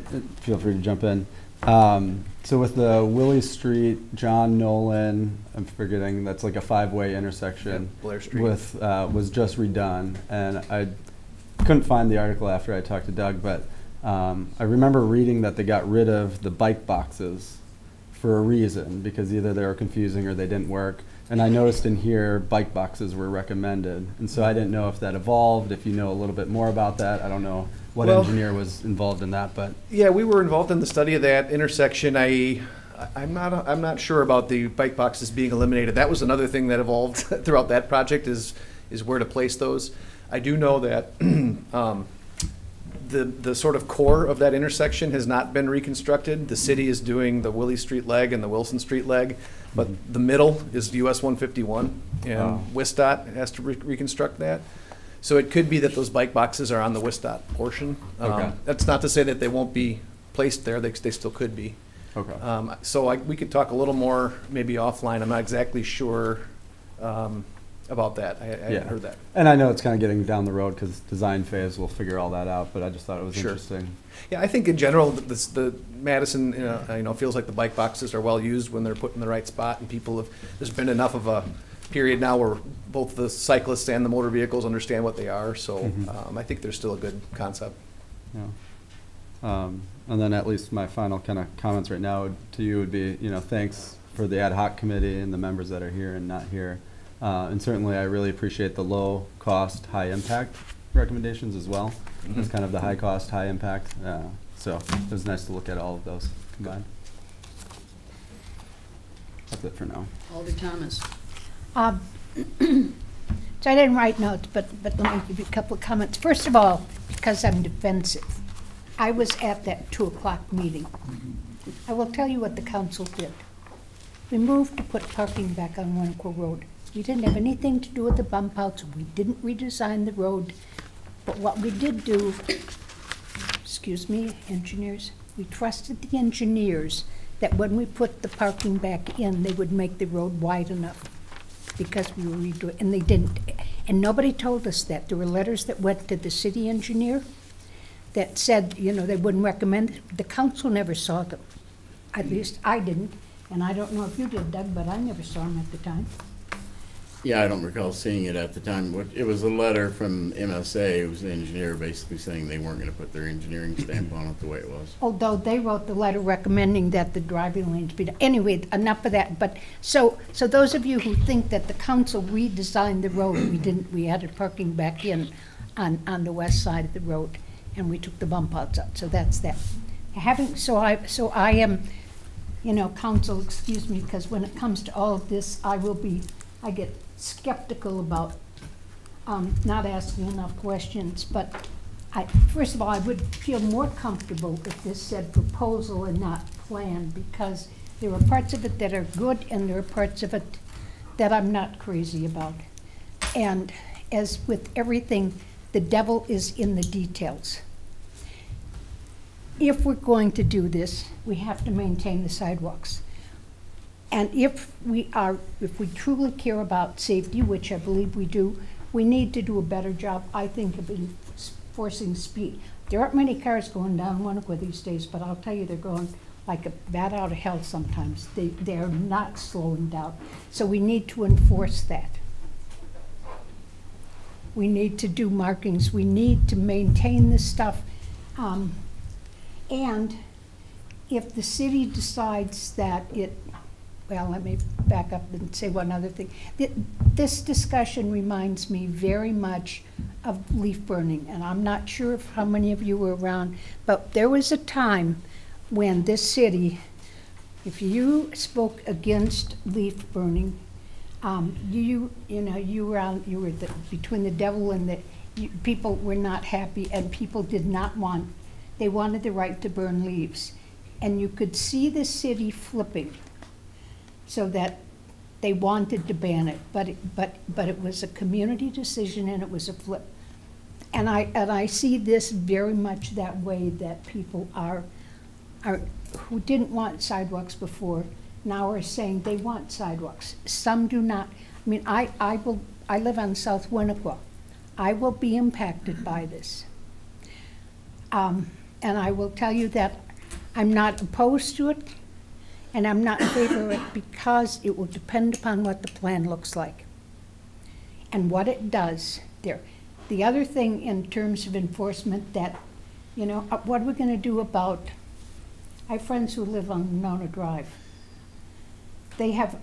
feel free to jump in. Um, so with the Willy Street, John Nolen, I'm forgetting, that's like a five-way intersection. Yep, Blair Street. With, uh, was just redone, and I couldn't find the article after I talked to Doug, but, um, I remember reading that they got rid of the bike boxes for a reason, because either they were confusing or they didn't work. And I noticed in here, bike boxes were recommended, and so I didn't know if that evolved, if you know a little bit more about that. I don't know what Well- engineer was involved in that, but, Yeah, we were involved in the study of that intersection. I, I'm not, I'm not sure about the bike boxes being eliminated. That was another thing that evolved *laughs* throughout that project is, is where to place those. I do know that, *clears throat* um, the, the sort of core of that intersection has not been reconstructed. The city is doing the Willy Street leg and the Wilson Street leg, but the middle is US 151, and WISDOT has to re- reconstruct that. So it could be that those bike boxes are on the WISDOT portion. Um, Okay. That's not to say that they won't be placed there, they, they still could be. okay. Um, so I, we could talk a little more, maybe offline, I'm not exactly sure, um, about that, I, I Yeah. haven't heard that. And I know it's kind of getting down the road because design phase will figure all that out, but I just thought it was Sure. interesting. Yeah, I think in general, this- the Madison, you know, you know, feels like the bike boxes are well used when they're put in the right spot, and people have, there's been enough of a period now where both the cyclists and the motor vehicles understand what they are, so, Mhm. um, I think there's still a good concept. Yeah. Um, and then at least my final kind of comments right now would- to you would be, you know, thanks for the ad hoc committee and the members that are here and not here. Uh, and certainly I really appreciate the low cost, high impact recommendations as well. It's Mhm. kind of the high cost, high impact. Uh, so it was nice to look at all of those combined. That's it for now. Alder Thomas. Um, So *coughs* I didn't write notes, but, but let me give you a couple of comments. First of all, because I'm defensive, I was at that two o'clock meeting. I will tell you what the council did. We moved to put parking back on Winnequah Road. We didn't have anything to do with the bump outs. We didn't redesign the road. But what we did do, *coughs* excuse me, engineers, we trusted the engineers that when we put the parking back in, they would make the road wide enough because we were redoing, and they didn't. And nobody told us that. There were letters that went to the city engineer that said, you know, they wouldn't recommend it. The council never saw them. At least I didn't, and I don't know if you did, Doug, but I never saw them at the time. Yeah, I don't recall seeing it at the time. It was a letter from MSA, it was the engineer basically saying they weren't gonna put their engineering stamp on it the way it was. Although they wrote the letter recommending that the driving lanes be, anyway, enough of that. But, so, so those of you who think that the council redesigned the road, we didn't, we added parking back in on, on the west side of the road, and we took the bump outs out, so that's that. Having, so I, so I am, you know, council, excuse me, because when it comes to all of this, I will be, I get skeptical about um, not asking enough questions, but I, first of all, I would feel more comfortable if this said proposal and not plan, because there are parts of it that are good and there are parts of it that I'm not crazy about. And as with everything, the devil is in the details. If we're going to do this, we have to maintain the sidewalks. And if we are, if we truly care about safety, which I believe we do, we need to do a better job, I think, of enforcing speed. There aren't many cars going down Winnequah these days, but I'll tell you, they're going like a bat out of hell sometimes. They, they're not slowing down. So we need to enforce that. We need to do markings. We need to maintain this stuff. Um, and if the city decides that it well, let me back up and say one other thing. This discussion reminds me very much of leaf burning, and I'm not sure if how many of you were around, but there was a time when this city, if you spoke against leaf burning, um, you, you know, you were you were the, between the devil and the, you, people were not happy, and people did not want, they wanted the right to burn leaves. And you could see the city flipping so that they wanted to ban it, but it, but but it was a community decision and it was a flip. And I and I see this very much that way that people are are who didn't want sidewalks before now are saying they want sidewalks. Some do not. I mean, I, I will I live on South Winnequah. I will be impacted by this. Um, and I will tell you that I'm not opposed to it. And I'm not in favor of it because it will depend upon what the plan looks like and what it does there. The other thing in terms of enforcement that, you know, uh, what are we going to do about, I have friends who live on Nona Drive. They have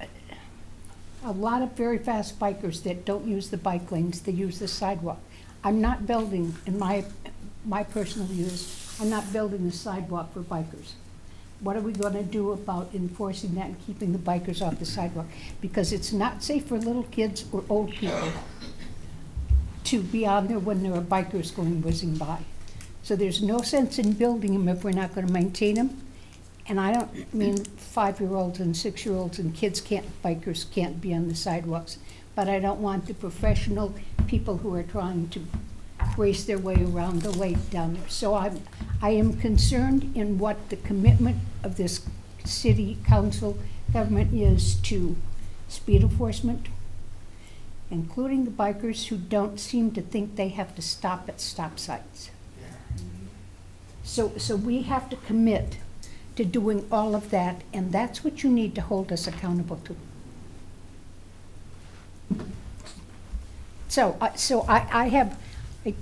a lot of very fast bikers that don't use the bike lanes, they use the sidewalk. I'm not building, in my, my personal views, I'm not building a sidewalk for bikers. What are we going to do about enforcing that and keeping the bikers off the sidewalk? Because it's not safe for little kids or old people to be on there when there are bikers going whizzing by. So there's no sense in building them if we're not going to maintain them. And I don't mean five-year-olds and six-year-olds and kids can't, bikers can't be on the sidewalks. But I don't want the professional people who are trying to race their way around the lake down there. So I'm, I am concerned in what the commitment of this city council government is to speed enforcement, including the bikers who don't seem to think they have to stop at stop signs. So, so we have to commit to doing all of that, and that's what you need to hold us accountable to. So, uh, so I, I have, I-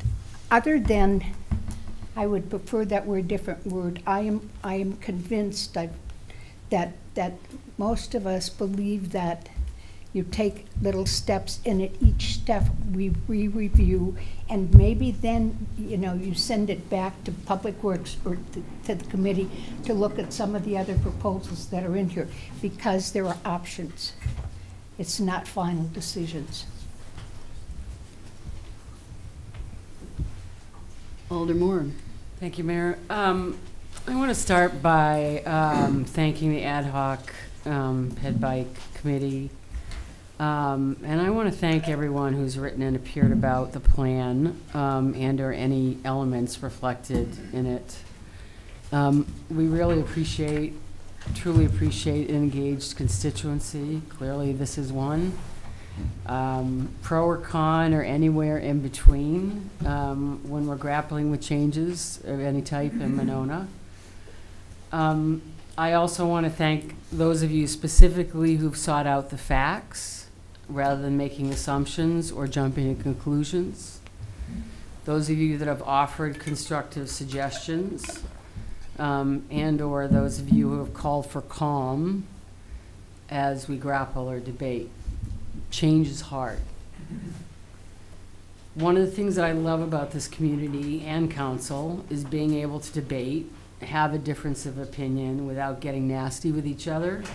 other than, I would prefer that were a different word, I am, I am convinced I- that, that most of us believe that you take little steps and at each step we re-review and maybe then, you know, you send it back to Public Works or to, to the committee to look at some of the other proposals that are in here because there are options. It's not final decisions. Alder Moore. Thank you, Mayor. Um, I want to start by um, thanking the ad hoc um, Ped Bike Committee Um, and I want to thank everyone who's written and appeared about the plan um, and or any elements reflected in it. Um, we really appreciate, truly appreciate engaged constituency. Clearly, this is one. Um, pro or con or anywhere in between um, when we're grappling with changes of any type in Monona. Um, I also want to thank those of you specifically who've sought out the facts rather than making assumptions or jumping to conclusions. Those of you that have offered constructive suggestions, um, and/or those of you who have called for calm as we grapple or debate. Change is hard. One of the things that I love about this community and council is being able to debate, have a difference of opinion without getting nasty with each other,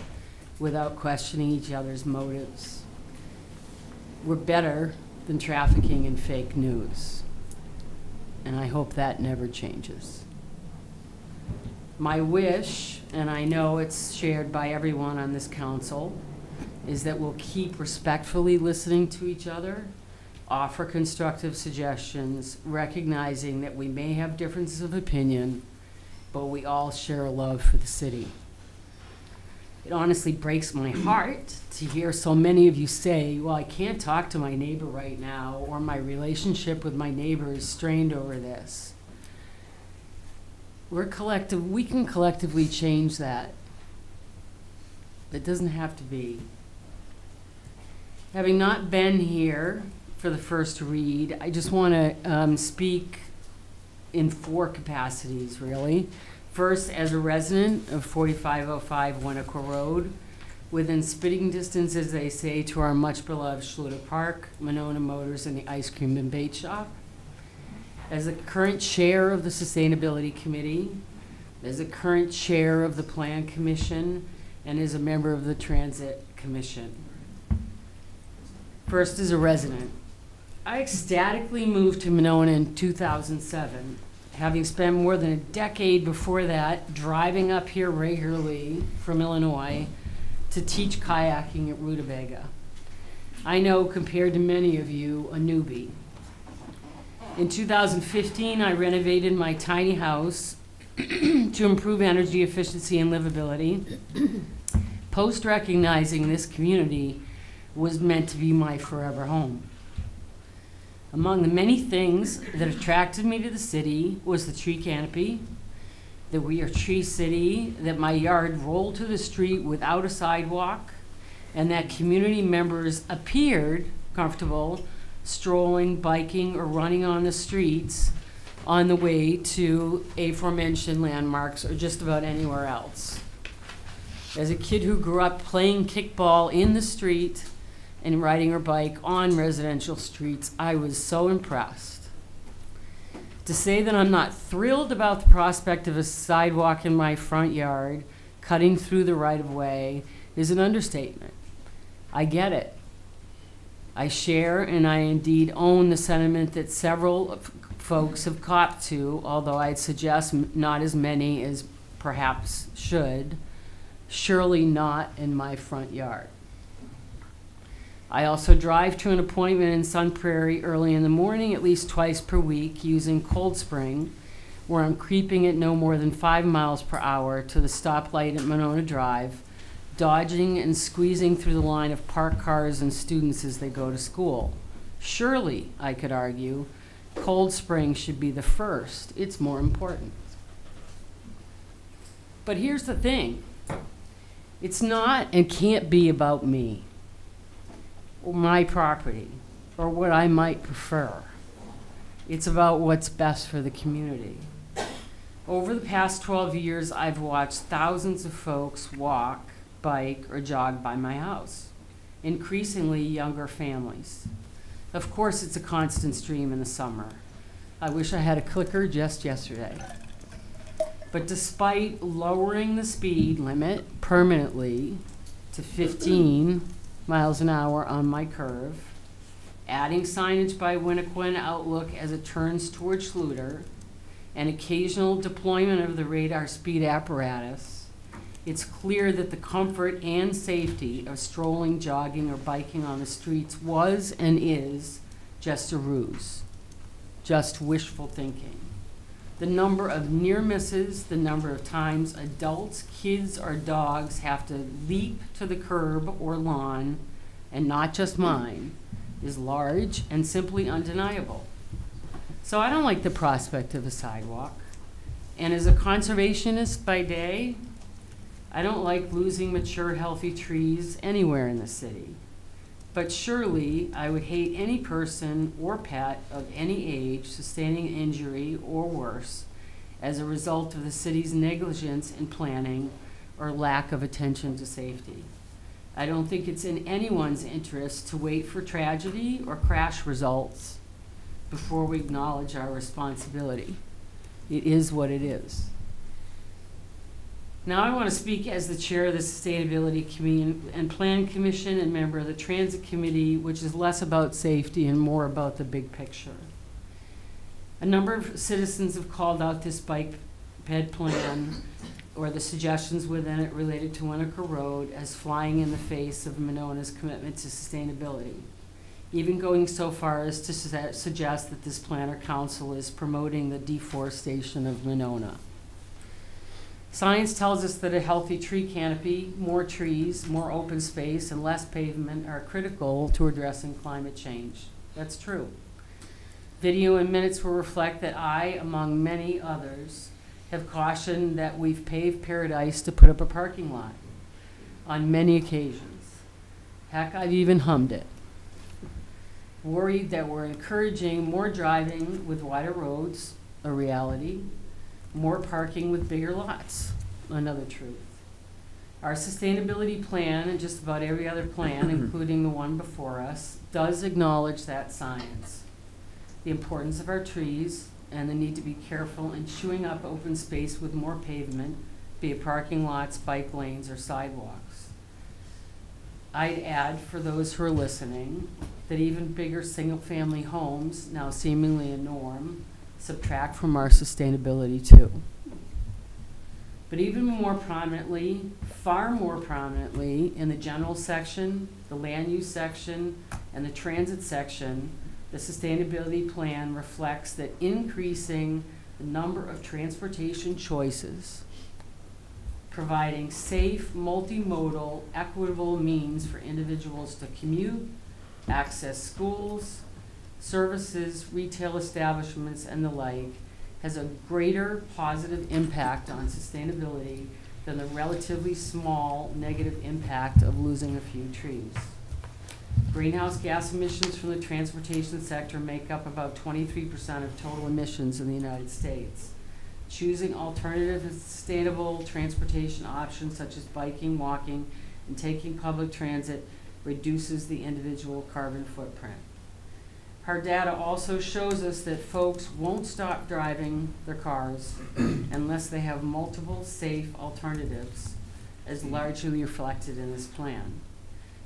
without questioning each other's motives. We're better than trafficking in fake news. And I hope that never changes. My wish, and I know it's shared by everyone on this council, is that we'll keep respectfully listening to each other, offer constructive suggestions, recognizing that we may have differences of opinion, but we all share a love for the city. It honestly breaks my heart to hear so many of you say, well, I can't talk to my neighbor right now, or my relationship with my neighbor is strained over this. We're collective, we can collectively change that. It doesn't have to be. Having not been here for the first read, I just want to um, speak in four capacities, really. First, as a resident of 4505 Winnequah Road, within spitting distance, as they say, to our much beloved Schluter Park, Monona Motors, and the Ice Cream and Bait Shop. As a current chair of the Sustainability Committee, as a current chair of the Plan Commission, and as a member of the Transit Commission. First, as a resident, I ecstatically moved to Monona in 2007, having spent more than a decade before that driving up here regularly from Illinois to teach kayaking at Rutabaga. I know, compared to many of you, a newbie. In 2015, I renovated my tiny house *clears throat* to improve energy efficiency and livability. Post recognizing this community was meant to be my forever home. Among the many things that attracted me to the city was the tree canopy, that we are tree city, that my yard rolled to the street without a sidewalk, and that community members appeared comfortable strolling, biking, or running on the streets on the way to aforementioned landmarks or just about anywhere else. As a kid who grew up playing kickball in the street and riding her bike on residential streets, I was so impressed. To say that I'm not thrilled about the prospect of a sidewalk in my front yard cutting through the right of way is an understatement. I get it. I share and I indeed own the sentiment that several folks have copped to, although I'd suggest not as many as perhaps should, surely not in my front yard. I also drive to an appointment in Sun Prairie early in the morning, at least twice per week, using Cold Spring, where I'm creeping at no more than five miles per hour to the stoplight at Monona Drive, dodging and squeezing through the line of parked cars and students as they go to school. Surely, I could argue, Cold Spring should be the first. It's more important. But here's the thing it's not and can't be about me my property or what I might prefer. It's about what's best for the community. Over the past 12 years, I've watched thousands of folks walk, bike, or jog by my house, increasingly younger families. Of course, it's a constant stream in the summer. I wish I had a clicker just yesterday. But despite lowering the speed limit permanently to 15 miles an hour on my curve, adding signage by Winnequen Outlook as it turns toward Schluter, and occasional deployment of the radar speed apparatus, It's clear that the comfort and safety of strolling, jogging, or biking on the streets was and is just a ruse, just wishful thinking. The number of near misses, the number of times adults, kids, or dogs have to leap to the curb or lawn, and not just mine, is large and simply undeniable. So I don't like the prospect of a sidewalk. And as a conservationist by day, I don't like losing mature, healthy trees anywhere in the city. But surely I would hate any person or pet of any age sustaining injury or worse as a result of the city's negligence in planning or lack of attention to safety. I don't think it's in anyone's interest to wait for tragedy or crash results before we acknowledge our responsibility. It is what it is. Now I want to speak as the chair of the Sustainability and Plan Commission and member of the Transit Committee, which is less about safety and more about the big picture. A number of citizens have called out this bike ped plan or the suggestions within it related to Winnequah Road as flying in the face of Monona's commitment to sustainability. Even going so far as to su- suggest that this plan or council is promoting the deforestation of Monona. Science tells us that a healthy tree canopy, more trees, more open space, and less pavement are critical to addressing climate change. That's true. Video and minutes will reflect that I, among many others, have cautioned that we've paved paradise to put up a parking lot on many occasions. Heck, I've even hummed it. Worried that we're encouraging more driving with wider roads, a reality, more parking with bigger lots, another truth. Our sustainability plan, and just about every other plan, *clears throat* including the one before us, does acknowledge that science. The importance of our trees and the need to be careful in chewing up open space with more pavement, be it parking lots, bike lanes, or sidewalks. I'd add, for those who are listening, that even bigger single-family homes, now seemingly a norm, subtract from our sustainability too. But even more prominently, far more prominently, in the general section, the land use section, and the transit section, the sustainability plan reflects that increasing the number of transportation choices, providing safe, multimodal, equitable means for individuals to commute, access schools, services, retail establishments, and the like, has a greater positive impact on sustainability than the relatively small negative impact of losing a few trees. Greenhouse gas emissions from the transportation sector make up about twenty-three percent of total emissions in the United States. Choosing alternative and sustainable transportation options such as biking, walking, and taking public transit reduces the individual carbon footprint. Our data also shows us that folks won't stop driving their cars *clears throat* unless they have multiple safe alternatives, as largely reflected in this plan.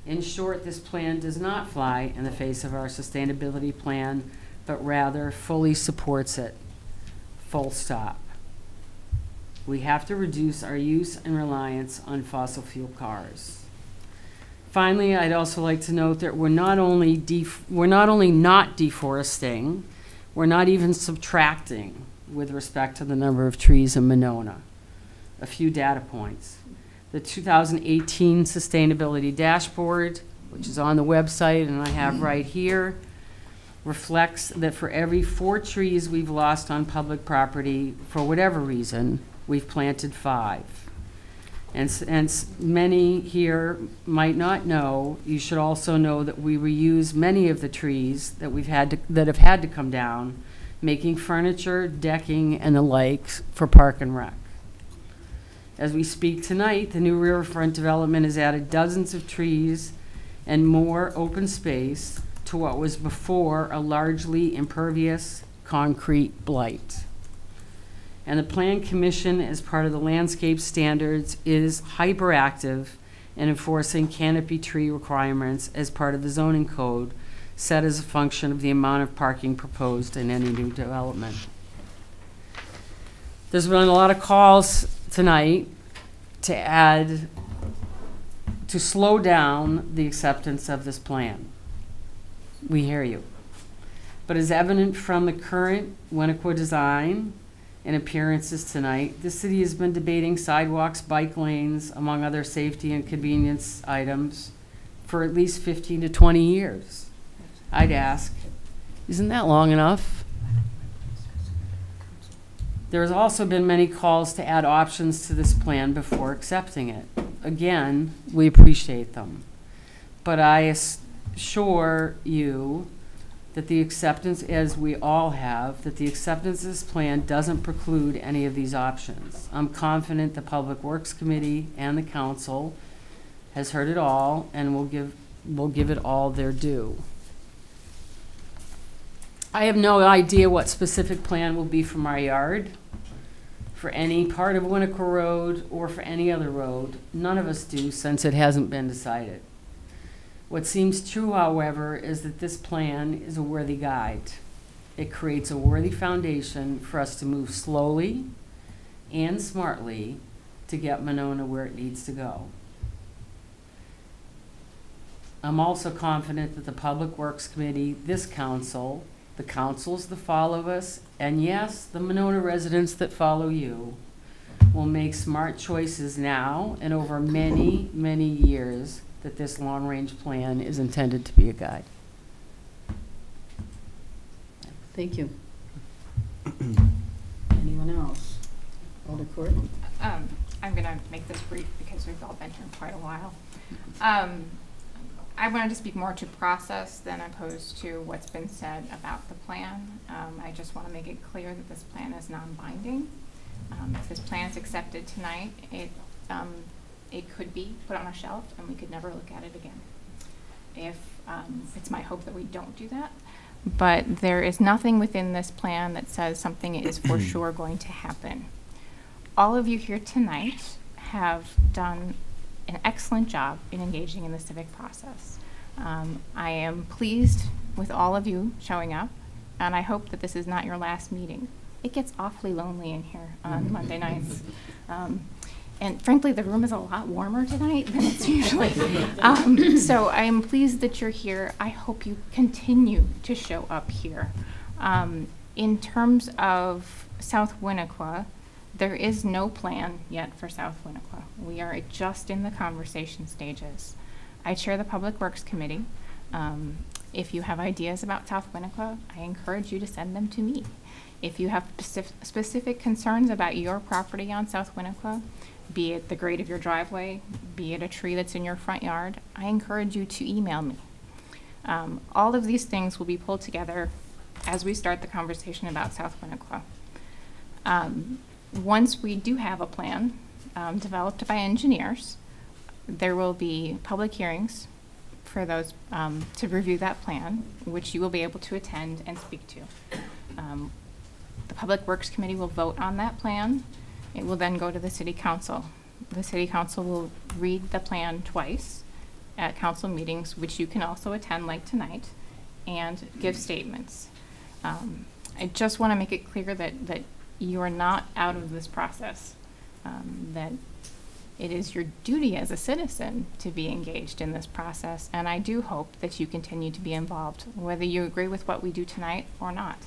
In short, this plan does not fly in the face of our sustainability plan, but rather fully supports it. Full stop. We have to reduce our use and reliance on fossil fuel cars. Finally, I'd also like to note that we're not only we're not only not deforesting, we're not even subtracting with respect to the number of trees in Monona. A few data points. The 2018 Sustainability Dashboard, which is on the website and I have right here, reflects that for every four trees we've lost on public property, for whatever reason, we've planted five. And, s- and many here might not know, you should also know that we reuse many of the trees that we've had to, that have had to come down, making furniture, decking, and the like for Park and Rec. As we speak tonight, the new riverfront development has added dozens of trees and more open space to what was before a largely impervious concrete blight. And the Plan Commission, as part of the landscape standards, is hyperactive in enforcing canopy tree requirements as part of the zoning code, set as a function of the amount of parking proposed in any new development. There's been a lot of calls tonight to add, to slow down the acceptance of this plan. We hear you. But as evident from the current Winnequah design and appearances tonight, the city has been debating sidewalks, bike lanes, among other safety and convenience items for at least 15 to 20 years. I'd ask, isn't that long enough? There's also been many calls to add options to this plan before accepting it. Again, we appreciate them. But I assure you that the acceptance, as we all have, that the acceptance of this plan doesn't preclude any of these options. I'm confident the Public Works Committee and the council has heard it all and will give, will give it all their due. I have no idea what specific plan will be for my yard, for any part of Winnequah Road, or for any other road. None of us do, since it hasn't been decided. What seems true, however, is that this plan is a worthy guide. It creates a worthy foundation for us to move slowly and smartly to get Monona where it needs to go. I'm also confident that the Public Works Committee, this council, the councils that follow us, and yes, the Monona residents that follow you, will make smart choices now and over many, many years that this long-range plan is intended to be a guide. Thank you. *clears throat* Anyone else? Alder Court? Um, I'm gonna make this brief because we've all been here quite a while. Um, I wanted to speak more to process than opposed to what's been said about the plan. Um, I just want to make it clear that this plan is non-binding. Um, if this plan is accepted tonight, it, um, it could be put on a shelf and we could never look at it again. If, um, it's my hope that we don't do that. But there is nothing within this plan that says something is for *clears throat* sure going to happen. All of you here tonight have done an excellent job in engaging in the civic process. Um, I am pleased with all of you showing up, and I hope that this is not your last meeting. It gets awfully lonely in here on Monday nights. *laughs* Um, and frankly, the room is a lot warmer tonight than it's usually. um, so I am pleased that you're here. I hope you continue to show up here. Um, in terms of South Winnequah, there is no plan yet for South Winnequah. We are just in the conversation stages. I chair the Public Works Committee. Um, if you have ideas about South Winnequah, I encourage you to send them to me. If you have specific, specific concerns about your property on South Winnequah, be it the grade of your driveway, be it a tree that's in your front yard, I encourage you to email me. Um, all of these things will be pulled together as we start the conversation about South Winnequah. Um, once we do have a plan um, developed by engineers, there will be public hearings for those um, to review that plan, which you will be able to attend and speak to. Um, the Public Works Committee will vote on that plan. It will then go to the City Council. The City Council will read the plan twice at council meetings, which you can also attend like tonight, and give statements. Um, I just want to make it clear that, that you are not out of this process, um, that it is your duty as a citizen to be engaged in this process, and I do hope that you continue to be involved, whether you agree with what we do tonight or not.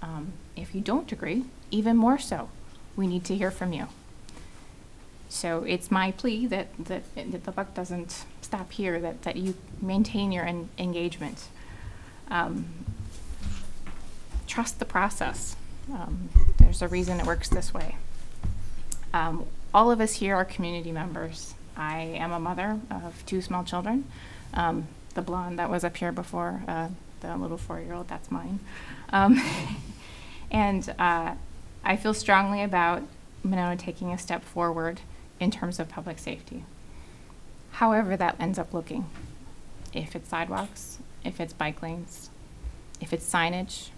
Um, if you don't agree, even more so, we need to hear from you. So it's my plea that, that, that the buck doesn't stop here, that, that you maintain your en engagement. Um, trust the process. Um, there's a reason it works this way. Um, all of us here are community members. I am a mother of two small children. Um, the blonde that was up here before, uh, the little four-year-old, that's mine. Um, *laughs* and uh, I feel strongly about Monona taking a step forward in terms of public safety. However that ends up looking, if it's sidewalks, if it's bike lanes, if it's signage,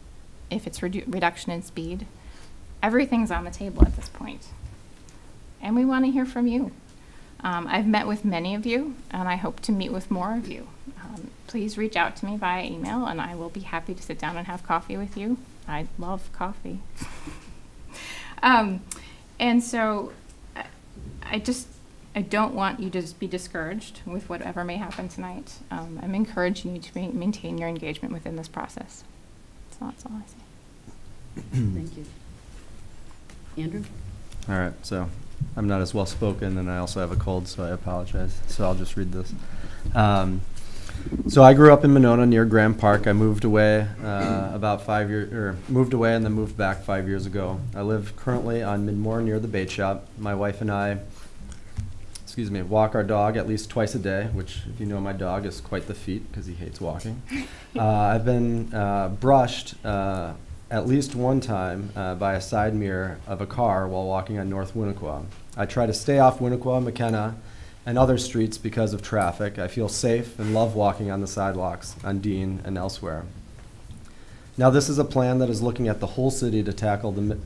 if it's redu reduction in speed, everything's on the table at this point. And we want to hear from you. Um, I've met with many of you, and I hope to meet with more of you. Um, please reach out to me via email, and I will be happy to sit down and have coffee with you. I love coffee. *laughs* um, and so I, I just I don't want you to just be discouraged with whatever may happen tonight. Um, I'm encouraging you to ma- maintain your engagement within this process. So that's all I say. Thank you. Andrew? All right, so I'm not as well spoken, and I also have a cold, so I apologize. So I'll just read this. Um, so I grew up in Monona near Graham Park. I moved away uh, about five years, or moved away and then moved back five years ago. I live currently on Midmoor near the bait shop. My wife and I, excuse me, walk our dog at least twice a day, which, if you know my dog, is quite the feat because he hates walking. *laughs* Uh, I've been uh, brushed uh, at least one time uh, by a side mirror of a car while walking on North Winnequah. I try to stay off Winnequah, McKenna, and other streets because of traffic. I feel safe and love walking on the sidewalks on Dean and elsewhere. Now, this is a plan that is looking at the whole city to tackle the,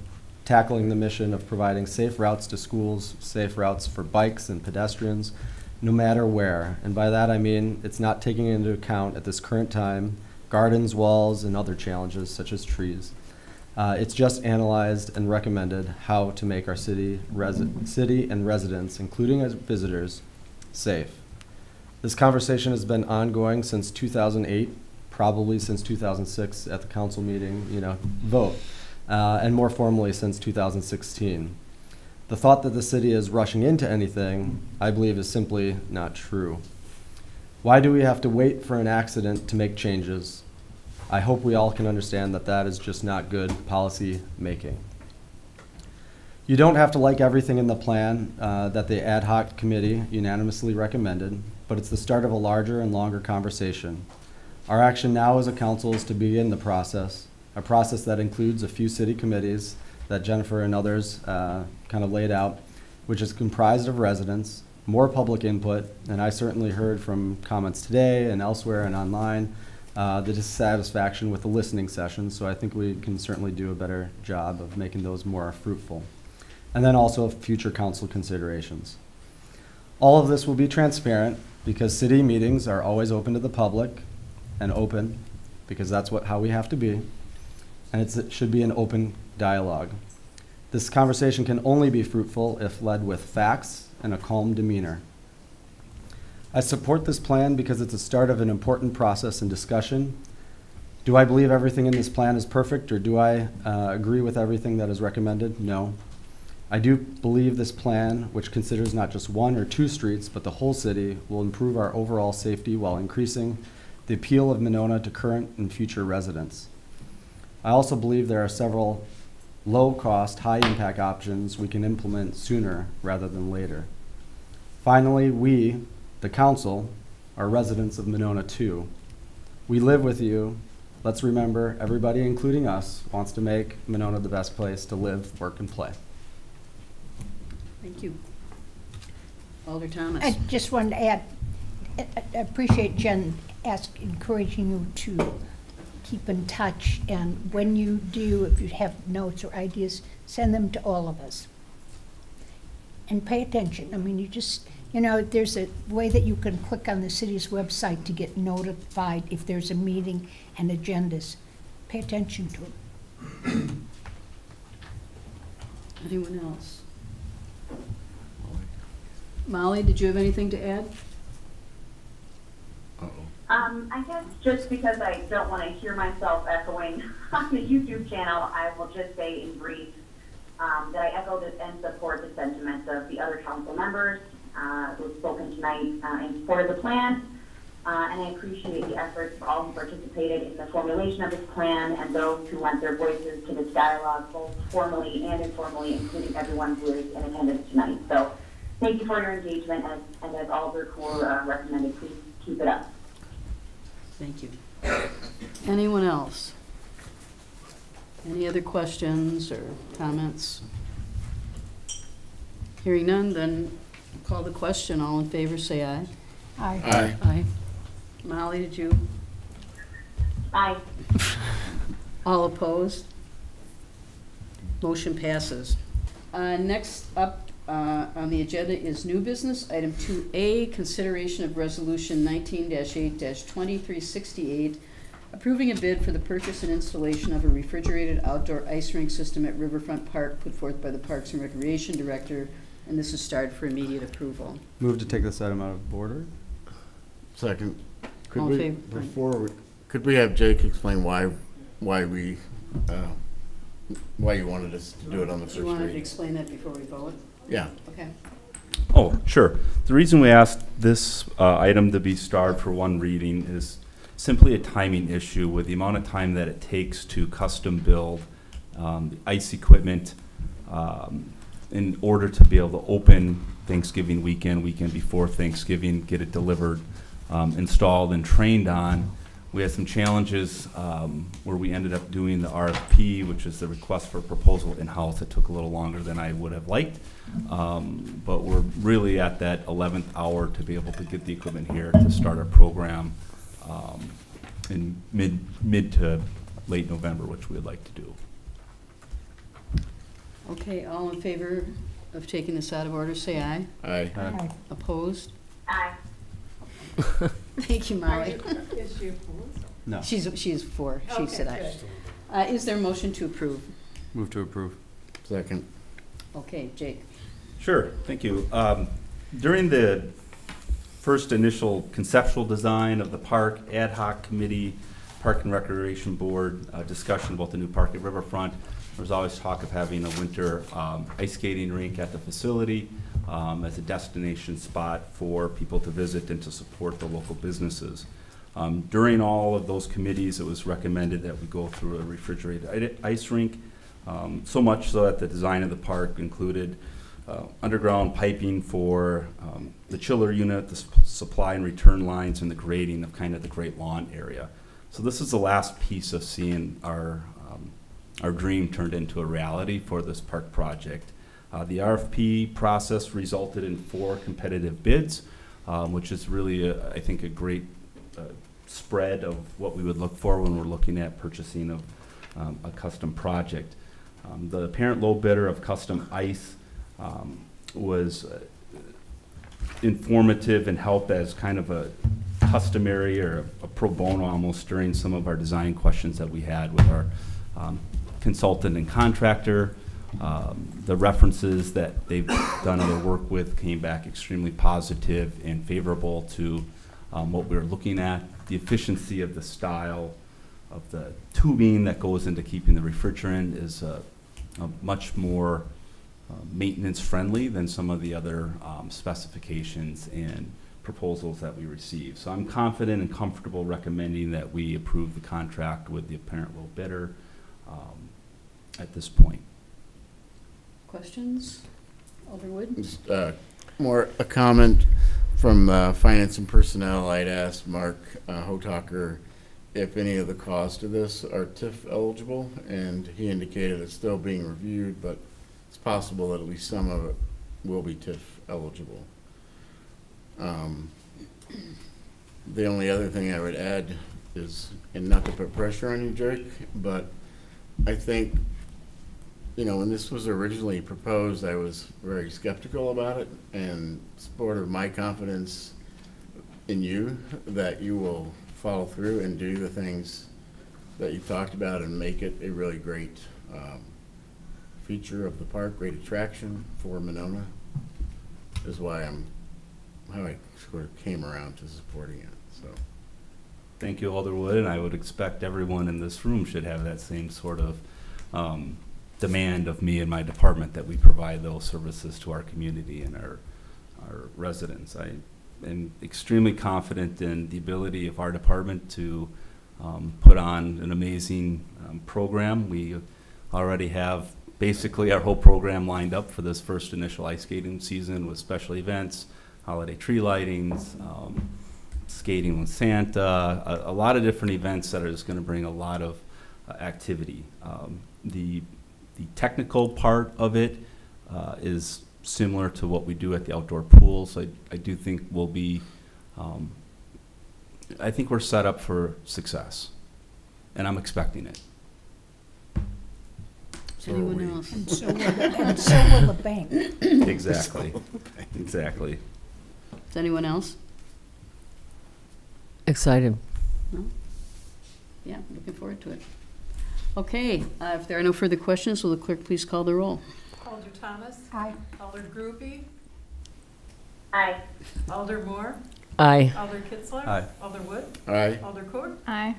tackling the mission of providing safe routes to schools, safe routes for bikes and pedestrians, no matter where. And by that I mean it's not taking into account at this current time gardens, walls, and other challenges such as trees. Uh, it's just analyzed and recommended how to make our city, city and residents, including as visitors, safe. This conversation has been ongoing since 2008, probably since 2006 at the council meeting, you know, vote, uh, and more formally since 2016. The thought that the city is rushing into anything, I believe, is simply not true. Why do we have to wait for an accident to make changes? I hope we all can understand that that is just not good policy making. You don't have to like everything in the plan uh, that the ad hoc committee unanimously recommended, but it's the start of a larger and longer conversation. Our action now as a council is to begin the process, a process that includes a few city committees that Jennifer and others uh, kind of laid out, which is comprised of residents, more public input, and I certainly heard from comments today and elsewhere and online uh, the dissatisfaction with the listening sessions, so I think we can certainly do a better job of making those more fruitful. And then also future council considerations. All of this will be transparent because city meetings are always open to the public and open because that's what, how we have to be. And it should be an open dialogue. This conversation can only be fruitful if led with facts and a calm demeanor. I support this plan because it's a start of an important process and discussion. Do I believe everything in this plan is perfect, or do I uh, agree with everything that is recommended? No. I do believe this plan, which considers not just one or two streets, but the whole city, will improve our overall safety while increasing the appeal of Monona to current and future residents. I also believe there are several low-cost, high-impact options we can implement sooner rather than later. Finally, we, the council, are residents of Monona too. We live with you. Let's remember, everybody, including us, wants to make Monona the best place to live, work, and play. Thank you. Alder Thomas? I just wanted to add, I- appreciate Jen ask, encouraging you to keep in touch, and when you do, if you have notes or ideas, send them to all of us. And pay attention, I mean, you just, you know, there's a way that you can click on the city's website to get notified if there's a meeting and agendas. Pay attention to them. Anyone else? Molly, did you have anything to add? Um, I guess just because I don't want to hear myself echoing *laughs* on the YouTube channel, I will just say in brief um, that I echo this and support the sentiments of the other council members uh, who have spoken tonight uh, in support of the plan. Uh, and I appreciate the efforts of all who participated in the formulation of this plan and those who lent their voices to this dialogue, both formally and informally, including everyone who is in attendance tonight. So thank you for your engagement, and, and as Alder Cool uh, recommended, please keep it up. Thank you. Anyone else? Any other questions or comments? Hearing none, then call the question. All in favor, say aye. Aye. Aye. Aye. Molly, did you? Aye. *laughs* All opposed? Motion passes. Uh, Next up uh, on the agenda is new business. Item 2A, consideration of resolution 19-8-2368, approving a bid for the purchase and installation of a refrigerated outdoor ice rink system at Riverfront Park put forth by the Parks and Recreation Director, and this is started for immediate approval. Move to take this item out of order? Second. Could All we, favor? before, we- could we have Jake explain why, why we, uh, why you wanted us to do it on the Do first you want to explain that before we vote? Yeah. Okay. Oh, sure. The reason we asked this uh, item to be starred for one reading is simply a timing issue with the amount of time that it takes to custom build um, the ice equipment um, in order to be able to open Thanksgiving weekend, weekend before Thanksgiving, get it delivered, um, installed and trained on. We had some challenges um, where we ended up doing the RFP, which is the request for proposal in-house. It took a little longer than I would have liked. Um, But we're really at that 11th hour to be able to get the equipment here to start our program um, in mid, mid to late November, which we'd like to do. Okay, all in favor of taking this out of order, say aye. Aye. Aye. Opposed? Aye. *laughs* Thank you, Molly. Is she opposed? No. She's, she is for, she Okay, said aye. good. Uh, is there a motion to approve? Move to approve. Second. Okay, Jake. Sure, thank you. Um, During the first initial conceptual design of the park, ad hoc committee, Park and Recreation Board, uh, discussion about the new park at Riverfront, there was always talk of having a winter um, ice skating rink at the facility um, as a destination spot for people to visit and to support the local businesses. Um, During all of those committees, it was recommended that we go through a refrigerated ice rink, um, so much so that the design of the park included uh, underground piping for um, the chiller unit, the sup- supply and return lines, and the grading of kind of the Great Lawn area. So this is the last piece of seeing our, um, our dream turned into a reality for this park project. Uh, The RFP process resulted in four competitive bids, um, which is really, a- I think, a great uh, spread of what we would look for when we're looking at purchasing of um, a custom project. Um, The apparent low bidder of custom ice um, was uh, informative and helped as kind of a customary or a pro bono almost during some of our design questions that we had with our um, consultant and contractor. Um, The references that they've done other work with came back extremely positive and favorable to um, what we were looking at. The efficiency of the style of the tubing that goes into keeping the refrigerant is uh, much more uh, maintenance-friendly than some of the other um, specifications and proposals that we receive. So I'm confident and comfortable recommending that we approve the contract with the apparent low bidder um, at this point. Questions? Alderwood? Just, uh, More, a comment from uh, Finance and Personnel. I'd asked Mark uh, Houtakker if any of the cost of this are TIF eligible, and he indicated it's still being reviewed, but it's possible that at least some of it will be TIF eligible. Um, The only other thing I would add is, and not to put pressure on you, Jake, but I think you know, when this was originally proposed, I was very skeptical about it and sport of my confidence in you that you will follow through and do the things that you talked about and make it a really great um, feature of the park, great attraction for Monona, is why I'm, how I sort of came around to supporting it, so. Thank you, Alderwood, and I would expect everyone in this room should have that same sort of um, demand of me and my department that we provide those services to our community and our, our residents. I am extremely confident in the ability of our department to um, put on an amazing um, program. We already have basically our whole program lined up for this first initial ice skating season with special events, holiday tree lightings, um, skating with Santa, a, a lot of different events that are just going to bring a lot of uh, activity. Um, the the technical part of it uh, is similar to what we do at the outdoor pools. I, I do think we'll be, um, I think we're set up for success, and I'm expecting it. So are Anyone else? And so will, the- and so will the bank. *coughs* Exactly, exactly. Is anyone else? Excited. No? Yeah, looking forward to it. Okay, uh, if there are no further questions, will the clerk please call the roll? Alder Thomas. Aye. Alder Grupe. Aye. Alder Moore. Aye. Alder Kitzler. Aye. Alder Wood. Aye. Alder Cort. Aye.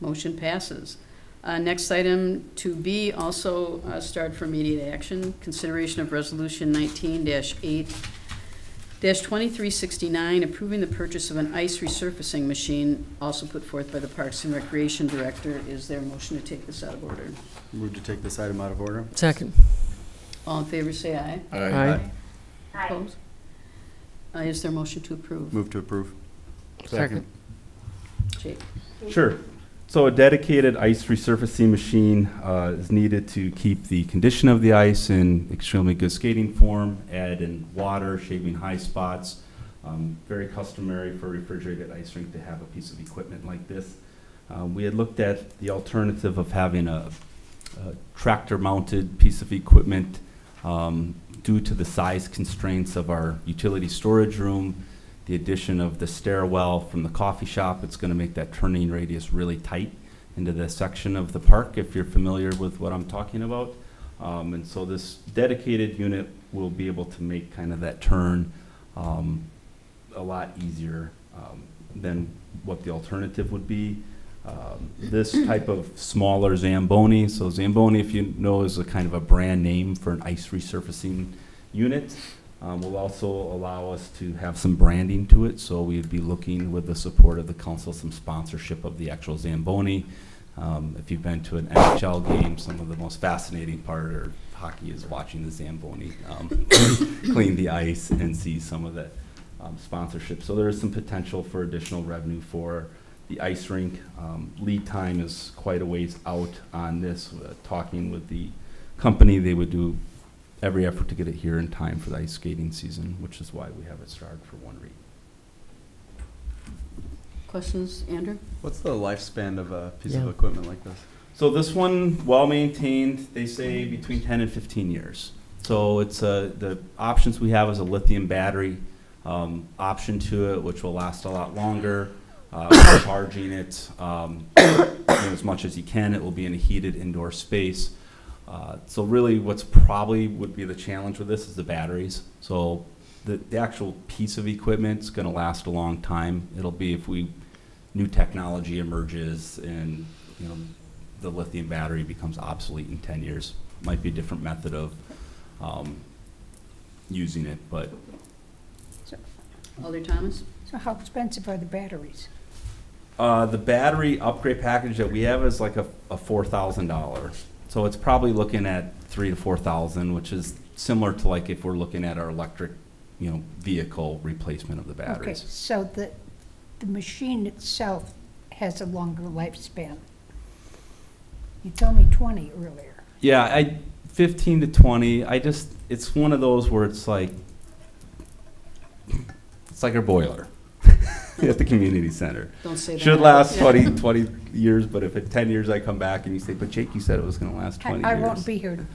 Motion passes. Uh, Next item, to B, also uh, start for immediate action, consideration of Resolution 19-8, 2369, approving the purchase of an ice resurfacing machine, also put forth by the Parks and Recreation Director. Is there a motion to take this out of order? Move to take this item out of order. Second. All in favor, say aye. Aye. Aye. Opposed? Uh, Is there a motion to approve? Move to approve. Second. Jake? Sure. So a dedicated ice resurfacing machine uh, is needed to keep the condition of the ice in extremely good skating form, add in water, shaving high spots. Um, Very customary for a refrigerated ice rink to have a piece of equipment like this. Um, We had looked at the alternative of having a a tractor-mounted piece of equipment um, due to the size constraints of our utility storage room, the addition of the stairwell from the coffee shop, it's gonna make that turning radius really tight into this section of the park, if you're familiar with what I'm talking about. Um, and so this dedicated unit will be able to make kind of that turn, um, a lot easier, um, than what the alternative would be. Um, This *coughs* type of smaller Zamboni, so Zamboni, if you know, is a kind of a brand name for an ice resurfacing unit. Um, will also allow us to have some branding to it, so we'd be looking with the support of the council, some sponsorship of the actual Zamboni. Um, if you've been to an NHL game, some of the most fascinating part of hockey is watching the Zamboni, um, *coughs* clean the ice and see some of the, um, sponsorship. So there is some potential for additional revenue for the ice rink. Um, lead time is quite a ways out on this, uh, talking with the company, they would do every effort to get it here in time for the ice skating season, which is why we have it started for one read. Questions, Andrew? What's the lifespan of a piece of equipment like this? So this one, well-maintained, they say between ten and fifteen years. So it's a, the options we have is a lithium battery, um, option to it, which will last a lot longer. Uh, *coughs* charging it, um, you *coughs* know, as much as you can, it will be in a heated indoor space. Uh, so really, what's probably would be the challenge with this is the batteries. So the, the actual piece of equipment is gonna last a long time. It'll be if we, new technology emerges and, you know, the lithium battery becomes obsolete in ten years. Might be a different method of, um, using it, but So, Alder Thomas? So how expensive are the batteries? Uh, the battery upgrade package that we have is like a, a four thousand dollar. So it's probably looking at three to four thousand, which is similar to like if we're looking at our electric, you know, vehicle replacement of the Okay, batteries. so the, the machine itself has a longer lifespan. You told me twenty earlier. Yeah, I, fifteen to twenty, I just, it's one of those where it's like, it's like our boiler *laughs* at the community center. Don't say that. Should last 20 *laughs* 20 years, but if in ten years I come back and you say, but Jake, you said it was gonna last I, twenty I years. won't be here.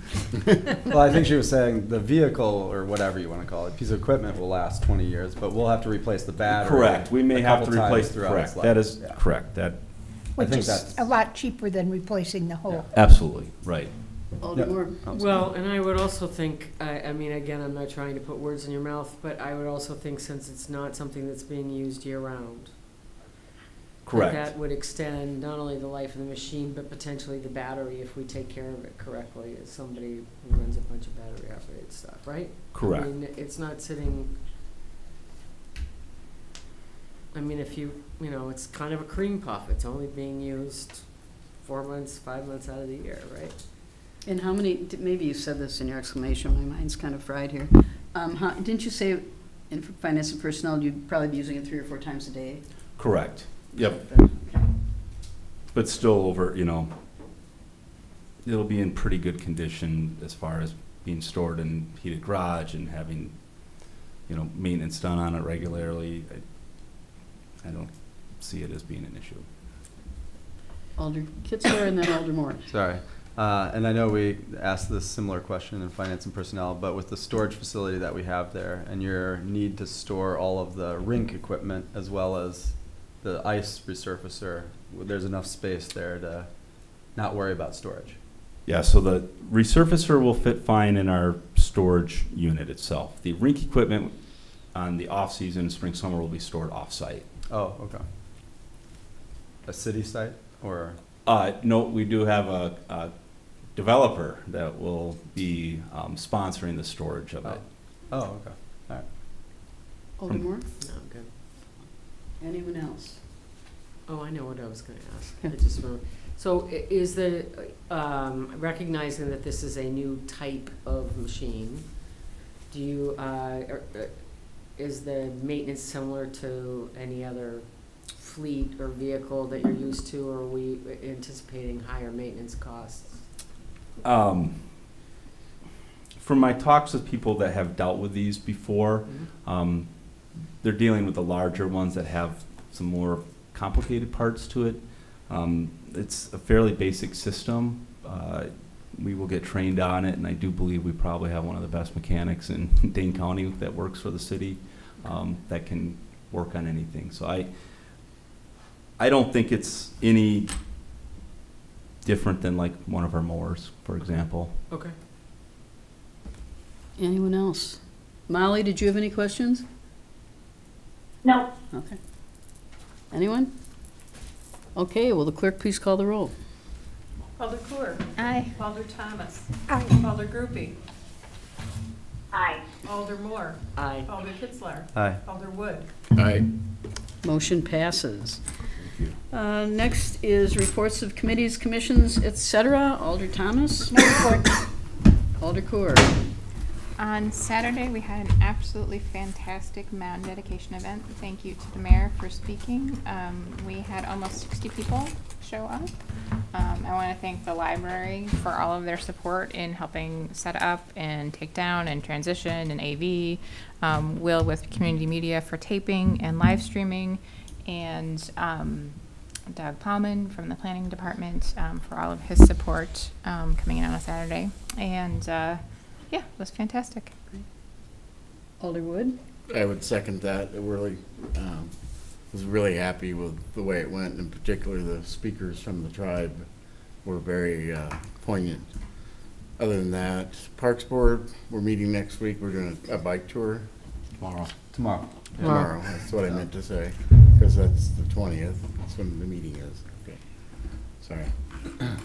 *laughs* Well, I think she was saying the vehicle or whatever you want to call it, piece of equipment will last twenty years, but we'll have to replace the battery. Correct, we may a have to couple times replace, throughout its correct, that life. is Yeah. correct, that, Which think is that's- a lot cheaper than replacing the whole. absolutely, right. Alder Moore? Well, and I would also think, I, I mean, again, I'm not trying to put words in your mouth, but I would also think since it's not something that's being used year-round. that Correct. That would extend not only the life of the machine, but potentially the battery if we take care of it correctly, as somebody who runs a bunch of battery operated stuff, right? Correct. I mean, it's not sitting, I mean, if you, you know, it's kind of a cream puff, it's only being used four months, five months out of the year, right? And how many, maybe you said this in your exclamation, my mind's kind of fried here. Um, how, didn't you say in finance and personnel, you'd probably be using it three or four times a day? Correct, yep. But still over, you know, it'll be in pretty good condition as far as being stored in heated garage and having, you know, maintenance done on it regularly. I, I don't see it as being an issue. Alder Kitzler and then Alder Moore. Sorry. Uh, and I know we asked this similar question in finance and personnel, but with the storage facility that we have there and your need to store all of the rink equipment as well as the ice resurfacer, there's enough space there to not worry about storage. Yeah, so the resurfacer will fit fine in our storage unit itself. The rink equipment on the off-season, spring, summer, will be stored off-site. Oh, okay. A city site or? Uh, no, we do have a, a developer that will be um, sponsoring the storage of it. Oh, okay, all right. Alderman Moore? No, I'm good. Anyone else? Oh, I know what I was gonna ask. I just remember. So i- is the, um, recognizing that this is a new type of machine, do you, uh, er- er, is the maintenance similar to any other fleet or vehicle that you're used to, or are we anticipating higher maintenance costs? Um, from my talks with people that have dealt with these before, um, they're dealing with the larger ones that have some more complicated parts to it. Um, it's a fairly basic system. Uh, we will get trained on it, and I do believe we probably have one of the best mechanics in *laughs* Dane County that works for the city um, that can work on anything. So I, I don't think it's any different than like one of our mowers, for example. Okay. Anyone else? Molly, did you have any questions? No. Okay. Anyone? Okay, will the clerk please call the roll? Alder Coeur. Aye. Alder Thomas. Aye. Alder Grupe. Aye. Alder Moore. Aye. Alder Kitzler. Aye. Alder Wood. Aye. Motion passes. Uh, Next is reports of committees, commissions, et cetera. Alder Thomas? No reports. Alder Coeur? On Saturday, we had an absolutely fantastic mound dedication event. Thank you to the mayor for speaking. Um, we had almost sixty people show up. Um, I want to thank the library for all of their support in helping set up and take down and transition and AV. Um, Will with community media for taping and live streaming, and um, Doug Plahmer from the planning department um, for all of his support um, coming in on a Saturday. And uh, yeah, it was fantastic. Alder Wood? I would second that. It really, um, was really happy with the way it went, in particular, the speakers from the tribe were very, uh, poignant. Other than that, Parks Board, we're meeting next week. We're doing a bike tour Tomorrow. Tomorrow. Yeah. tomorrow. That's what I meant to say, because that's the twentieth. That's when the meeting is. Okay. Sorry. *clears throat*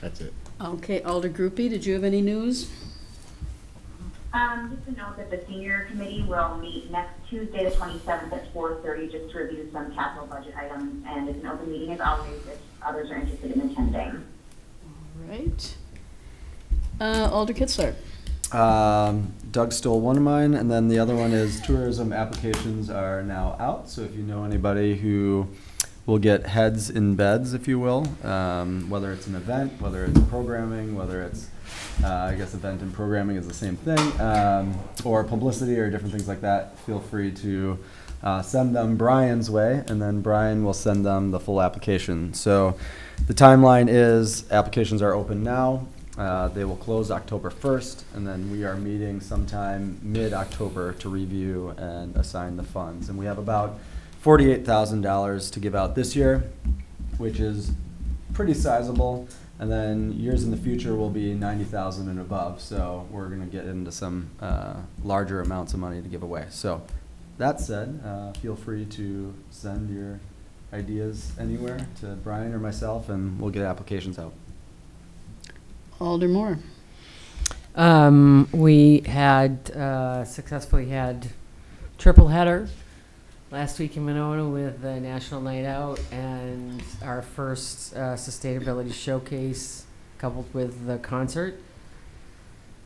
That's it. Okay, Alder Grupe, did you have any news? Um, just to note that the senior committee will meet next Tuesday, the twenty-seventh at four thirty, just to review some capital budget items, and it's an open meeting as always, if others are interested in attending. All right. Uh, Alder Kitzler? Um, Doug stole one of mine, and then the other one is tourism applications are now out. So if you know anybody who will get heads in beds, if you will, um, whether it's an event, whether it's programming, whether it's, uh, I guess event and programming is the same thing, um, or publicity or different things like that, feel free to uh, send them Brian's way, and then Brian will send them the full application. So the timeline is applications are open now. Uh, they will close October 1st, and then we are meeting sometime mid-October to review and assign the funds. And we have about $48,000 to give out this year, which is pretty sizable. And then years in the future will be 90,000 and above. So we're going to get into some uh, larger amounts of money to give away. So that said, uh, feel free to send your ideas anywhere to Brian or myself, and we'll get applications out. Alder Moore? Um, we had, uh, successfully had triple header last week in Monona with the National Night Out and our first, uh, sustainability showcase coupled with the concert.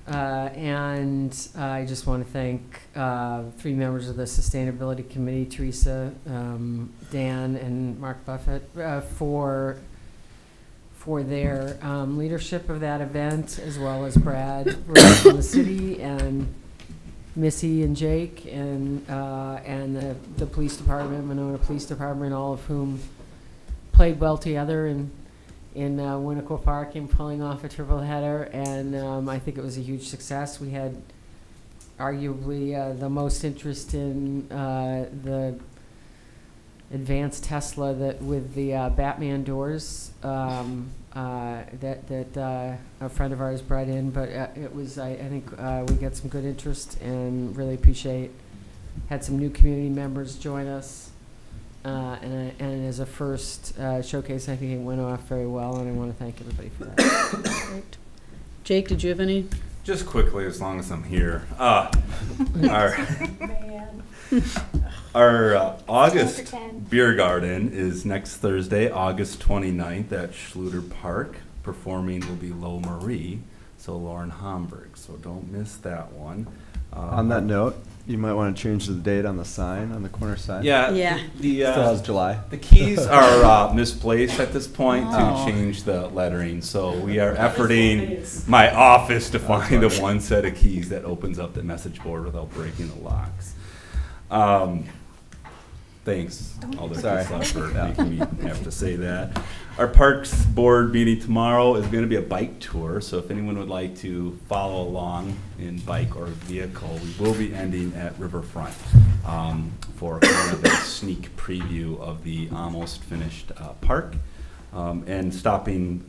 Uh, and I just want to thank, uh, three members of the Sustainability Committee, Teresa, um, Dan, and Mark Buffett, uh, for for their um, leadership of that event, as well as Brad from the city and Missy and Jake and uh, and the, the police department, Monona Police Department, all of whom played well together in in uh, Winnequah Park in pulling off a triple header, and um, I think it was a huge success. We had arguably uh, the most interest in uh, the advanced Tesla that with the uh, Batman doors um, uh, that that uh, a friend of ours brought in. But uh, it was I, I think uh, we got some good interest and really appreciate. Had some new community members join us, uh, and I, and as a first uh, showcase, I think it went off very well, and I want to thank everybody for that. Great. Jake, did you have any? Just quickly, as long as I'm here. Uh, *laughs* our *laughs* our uh, August beer garden is next Thursday, August 29th at Schluter Park. Performing will be Lo Marie, so Lauren Homburg. So don't miss that one. Uh, On that note, you might want to change the date on the sign, on the corner sign. Yeah. Yeah. The, uh, Still has July. The keys *laughs* are uh, misplaced at this point Oh. to change the lettering, so we are efforting my office to find the one set of keys that opens up the message board without breaking the locks. Um, Thanks, Alder Sorry. Kissel, for making me have to say that. Our Parks Board meeting tomorrow is gonna be a bike tour, so if anyone would like to follow along in bike or vehicle, we will be ending at Riverfront um, for kind of a sneak preview of the almost finished uh, park. Um, And stopping,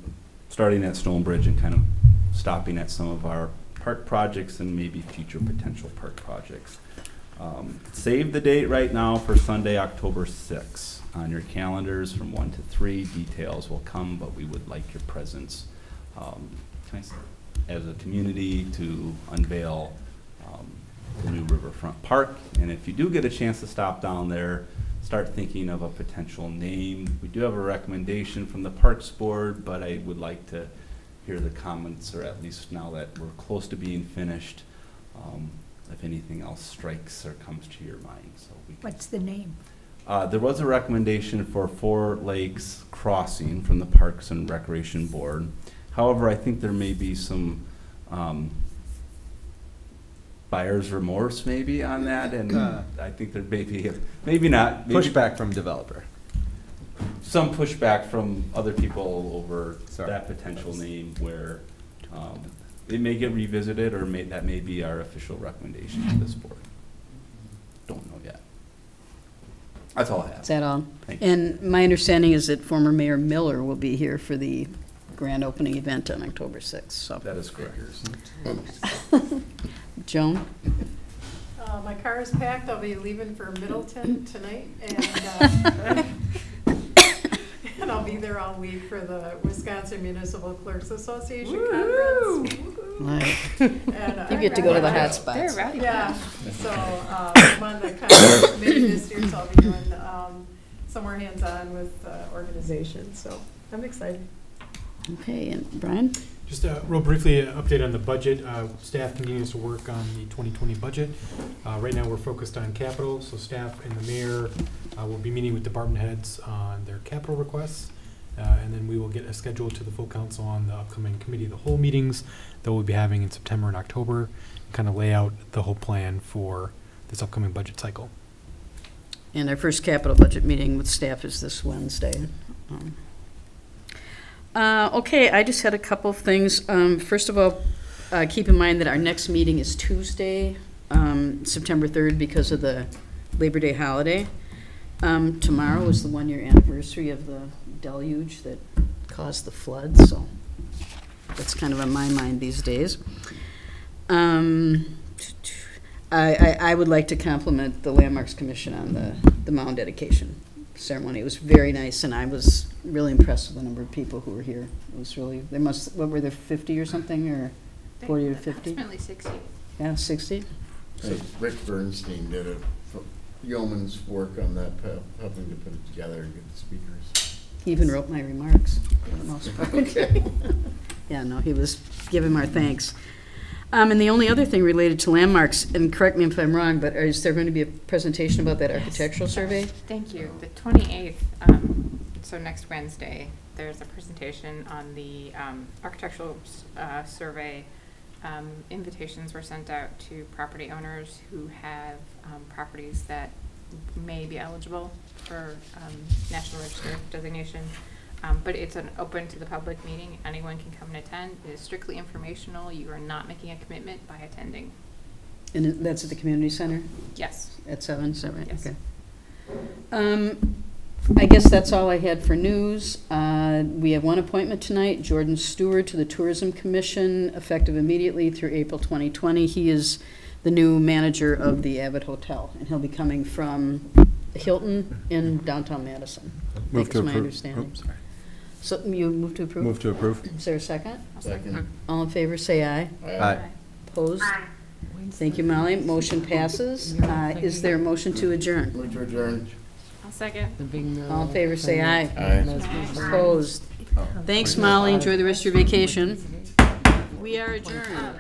starting at Stonebridge and kind of stopping at some of our park projects and maybe future potential park projects. Um, Save the date right now for Sunday, October 6th. On your calendars from 1 to 3, details will come, but we would like your presence um, as a community to unveil um, the new Riverfront Park. And if you do get a chance to stop down there, start thinking of a potential name. We do have a recommendation from the Parks Board, but I would like to hear the comments, or at least now that we're close to being finished, um, if anything else strikes or comes to your mind, so we can. What's the name? Uh, there was a recommendation for Four Lakes Crossing from the Parks and Recreation Board. However, I think there may be some, um, buyer's remorse maybe on that, and Uh. I think there may be, maybe not. maybe Pushback from developer. Some pushback from other people over Sorry. that potential name where, um, it may get revisited, or may, that may be our official recommendation to this board. Don't know yet. That's all I have. Is that all? Thank you. And my understanding is that former Mayor Miller will be here for the grand opening event on October 6th, so. That is correct. *laughs* Joan? Uh, my car is packed, I'll be leaving for Middleton tonight, and, uh, *laughs* and I'll be there all week for the Wisconsin Municipal Clerks Association Conference. Right. And, uh, You get to go to the hot spots. They're rowdy. Yeah, so, um, I'm on the kind of committee this year, so I'll be doing, um, some more hands-on with, uh, organization, so I'm excited. Okay, and Brian? Just uh, real briefly, an update on the budget. Uh, Staff continues to work on the 2020 budget. Uh, Right now, we're focused on capital, so staff and the mayor uh, will be meeting with department heads on their capital requests. Uh, And then we will get a schedule to the full council on the upcoming committee of the whole meetings that we'll be having in September and October, kind of lay out the whole plan for this upcoming budget cycle. And our first capital budget meeting with staff is this Wednesday. Um, uh, Okay, I just had a couple of things. Um, First of all, uh, keep in mind that our next meeting is Tuesday, um, September 3rd, because of the Labor Day holiday. Um, Tomorrow is the one-year anniversary of the deluge that caused the flood, so that's kind of on my mind these days. Um, I, I, I would like to compliment the Landmarks Commission on the, the mound dedication ceremony. It was very nice, and I was really impressed with the number of people who were here. It was really, there must, what were there, fifty or something, or forty or fifty? Approximately sixty. Yeah, sixty? Hey, Rick Bernstein did a f- yeoman's work on that, helping to put it together and get the speakers. He even wrote my remarks, for the most part. Okay. *laughs* Yeah, no, he was, giving him our thanks. Um, and the only other thing related to landmarks, and correct me if I'm wrong, but is there going to be a presentation about that architectural survey? Thank you. The twenty-eighth, um, so next Wednesday, there's a presentation on the, um, architectural, uh, survey. Um, invitations were sent out to property owners who have, um, properties that may be eligible for, um, National Register designation. Um, but it's an open to the public meeting. Anyone can come and attend. It is strictly informational. You are not making a commitment by attending. And it- that's at the community center? Yes. At seven, is that right? Yes. Okay. Um, I guess that's all I had for news. Uh, We have one appointment tonight, Jordan Stewart to the Tourism Commission, effective immediately through April 2020. He is the new manager of the Abbott Hotel, and he'll be coming from Hilton in downtown Madison. I Move to is my approve. understanding. Oops, sorry. So you move to approve? Move to approve. Is there a second? Second. All in favor, say aye. Aye. Opposed? Thank you, Molly. Motion passes. Uh, Is there a motion to adjourn? Move to adjourn. I'll second. The big no. All in favor, say aye. Aye. Opposed? Thanks, Molly. Enjoy the rest of your vacation. We are adjourned.